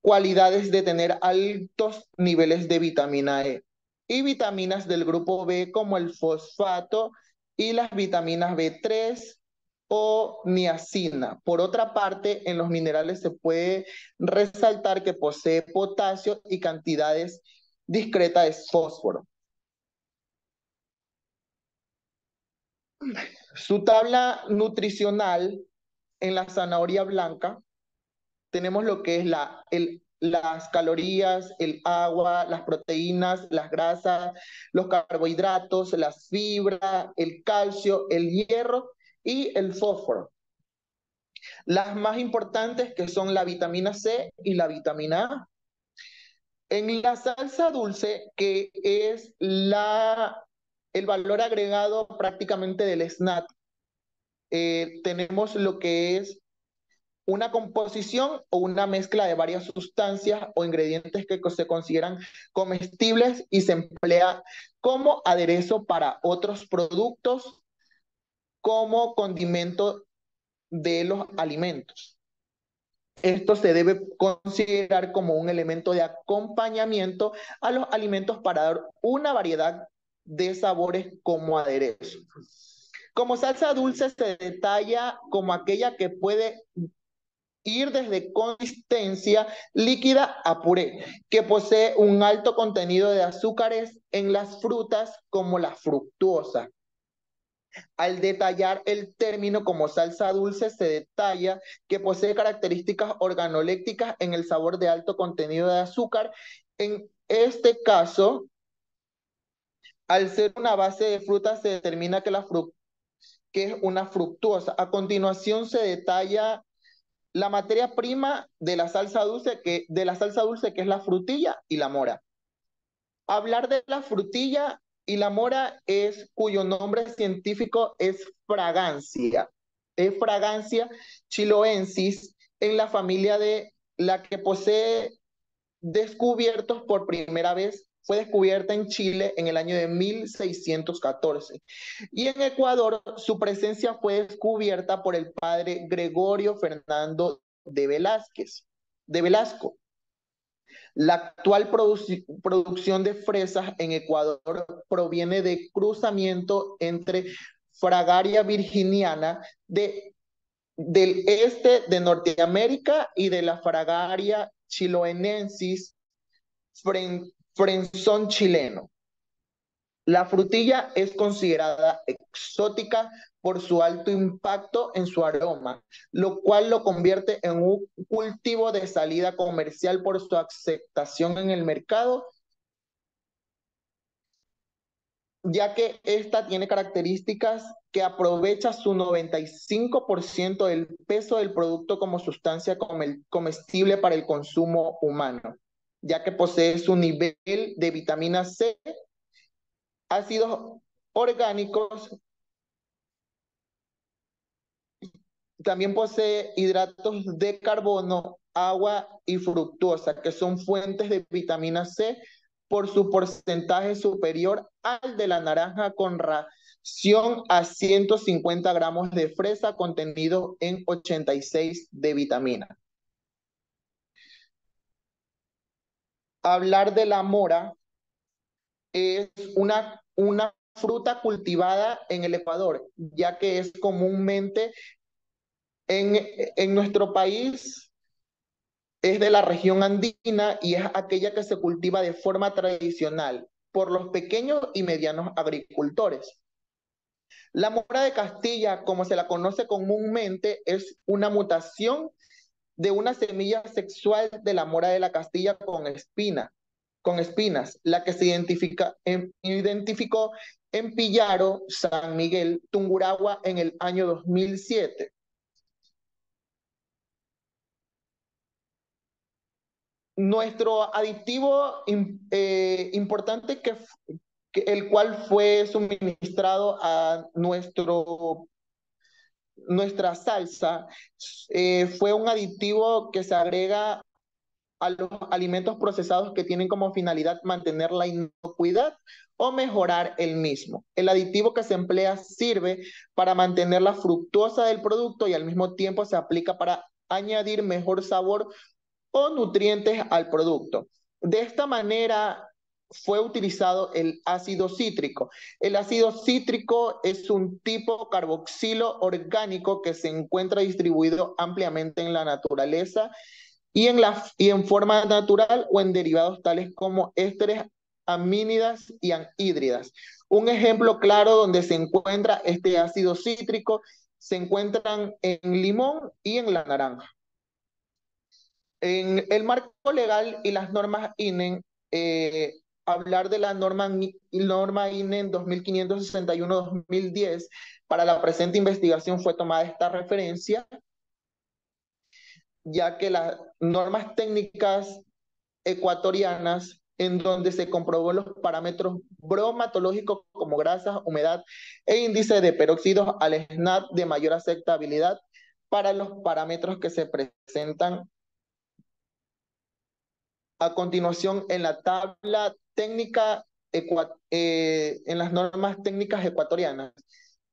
cualidades de tener altos niveles de vitamina E y vitaminas del grupo B como el fosfato y las vitaminas B3, o niacina. Por otra parte, en los minerales se puede resaltar que posee potasio y cantidades discretas de fósforo. Su tabla nutricional en la zanahoria blanca, tenemos lo que es la, el, las calorías, el agua, las proteínas, las grasas, los carbohidratos, las fibras, el calcio, el hierro y el fósforo. Las más importantes que son la vitamina C y la vitamina A. En la salsa dulce, que es la, el valor agregado prácticamente del SNAT, eh, tenemos lo que es una composición o una mezcla de varias sustancias o ingredientes que se consideran comestibles y se emplea como aderezo para otros productos como condimento de los alimentos. Esto se debe considerar como un elemento de acompañamiento a los alimentos para dar una variedad de sabores como aderezo. Como salsa dulce se detalla como aquella que puede ir desde consistencia líquida a puré, que posee un alto contenido de azúcares en las frutas como la fructuosa, al detallar el término como salsa dulce, se detalla que posee características organolépticas en el sabor de alto contenido de azúcar. En este caso, al ser una base de fruta, se determina que, la que es una fructuosa. A continuación se detalla la materia prima de la salsa dulce, que, de la salsa dulce, que es la frutilla y la mora. Hablar de la frutilla y la mora es, cuyo nombre científico es fragancia. Es fragancia chiloensis en la familia de la que posee descubiertos por primera vez fue descubierta en Chile en el año de 1614. Y en Ecuador su presencia fue descubierta por el padre Gregorio Fernando de Velázquez, de Velasco, la actual producción de fresas en Ecuador proviene de cruzamiento entre Fragaria virginiana de, del este de Norteamérica y de la Fragaria chiloenensis frenzón chileno. La frutilla es considerada exótica por su alto impacto en su aroma, lo cual lo convierte en un cultivo de salida comercial por su aceptación en el mercado ya que esta tiene características que aprovecha su 95% del peso del producto como sustancia comestible para el consumo humano, ya que posee su nivel de vitamina C, ácidos orgánicos, también posee hidratos de carbono, agua y fructuosa, que son fuentes de vitamina C por su porcentaje superior al de la naranja con ración a 150 gramos de fresa contenido en 86 de vitamina. Hablar de la mora es una, una fruta cultivada en el Ecuador, ya que es comúnmente en, en nuestro país es de la región andina y es aquella que se cultiva de forma tradicional por los pequeños y medianos agricultores. La mora de Castilla, como se la conoce comúnmente, es una mutación de una semilla sexual de la mora de la Castilla con espina, con espinas, la que se identifica identificó en Pillaro, San Miguel, Tunguragua en el año 2007. Nuestro aditivo eh, importante que, el cual fue suministrado a nuestro nuestra salsa eh, fue un aditivo que se agrega a los alimentos procesados que tienen como finalidad mantener la inocuidad o mejorar el mismo. El aditivo que se emplea sirve para mantener la fructuosa del producto y al mismo tiempo se aplica para añadir mejor sabor o nutrientes al producto. De esta manera fue utilizado el ácido cítrico. El ácido cítrico es un tipo carboxilo orgánico que se encuentra distribuido ampliamente en la naturaleza y en, la, y en forma natural o en derivados tales como ésteres amínidas y anhídridas. Un ejemplo claro donde se encuentra este ácido cítrico se encuentran en limón y en la naranja. En el marco legal y las normas INE, eh, hablar de la norma, norma INE 2561-2010, para la presente investigación fue tomada esta referencia, ya que las normas técnicas ecuatorianas en donde se comprobó los parámetros bromatológicos como grasas, humedad e índice de peróxidos al SNAT de mayor aceptabilidad para los parámetros que se presentan a continuación en la tabla técnica, eh, en las normas técnicas ecuatorianas.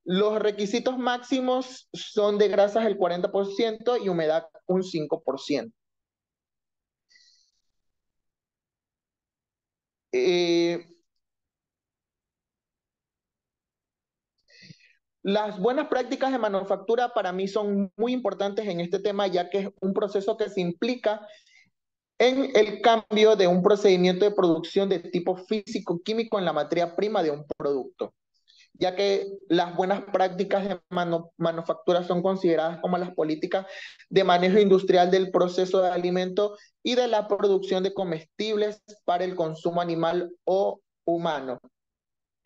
Los requisitos máximos son de grasas el 40% y humedad un 5%. Eh, las buenas prácticas de manufactura para mí son muy importantes en este tema, ya que es un proceso que se implica en el cambio de un procedimiento de producción de tipo físico-químico en la materia prima de un producto, ya que las buenas prácticas de manufactura son consideradas como las políticas de manejo industrial del proceso de alimento y de la producción de comestibles para el consumo animal o humano.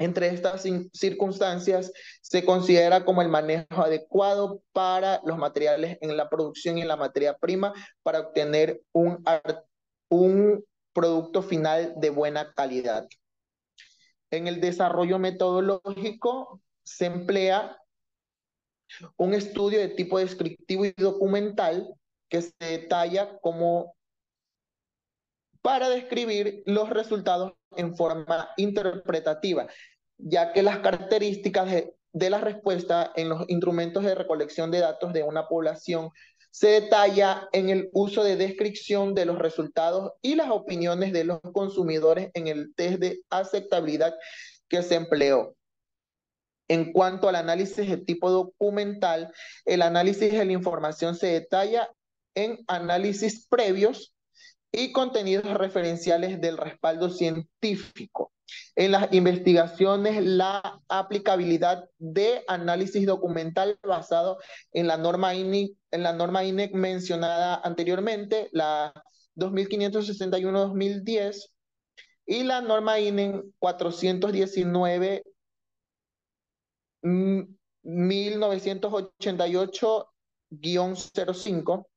Entre estas circunstancias se considera como el manejo adecuado para los materiales en la producción y en la materia prima para obtener un, un producto final de buena calidad. En el desarrollo metodológico se emplea un estudio de tipo descriptivo y documental que se detalla como para describir los resultados en forma interpretativa ya que las características de, la respuesta en los instrumentos de recolección de datos de una población se detalla en el uso de descripción de los resultados y las opiniones de los consumidores en el test de aceptabilidad que se empleó. En cuanto al análisis de tipo documental, el análisis de la información se detalla en análisis previos y contenidos referenciales del respaldo científico. En las investigaciones, la aplicabilidad de análisis documental basado en la norma INEC, en la norma INEC mencionada anteriormente, la 2561-2010, y la norma INEC 419 1988-05,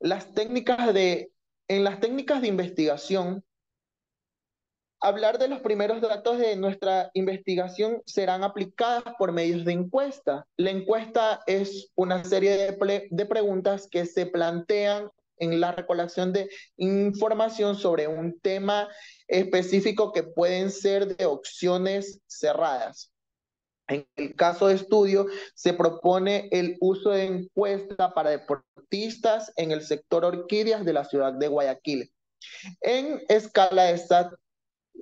las técnicas de, en las técnicas de investigación, hablar de los primeros datos de nuestra investigación serán aplicadas por medios de encuesta. La encuesta es una serie de, de preguntas que se plantean en la recolección de información sobre un tema específico que pueden ser de opciones cerradas. En el caso de estudio, se propone el uso de encuesta para deportistas en el sector orquídeas de la ciudad de Guayaquil. En escala de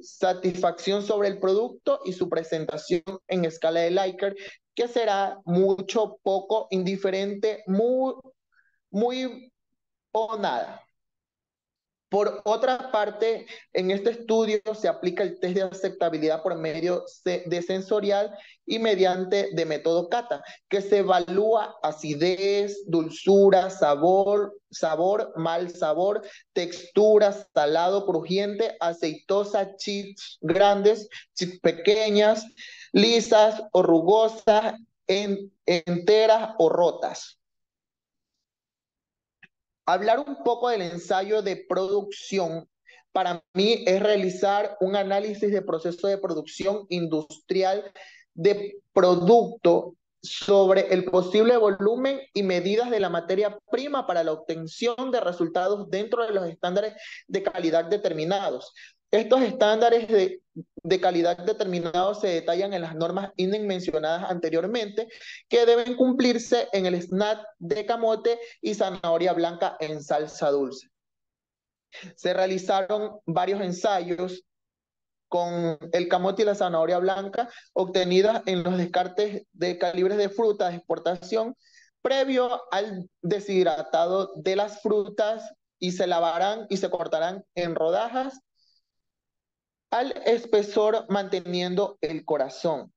satisfacción sobre el producto y su presentación en escala de Likert, que será mucho, poco, indiferente, muy, muy o nada. Por otra parte, en este estudio se aplica el test de aceptabilidad por medio de sensorial y mediante de método CATA, que se evalúa acidez, dulzura, sabor, sabor, mal sabor, textura, salado, crujiente, aceitosa, chips grandes, chips pequeñas, lisas o rugosas, enteras o rotas. Hablar un poco del ensayo de producción para mí es realizar un análisis de proceso de producción industrial de producto sobre el posible volumen y medidas de la materia prima para la obtención de resultados dentro de los estándares de calidad determinados. Estos estándares de, calidad determinados se detallan en las normas INEN mencionadas anteriormente, que deben cumplirse en el SNAT de camote y zanahoria blanca en salsa dulce. Se realizaron varios ensayos con el camote y la zanahoria blanca obtenidas en los descartes de calibres de fruta de exportación previo al deshidratado de las frutas y se lavarán y se cortarán en rodajas al espesor manteniendo el corazón.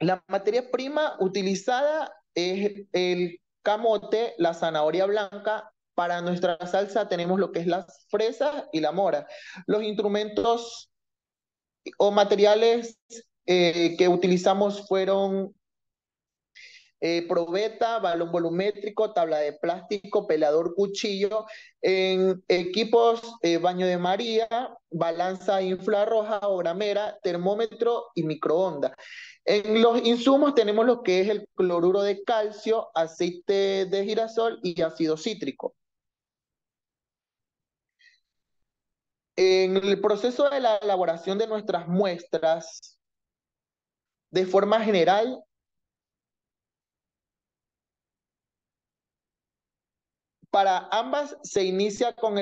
La materia prima utilizada es el camote, la zanahoria blanca. Para nuestra salsa tenemos lo que es las fresas y la mora. Los instrumentos o materiales eh, que utilizamos fueron eh, probeta, balón volumétrico, tabla de plástico, pelador, cuchillo, en equipos eh, baño de María, balanza infrarroja o gramera, termómetro y microondas. En los insumos tenemos lo que es el cloruro de calcio, aceite de girasol y ácido cítrico. En el proceso de la elaboración de nuestras muestras, de forma general, Para ambas se inicia con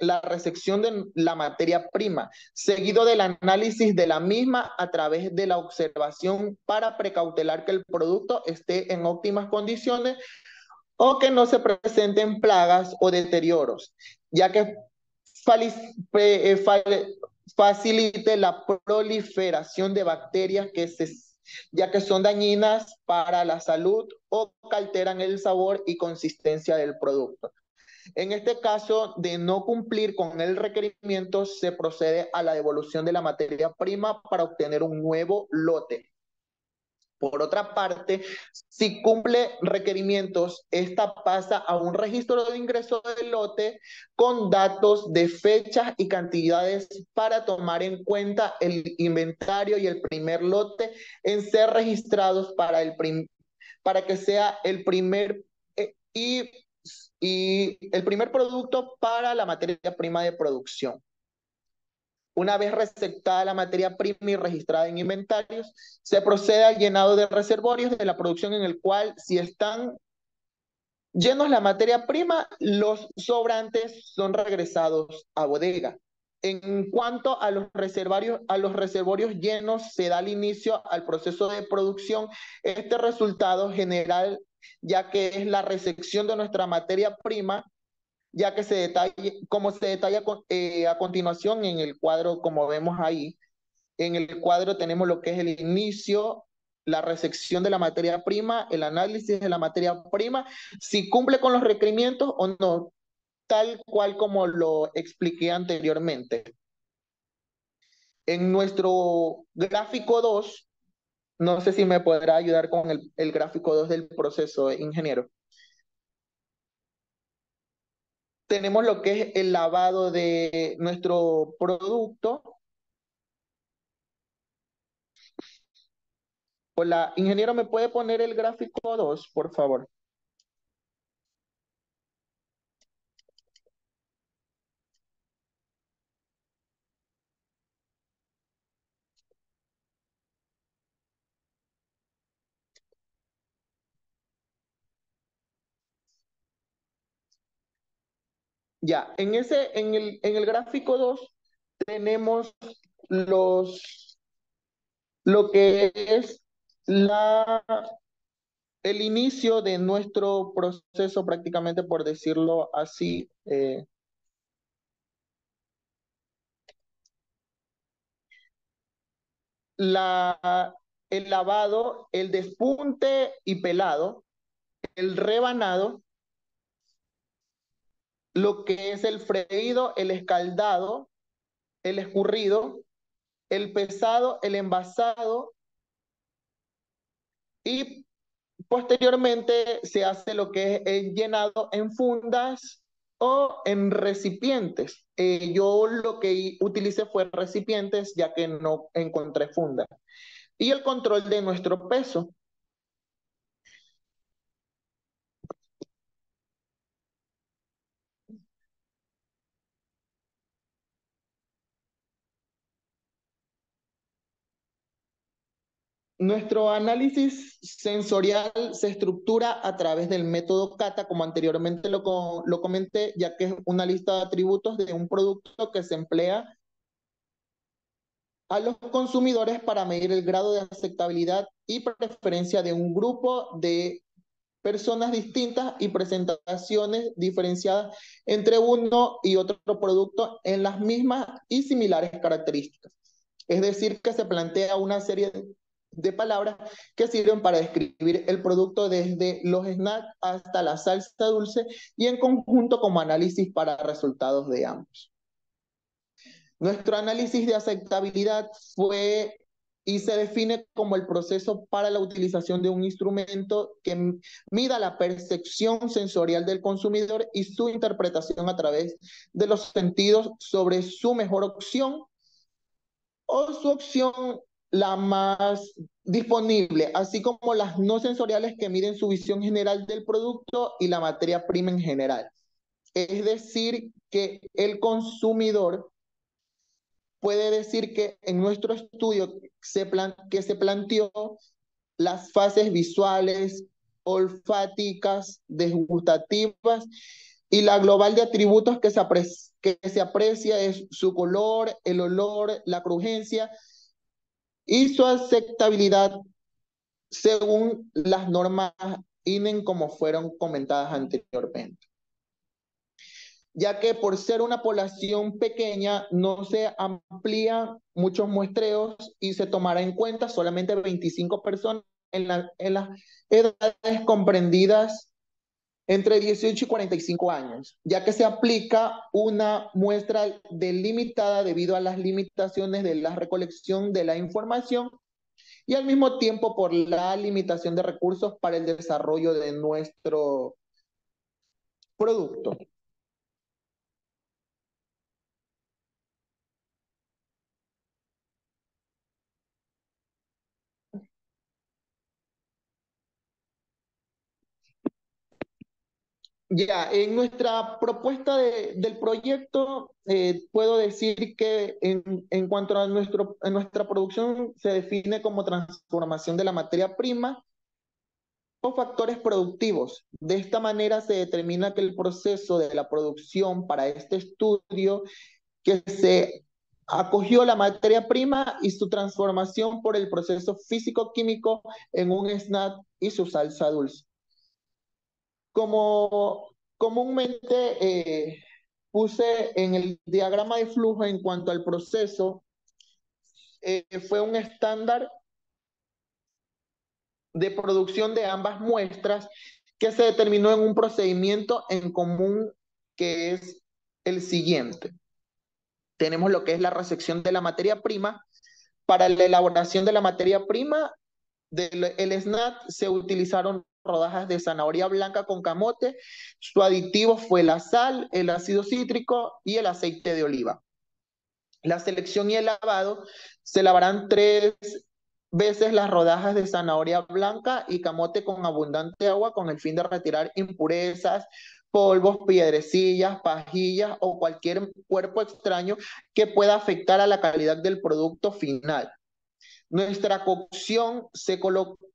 la recepción de la materia prima, seguido del análisis de la misma a través de la observación para precautelar que el producto esté en óptimas condiciones o que no se presenten plagas o deterioros, ya que eh, facilite la proliferación de bacterias que se ya que son dañinas para la salud o que alteran el sabor y consistencia del producto. En este caso de no cumplir con el requerimiento, se procede a la devolución de la materia prima para obtener un nuevo lote. Por otra parte, si cumple requerimientos, esta pasa a un registro de ingreso del lote con datos de fechas y cantidades para tomar en cuenta el inventario y el primer lote en ser registrados para, el para que sea el primer eh, y, el primer producto para la materia prima de producción. Una vez receptada la materia prima y registrada en inventarios, se procede al llenado de reservorios de la producción en el cual si están llenos la materia prima, los sobrantes son regresados a bodega. En cuanto a los reservorios, a los reservorios llenos, se da el inicio al proceso de producción. Este resultado general, ya que es la recepción de nuestra materia prima, ya que se detalle, como se detalla eh, a continuación en el cuadro, como vemos ahí, en el cuadro tenemos lo que es el inicio, la recepción de la materia prima, el análisis de la materia prima, si cumple con los requerimientos o no, tal cual como lo expliqué anteriormente. En nuestro gráfico 2 No sé si me podrá ayudar con el, gráfico 2 del proceso, ingeniero. Tenemos lo que es el lavado de nuestro producto. Hola, ingeniero, ¿me puede poner el gráfico 2, por favor? Ya, en ese, en el, en el gráfico 2 tenemos los, lo que es la, el inicio de nuestro proceso, prácticamente por decirlo así. Eh, la, el lavado, el despunte y pelado, el rebanado, lo que es el freído, el escaldado, el escurrido, el pesado, el envasado y posteriormente se hace lo que es el llenado en fundas o en recipientes. Eh, yo lo que utilicé fue recipientes ya que no encontré funda. Y el control de nuestro peso. Nuestro análisis sensorial se estructura a través del método CATA, como anteriormente lo, lo comenté, ya que es una lista de atributos de un producto que se emplea a los consumidores para medir el grado de aceptabilidad y preferencia de un grupo de personas distintas y presentaciones diferenciadas entre uno y otro producto en las mismas y similares características. Es decir, que se plantea una serie de palabras que sirven para describir el producto desde los snacks hasta la salsa dulce y en conjunto como análisis para resultados de ambos. Nuestro análisis de aceptabilidad fue y se define como el proceso para la utilización de un instrumento que mida la percepción sensorial del consumidor y su interpretación a través de los sentidos sobre su mejor opción o su opción la más disponible, así como las no sensoriales que miden su visión general del producto y la materia prima en general. Es decir, que el consumidor puede decir que en nuestro estudio se plan que se planteó las fases visuales, olfáticas, desgustativas y la global de atributos que se, que se aprecia es su color, el olor, la crujencia, y su aceptabilidad según las normas INEN como fueron comentadas anteriormente. Ya que por ser una población pequeña no se amplía muchos muestreos y se tomará en cuenta solamente 25 personas en, en las edades comprendidas entre 18 y 45 años, ya que se aplica una muestra delimitada debido a las limitaciones de la recolección de la información y al mismo tiempo por la limitación de recursos para el desarrollo de nuestro producto. Ya, en nuestra propuesta del proyecto, eh, puedo decir que en, en cuanto a, nuestro, a nuestra producción se define como transformación de la materia prima o factores productivos. De esta manera se determina que el proceso de la producción para este estudio que se acogió la materia prima y su transformación por el proceso físico-químico en un snack y su salsa dulce. Como comúnmente eh, puse en el diagrama de flujo en cuanto al proceso, eh, fue un estándar de producción de ambas muestras que se determinó en un procedimiento en común que es el siguiente. Tenemos lo que es la recepción de la materia prima. Para la elaboración de la materia prima del el snack se utilizaron rodajas de zanahoria blanca con camote. Su aditivo fue la sal, el ácido cítrico y el aceite de oliva. La selección y el lavado se lavarán tres veces las rodajas de zanahoria blanca y camote con abundante agua con el fin de retirar impurezas, polvos, piedrecillas, pajillas o cualquier cuerpo extraño que pueda afectar a la calidad del producto final. Nuestra cocción se,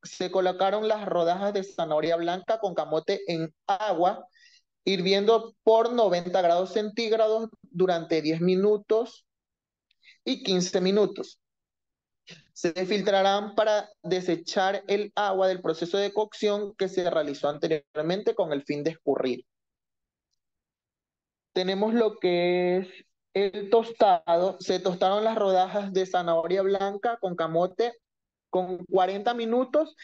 se colocaron las rodajas de zanahoria blanca con camote en agua, hirviendo por 90 grados centígrados durante 10 minutos y 15 minutos. Se filtrarán para desechar el agua del proceso de cocción que se realizó anteriormente con el fin de escurrir. Tenemos lo que es el tostado. Se tostaron las rodajas de zanahoria blanca con camote con 40 minutos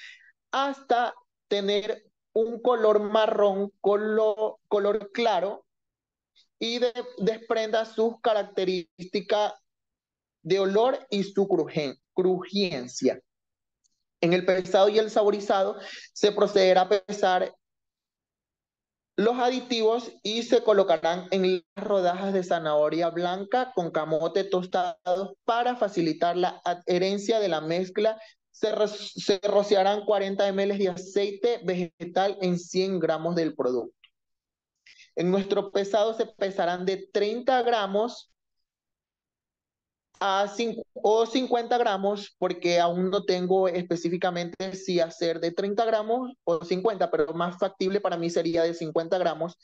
hasta tener un color marrón, color, color claro y desprenda sus características de olor y su crujencia. En el pesado y el saborizado se procederá a pesar los aditivos y se colocarán en las rodajas de zanahoria blanca con camote tostado para facilitar la adherencia de la mezcla. Se, se rociarán 40 ml de aceite vegetal en 100 gramos del producto. En nuestro pesado se pesarán de 30 gramos a o 50 gramos, porque aún no tengo específicamente si hacer de 30 gramos o 50, pero más factible para mí sería de 50 gramos,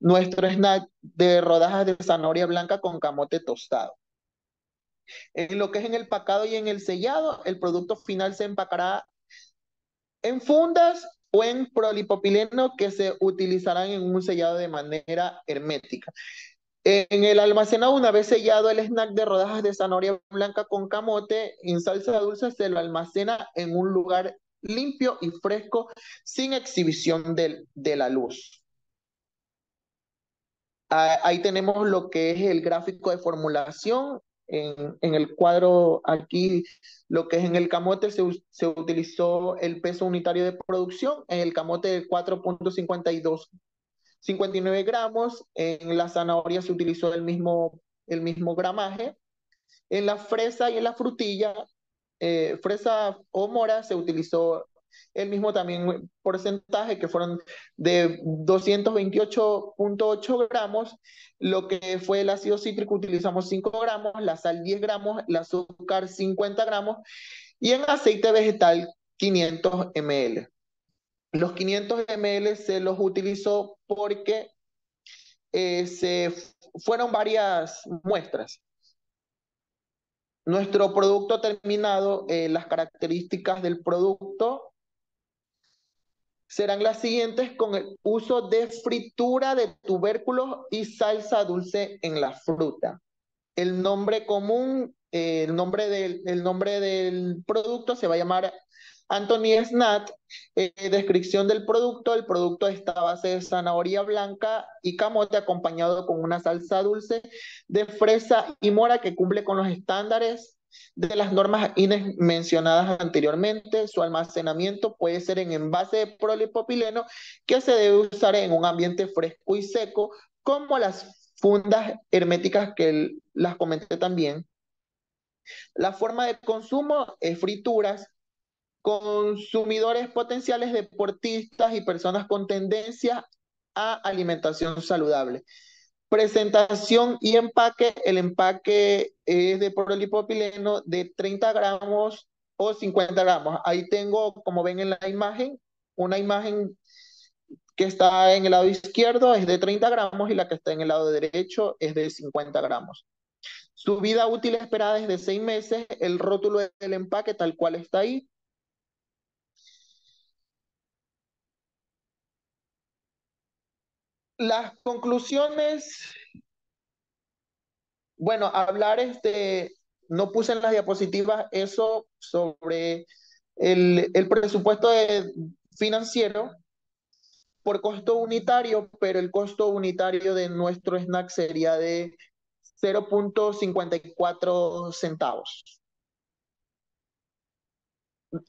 nuestro snack de rodajas de zanahoria blanca con camote tostado. En lo que es en el pacado y en el sellado, el producto final se empacará en fundas o en prolipopileno que se utilizarán en un sellado de manera hermética. En el almacenado, una vez sellado el snack de rodajas de zanahoria blanca con camote en salsa dulce, se lo almacena en un lugar limpio y fresco sin exhibición de, de la luz. Ah, ahí tenemos lo que es el gráfico de formulación. En, en, el cuadro aquí, lo que es en el camote, se, se utilizó el peso unitario de producción, en el camote 4.52 59 gramos, en la zanahoria se utilizó el mismo, el mismo gramaje, en la fresa y en la frutilla, eh, fresa o mora, se utilizó el mismo también porcentaje que fueron de 228.8 gramos, lo que fue el ácido cítrico utilizamos 5 gramos, la sal 10 gramos, el azúcar 50 gramos y en aceite vegetal 500 ml. Los 500 ml se los utilizó porque eh, se fueron varias muestras. Nuestro producto terminado, eh, las características del producto serán las siguientes con el uso de fritura de tubérculos y salsa dulce en la fruta. El nombre común, eh, el, nombre del, el nombre del producto se va a llamar Anthony Snat, eh, descripción del producto. El producto está a base de zanahoria blanca y camote acompañado con una salsa dulce de fresa y mora que cumple con los estándares de las normas INES mencionadas anteriormente. Su almacenamiento puede ser en envase de polipropileno que se debe usar en un ambiente fresco y seco, como las fundas herméticas que las comenté también. La forma de consumo es frituras, consumidores potenciales deportistas y personas con tendencia a alimentación saludable. Presentación y empaque. El empaque es de polipropileno de 30 gramos o 50 gramos. Ahí tengo, como ven en la imagen, una imagen que está en el lado izquierdo es de 30 gramos y la que está en el lado derecho es de 50 gramos. Su vida útil esperada es de 6 meses. El rótulo del empaque tal cual está ahí. Las conclusiones, bueno, hablar este, no puse en las diapositivas eso sobre el, el presupuesto financiero por costo unitario, pero el costo unitario de nuestro snack sería de 0.54 centavos.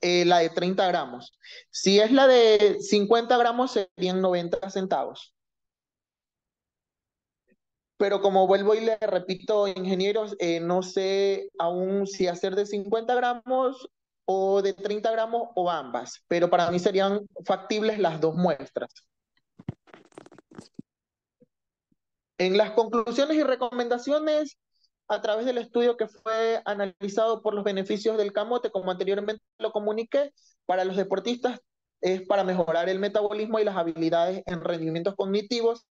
eh, la de 30 gramos. Si es la de 50 gramos, serían 90 centavos. Pero como vuelvo y le repito, ingenieros, eh, no sé aún si hacer de 50 gramos o de 30 gramos o ambas, pero para mí serían factibles las dos muestras. En las conclusiones y recomendaciones, a través del estudio que fue analizado por los beneficios del camote, como anteriormente lo comuniqué, para los deportistas es para mejorar el metabolismo y las habilidades en rendimientos cognitivos.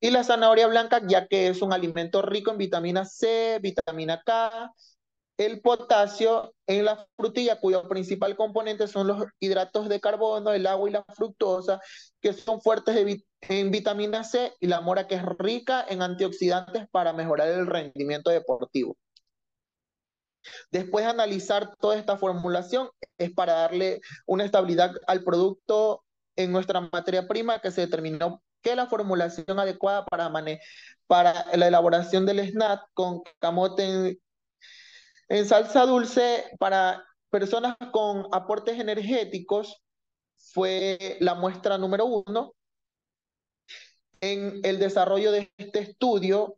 Y la zanahoria blanca, ya que es un alimento rico en vitamina C, vitamina K, el potasio en la frutilla, cuyo principal componente son los hidratos de carbono, el agua y la fructosa, que son fuertes en vitamina C, y la mora, que es rica en antioxidantes para mejorar el rendimiento deportivo. Después de analizar toda esta formulación, es para darle una estabilidad al producto en nuestra materia prima que se determinó que la formulación adecuada para, para la elaboración del snack con camote en salsa dulce para personas con aportes energéticos fue la muestra número uno. En el desarrollo de este estudio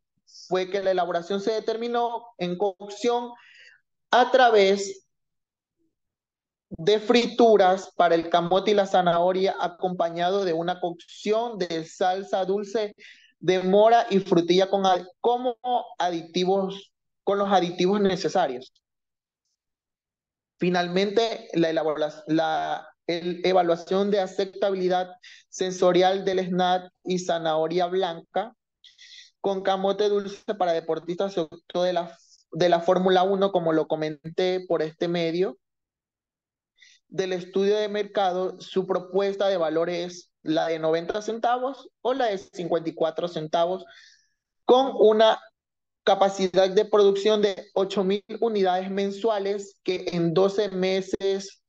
fue que la elaboración se determinó en cocción a través de frituras para el camote y la zanahoria acompañado de una cocción de salsa dulce de mora y frutilla con, como aditivos con los aditivos necesarios. Finalmente, la, evaluación de aceptabilidad sensorial del SNAT y zanahoria blanca con camote dulce para deportistas de la, de la Fórmula 1, como lo comenté por este medio. Del estudio de mercado, su propuesta de valor es la de 90 centavos o la de 54 centavos, con una capacidad de producción de 8.000 unidades mensuales, que en 12 meses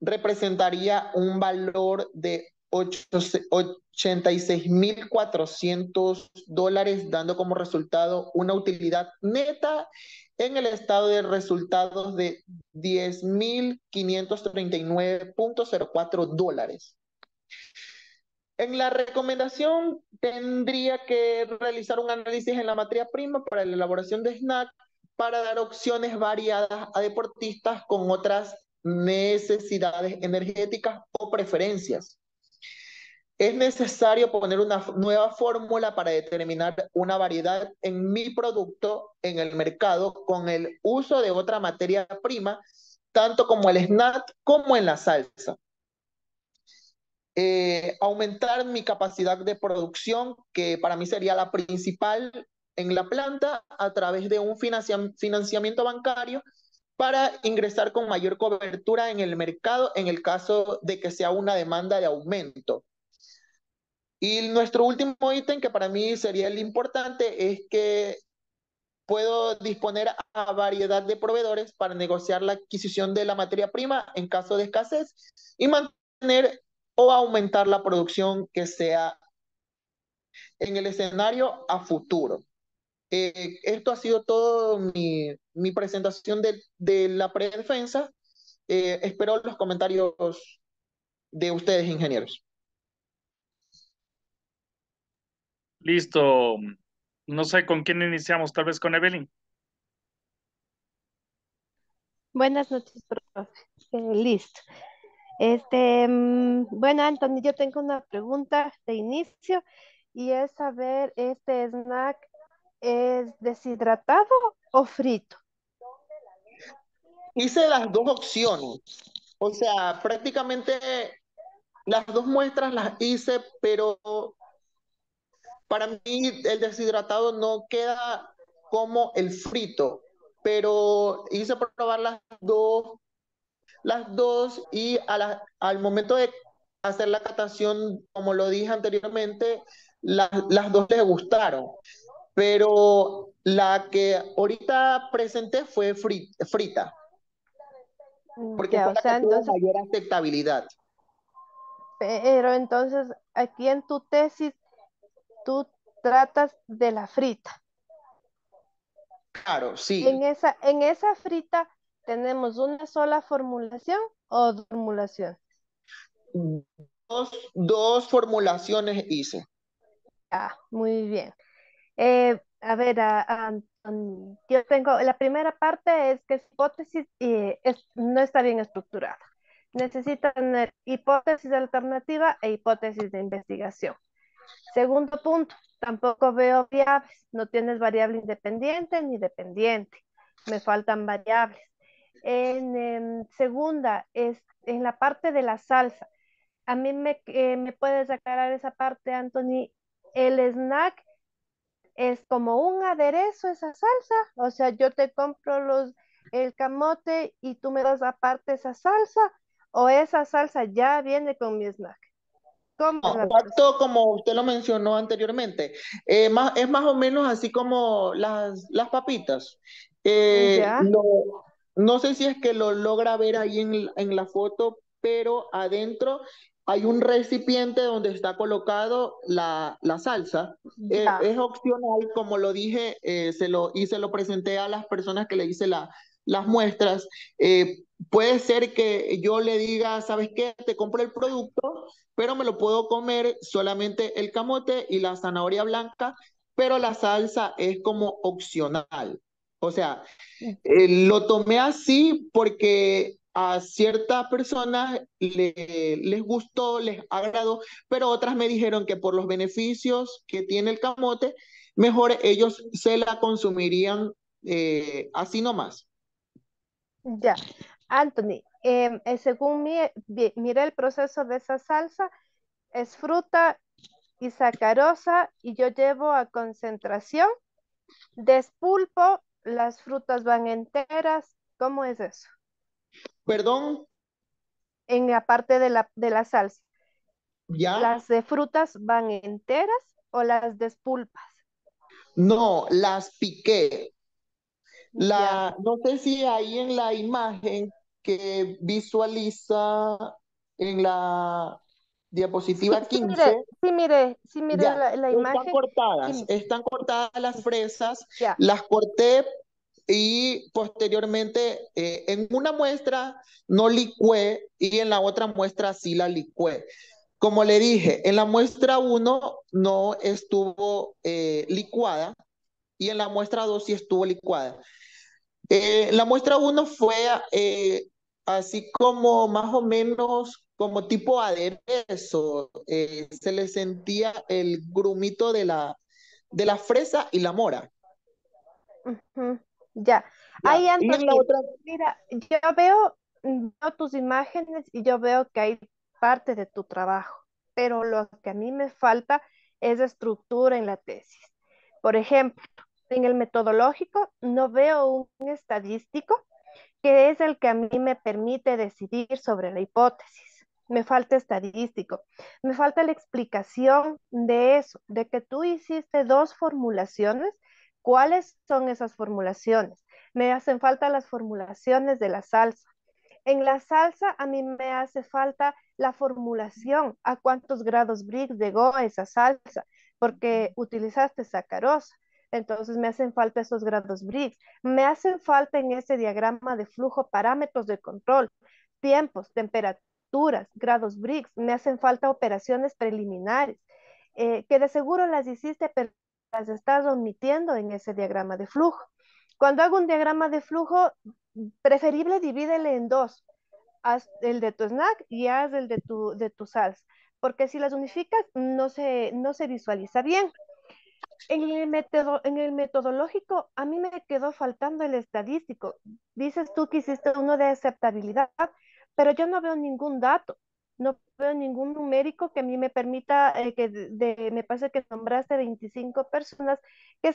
representaría un valor de 86.400 dólares, dando como resultado una utilidad neta en el estado de resultados de 10.539.04 dólares. En la recomendación tendría que realizar un análisis en la materia prima para la elaboración de snack para dar opciones variadas a deportistas con otras necesidades energéticas o preferencias. Es necesario poner una nueva fórmula para determinar una variedad en mi producto en el mercado con el uso de otra materia prima, tanto como el snack como en la salsa. Eh, aumentar mi capacidad de producción, que para mí sería la principal en la planta, a través de un financiamiento bancario para ingresar con mayor cobertura en el mercado en el caso de que sea una demanda de aumento. Y nuestro último ítem, que para mí sería el importante, es que puedo disponer a variedad de proveedores para negociar la adquisición de la materia prima en caso de escasez y mantener o aumentar la producción que sea en el escenario a futuro. Eh, esto ha sido todo mi, mi presentación de, de la predefensa. Eh, espero los comentarios de ustedes, ingenieros. Listo. No sé con quién iniciamos, tal vez con Evelyn. Buenas noches, profe. Eh, listo. Este, mm, bueno, Anthony, yo tengo una pregunta de inicio y es saber, ¿este snack es deshidratado o frito? Hice las dos opciones. O sea, prácticamente las dos muestras las hice, pero para mí el deshidratado no queda como el frito, pero hice probar las dos las dos y al momento de hacer la catación, como lo dije anteriormente, las dos les gustaron. Pero la que ahorita presenté fue frita. Mm, porque fue la mayor aceptabilidad. Pero entonces, aquí en tu tesis, tú tratas de la frita. Claro, sí. En esa, en esa frita, ¿Tenemos una sola formulación o dos formulaciones? Dos, formulaciones hice. Ah, muy bien. Eh, a ver, yo tengo, la primera parte es que hipótesis y no está bien estructurada. Necesita tener hipótesis alternativa e hipótesis de investigación. Segundo punto, tampoco veo variables. No tienes variable independiente ni dependiente. Me faltan variables. En, segunda, es en la parte de la salsa. A mí me, eh, me puedes aclarar esa parte, Anthony. El snack es como un aderezo esa salsa. O sea, yo te compro los, el camote y tú me das aparte esa salsa. O esa salsa ya viene con mi snack. ¿Cómo como usted lo mencionó anteriormente, eh, más, es más o menos así como las, las papitas. Eh, no sé si es que lo logra ver ahí en, en la foto, pero adentro hay un recipiente donde está colocado la, la salsa. Eh, es opcional, como lo dije, eh, se lo, y se lo presenté a las personas que le hice la, las muestras. Eh, puede ser que yo le diga, ¿sabes qué? Te compro el producto, pero me lo puedo comer solamente el camote y la zanahoria blanca, pero la salsa es como opcional. O sea, lo tomé así porque a ciertas personas les gustó, les agradó, pero otras me dijeron que por los beneficios que tiene el camote, mejor ellos se la consumirían eh, así nomás. Ya, Anthony, em, eh, según mi, miré el proceso de esa salsa, es fruta y sacarosa y yo llevo a concentración, despulpo, las frutas van enteras, ¿cómo es eso? Perdón. En la parte de la, de la salsa. ¿Ya? ¿Las de frutas van enteras o las despulpas? No, las piqué. La, no sé si ahí en la imagen que visualiza en la diapositiva 15. Sí, mire, sí, mire la, la, imagen. Están cortadas, están cortadas las fresas, las corté y posteriormente eh, en una muestra no licué y en la otra muestra sí la licué. Como le dije, en la muestra 1 no estuvo eh, licuada y en la muestra 2 sí estuvo licuada. Eh, la muestra 1 fue así como más o menos como tipo aderezo. se le sentía el grumito de la, de la fresa y la mora. Ya. Ahí, Antonio, mira, yo veo, tus imágenes y yo veo que hay parte de tu trabajo, pero lo que a mí me falta es estructura en la tesis. Por ejemplo, en el metodológico no veo un estadístico que es el que a mí me permite decidir sobre la hipótesis. Me falta estadístico. Me falta la explicación de eso, de que tú hiciste dos formulaciones ¿Cuáles son esas formulaciones? Me hacen falta las formulaciones de la salsa. En la salsa a mí me hace falta la formulación, a cuántos grados Brix llegó esa salsa, porque utilizaste sacarosa. Entonces me hacen falta esos grados Brix. Me hacen falta en ese diagrama de flujo parámetros de control, tiempos, temperaturas, grados Brix. Me hacen falta operaciones preliminares, eh, que de seguro las hiciste, pero las estás omitiendo en ese diagrama de flujo. Cuando hago un diagrama de flujo, preferible divídele en dos. Haz el de tu snack y haz el de tu, de tu salsa. Porque si las unificas, no se, no se visualiza bien. En el, método, en el metodológico, a mí me quedó faltando el estadístico. Dices tú que hiciste uno de aceptabilidad, pero yo no veo ningún dato no veo ningún numérico que a mí me permita, eh, que de, me parece que nombraste 25 personas que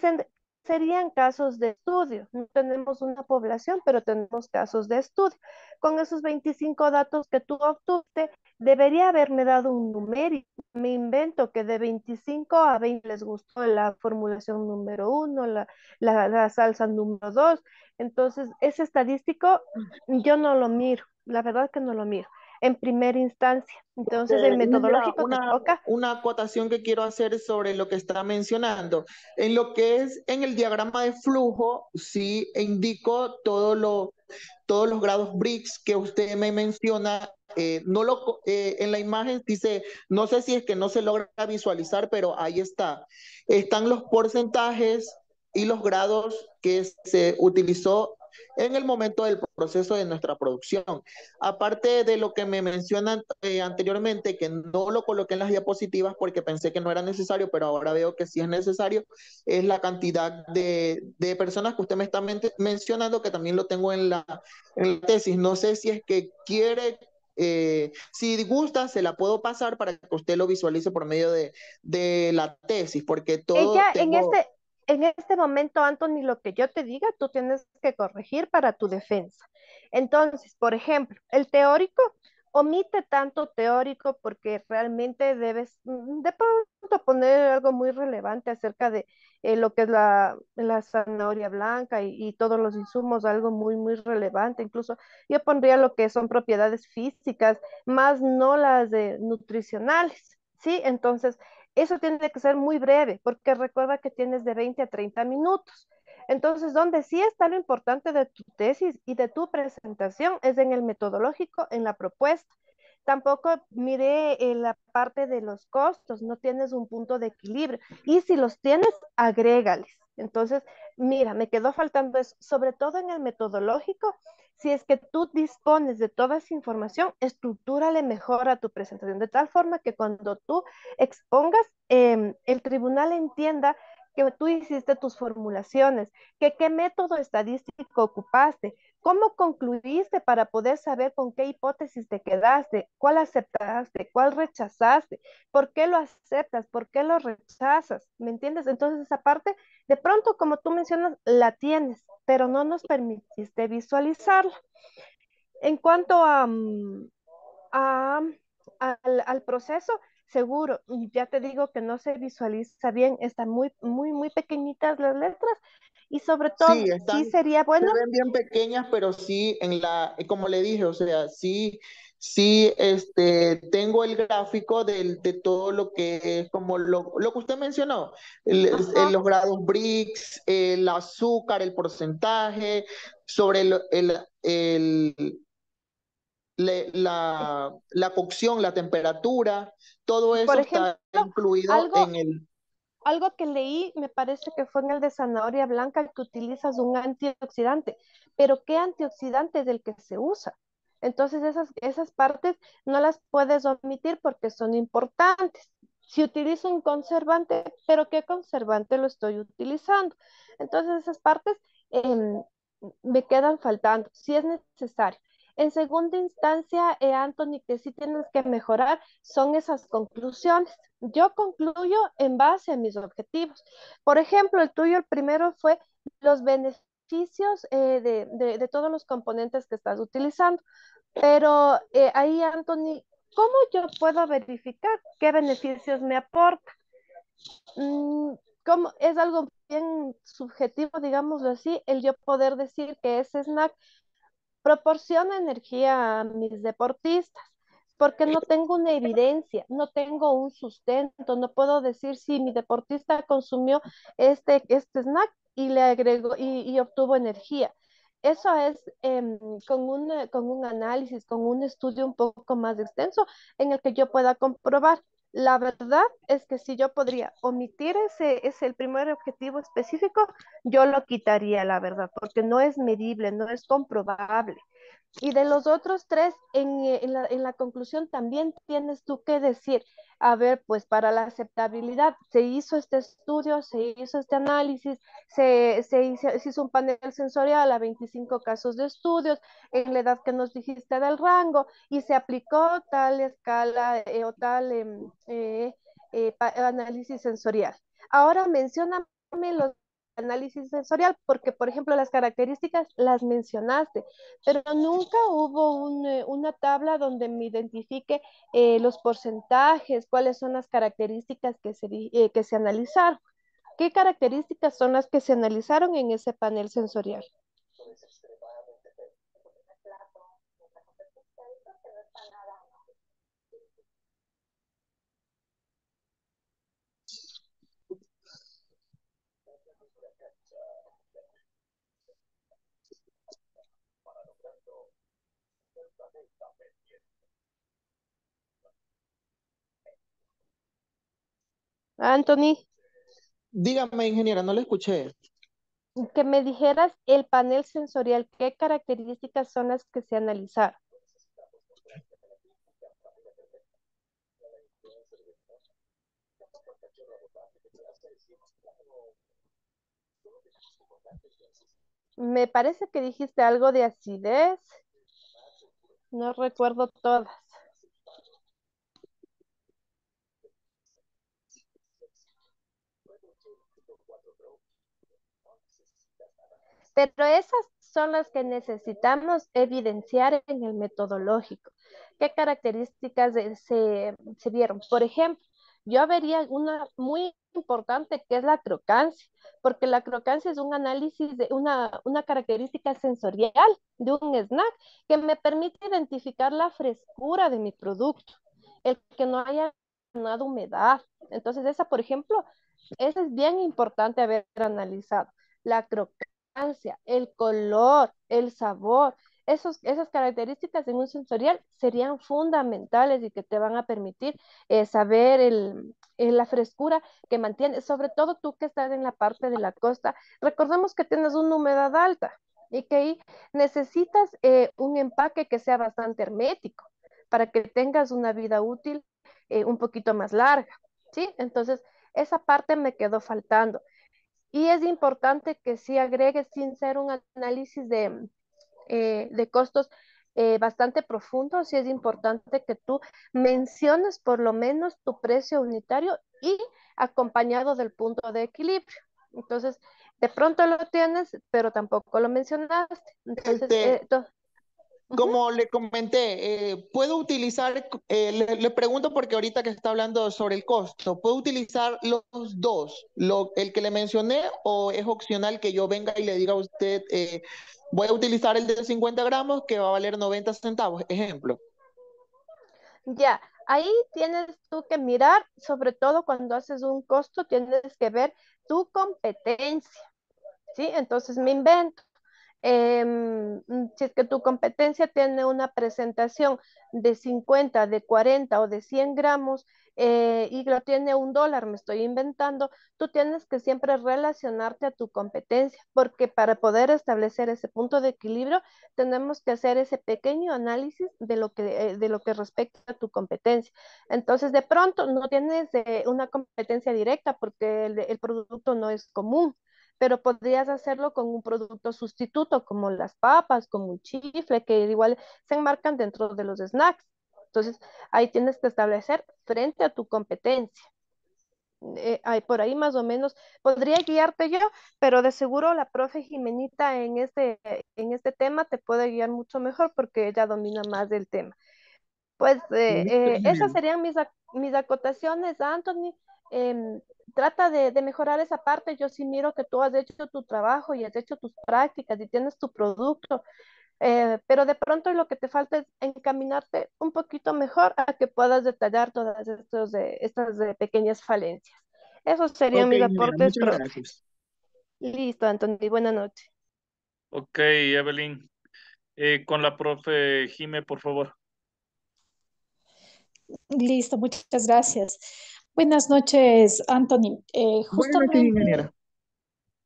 serían casos de estudio. No tenemos una población, pero tenemos casos de estudio. Con esos 25 datos que tú obtuviste, debería haberme dado un numérico. Me invento que de 25 a 20 les gustó la formulación número 1, la, la, la salsa número 2. Entonces, ese estadístico yo no lo miro, la verdad que no lo miro en primera instancia. Entonces, el metodológico una, una acotación que quiero hacer sobre lo que está mencionando. En lo que es en el diagrama de flujo, sí indico todo lo todos los grados BRICS que usted me menciona, eh, no lo, eh, en la imagen dice, no sé si es que no se logra visualizar, pero ahí está. Están los porcentajes y los grados que se utilizó en el momento del proceso de nuestra producción. Aparte de lo que me mencionan eh, anteriormente, que no lo coloqué en las diapositivas porque pensé que no era necesario, pero ahora veo que sí es necesario, es la cantidad de, de personas que usted me está mencionando, que también lo tengo en la, en la tesis. No sé si es que quiere eh, si gusta, se la puedo pasar para que usted lo visualice por medio de, de la tesis, porque todo... Ella en este, en este momento, Anthony, lo que yo te diga, tú tienes que corregir para tu defensa. Entonces, por ejemplo, el teórico omite tanto teórico porque realmente debes mm, de pronto poner algo muy relevante acerca de eh, lo que es la, la zanahoria blanca y, y, todos los insumos, algo muy, muy relevante. Incluso yo pondría lo que son propiedades físicas, más no las de nutricionales, ¿sí? Entonces, eso tiene que ser muy breve, porque recuerda que tienes de 20 a 30 minutos. Entonces, donde sí está lo importante de tu tesis y de tu presentación es en el metodológico, en la propuesta. Tampoco mire en la parte de los costos, no tienes un punto de equilibrio. Y si los tienes, agrégales. Entonces, mira, me quedó faltando eso, sobre todo en el metodológico, si es que tú dispones de toda esa información, estructúrale mejor a tu presentación, de tal forma que cuando tú expongas, em, el tribunal entienda que tú hiciste tus formulaciones, que qué método estadístico ocupaste, cómo concluiste para poder saber con qué hipótesis te quedaste, cuál aceptaste, cuál rechazaste, por qué lo aceptas, por qué lo rechazas, ¿me entiendes? Entonces esa parte, de pronto, como tú mencionas, la tienes, pero no nos permitiste visualizarla. En cuanto a, mm, al, proceso, seguro, ya te digo que no se visualiza bien, están muy, muy, muy pequeñitas las letras y sobre todo sí, sería bueno. Se ven bien pequeñas, pero sí en la, como le dije, o sea, sí Sí, este, tengo el gráfico de, de todo lo que es como lo, lo que usted mencionó, los grados BRICS, el azúcar, el porcentaje, sobre el, el, la, la, cocción, la temperatura, todo eso está incluido en el... Algo que leí, me parece que fue en el de zanahoria blanca, que utilizas un antioxidante, pero ¿qué antioxidante es el que se usa? Entonces esas, esas partes no las puedes omitir porque son importantes. Si utilizo un conservante, pero ¿qué conservante lo estoy utilizando? Entonces esas partes em, me quedan faltando, si es necesario. En segunda instancia, eh, Anthony, que sí tienes que mejorar son esas conclusiones. Yo concluyo en base a mis objetivos. Por ejemplo, el tuyo, el primero fue los beneficios eh, de, de, todos los componentes que estás utilizando. Pero eh, ahí, Anthony, ¿cómo yo puedo verificar qué beneficios me aporta? Mm, ¿Cómo? Es algo bien subjetivo, digámoslo así, el yo poder decir que ese snack proporciona energía a mis deportistas, porque no tengo una evidencia, no tengo un sustento, no puedo decir si mi deportista consumió este, este snack y le agregó y, obtuvo energía. Eso es em, con, un, con un análisis, con un estudio un poco más extenso en el que yo pueda comprobar. La verdad es que si yo podría omitir ese, ese el primer objetivo específico, yo lo quitaría, la verdad, porque no es medible, no es comprobable. Y de los otros tres, en, en, la, en la conclusión también tienes tú que decir, a ver, pues para la aceptabilidad se hizo este estudio, se hizo este análisis, se, se, hizo, un panel sensorial a 25 casos de estudios en la edad que nos dijiste del rango y se aplicó tal escala eh, o tal em, eh, eh, análisis sensorial. Ahora mencioname análisis sensorial, porque por ejemplo las características las mencionaste, pero nunca hubo eh, una tabla donde me identifique eh, los porcentajes, cuáles son las características que se, eh, que se analizaron. ¿Qué características son las que se analizaron en ese panel sensorial? Anthony. Dígame, ingeniera, no le escuché. Que me dijeras el panel sensorial, ¿qué características son las que se analizaron? Me parece que dijiste algo de acidez. No recuerdo todas. Pero esas son las que necesitamos evidenciar en el metodológico. ¿Qué características se, vieron? Por ejemplo, yo vería una muy importante que es la crocancia, porque la crocancia es un análisis de una, una característica sensorial de un snack que me permite identificar la frescura de mi producto, el que no haya nada humedad. Entonces, esa, por ejemplo, esa es bien importante haber analizado. La crocancia, el color, el sabor, esos, esas características en un sensorial serían fundamentales y que te van a permitir eh, saber el, la frescura que mantiene, sobre todo tú que estás en la parte de la costa. Recordemos que tienes una humedad alta y que ahí necesitas eh, un empaque que sea bastante hermético para que tengas una vida útil eh, un poquito más larga, ¿sí? Entonces, esa parte me quedó faltando. Y es importante que sí agregues sin ser un análisis de, eh, de costos eh, bastante profundo, sí es importante que tú menciones por lo menos tu precio unitario y acompañado del punto de equilibrio. Entonces, de pronto lo tienes, pero tampoco lo mencionaste. Entonces, este, eh, como le comenté, eh, puedo utilizar, le, le, pregunto porque ahorita que está hablando sobre el costo, ¿puedo utilizar los dos? Lo, ¿El que le mencioné o es opcional que yo venga y le diga a usted, voy a utilizar el de 50 gramos que va a valer 90 centavos, ejemplo. Ya, ahí tienes tú que mirar, sobre todo cuando haces un costo, tienes que ver tu competencia, ¿sí? Entonces me invento. Em, si es que tu competencia tiene una presentación de 50, de 40 o de 100 gramos eh, y lo tiene un dólar, me estoy inventando, tú tienes que siempre relacionarte a tu competencia, porque para poder establecer ese punto de equilibrio, tenemos que hacer ese pequeño análisis de lo que, eh, de lo que respecta a tu competencia. Entonces, de pronto no tienes eh, una competencia directa porque el producto no es común pero podrías hacerlo con un producto sustituto como las papas, como un chifle, que igual se enmarcan dentro de los snacks. Entonces, ahí tienes que establecer frente a tu competencia. Eh, por ahí más o menos podría guiarte yo, pero de seguro la profe Jimenita en este, en este tema te puede guiar mucho mejor porque ella domina más del tema. Pues eh, eh, esas serían mis, mis acotaciones, Anthony. Em, trata de, de, mejorar esa parte. Yo sí miro que tú has hecho tu trabajo y has hecho tus prácticas y tienes tu producto. Eh, pero de pronto lo que te falta es encaminarte un poquito mejor a que puedas detallar todas estos, estas pequeñas falencias. Esos serían okay, mis aportes. Mira, gracias. Listo, Anthony. Buenas noches. Ok, Evelyn. Eh, con la profe Jime, por favor. Listo, muchas gracias. Buenas noches, Anthony. Eh, justamente, Buenas noches,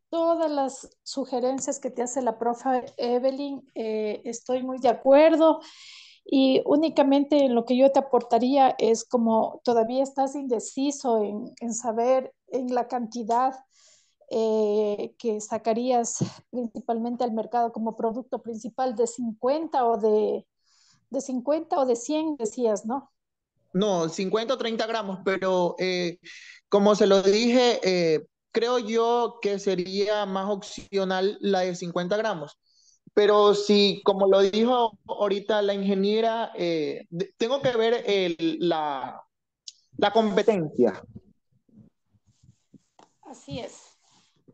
todas las sugerencias que te hace la profe Evelyn, eh, estoy muy de acuerdo. Y únicamente lo que yo te aportaría es como todavía estás indeciso en, en saber en la cantidad eh, que sacarías principalmente al mercado como producto principal de 50 o de, de 50 o de 100, decías, ¿no? No, 50 o 30 gramos, pero eh, como se lo dije, eh, creo yo que sería más opcional la de 50 gramos. Pero si, como lo dijo ahorita la ingeniera, eh, tengo que ver el, la, la, competencia. Así es.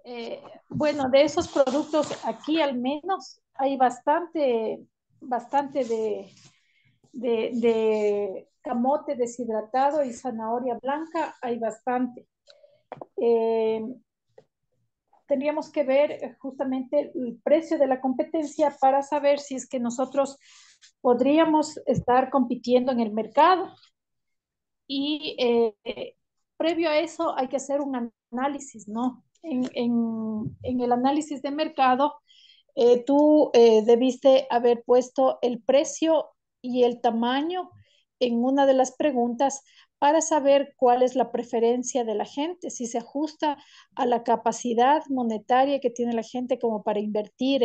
Eh, bueno, de esos productos aquí al menos hay bastante, bastante de, de, de camote deshidratado y zanahoria blanca, hay bastante. Eh, tendríamos que ver justamente el precio de la competencia para saber si es que nosotros podríamos estar compitiendo en el mercado. Y eh, previo a eso hay que hacer un análisis, ¿no? En, en, el análisis de mercado, eh, tú eh, debiste haber puesto el precio y el tamaño en una de las preguntas para saber cuál es la preferencia de la gente, si se ajusta a la capacidad monetaria que tiene la gente como para invertir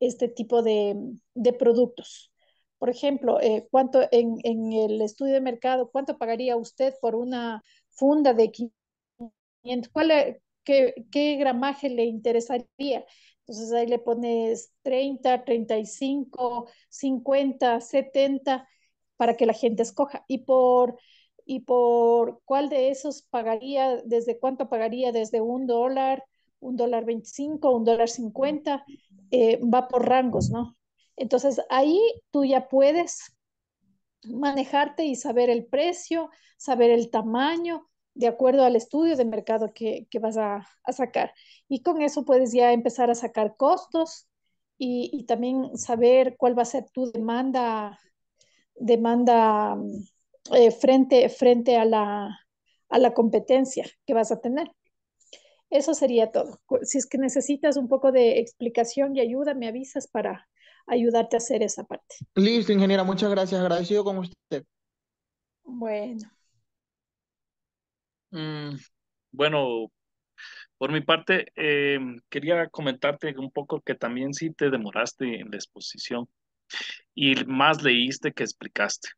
este tipo de, de productos. Por ejemplo, eh, ¿cuánto en, en, el estudio de mercado, cuánto pagaría usted por una funda de 500? ¿Cuál, qué, ¿Qué gramaje le interesaría? Entonces ahí le pones 30, 35, 50, 70 para que la gente escoja. Y por, y por cuál de esos pagaría, desde cuánto pagaría, desde un dólar, un dólar 25, un dólar 50, eh, va por rangos, ¿no? Entonces ahí tú ya puedes manejarte y saber el precio, saber el tamaño, de acuerdo al estudio de mercado que, vas a, sacar. Y con eso puedes ya empezar a sacar costos y, también saber cuál va a ser tu demanda, demanda eh, frente, frente a, la, a la competencia que vas a tener. Eso sería todo. Si es que necesitas un poco de explicación y ayuda, me avisas para ayudarte a hacer esa parte. Listo, ingeniera, muchas gracias. Agradecido con usted. Bueno. Mm, bueno, por mi parte, eh, quería comentarte un poco que también sí te demoraste en la exposición y más leíste que explicaste.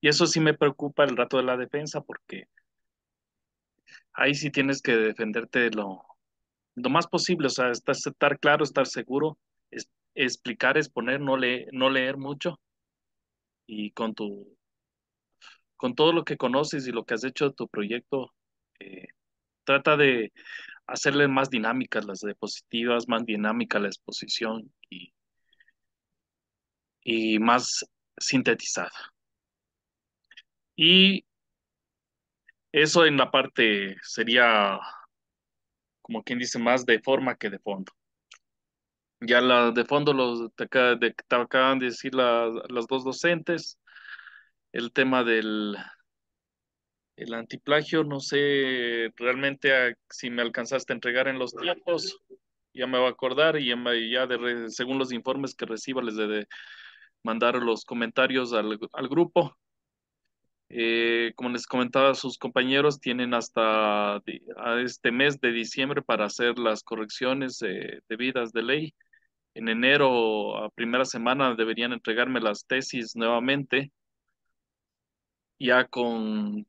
Y eso sí me preocupa el rato de la defensa porque ahí sí tienes que defenderte lo, lo más posible, o sea, estar, claro, estar seguro, es, explicar, exponer, no, no leer mucho y con tu con todo lo que conoces y lo que has hecho de tu proyecto, eh, trata de hacerle más dinámicas las diapositivas, más dinámica la exposición y, y más sintetizada. Y eso en la parte sería, como quien dice, más de forma que de fondo. Ya la de fondo los, te, acaban de decir las dos docentes el tema del el antiplagio, no sé realmente si me alcanzaste a entregar en los tiempos, ya me va a acordar y ya, de, según los informes que reciba les de, mandar los comentarios al, grupo. Eh, como les comentaba, sus compañeros tienen hasta este mes de diciembre para hacer las correcciones eh, debidas de ley. En enero, a primera semana, deberían entregarme las tesis nuevamente ya con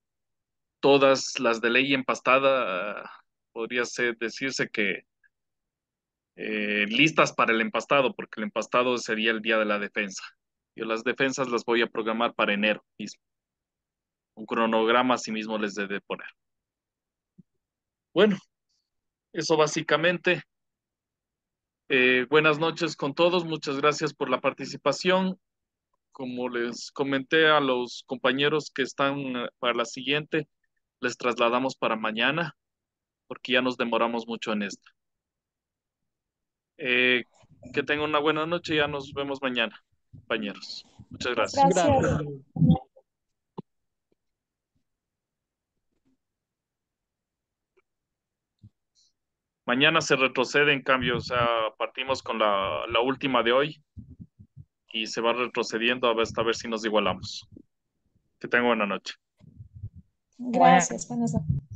todas las de ley empastada, podría ser, decirse que eh, listas para el empastado, porque el empastado sería el día de la defensa. Yo las defensas las voy a programar para enero mismo. Un cronograma así mismo les debe poner. Bueno, eso básicamente. Eh, buenas noches con todos, muchas gracias por la participación como les comenté a los compañeros que están eh, para la siguiente, les trasladamos para mañana, porque ya nos demoramos mucho en esto. Eh, que tengan una buena noche y ya nos vemos mañana, compañeros. Muchas gracias. gracias. Mañana se retrocede, en cambio, o sea, partimos con la, la última de hoy y se va retrocediendo a ver, hasta ver si nos igualamos. Que tenga buena noche. Gracias, buenas noches.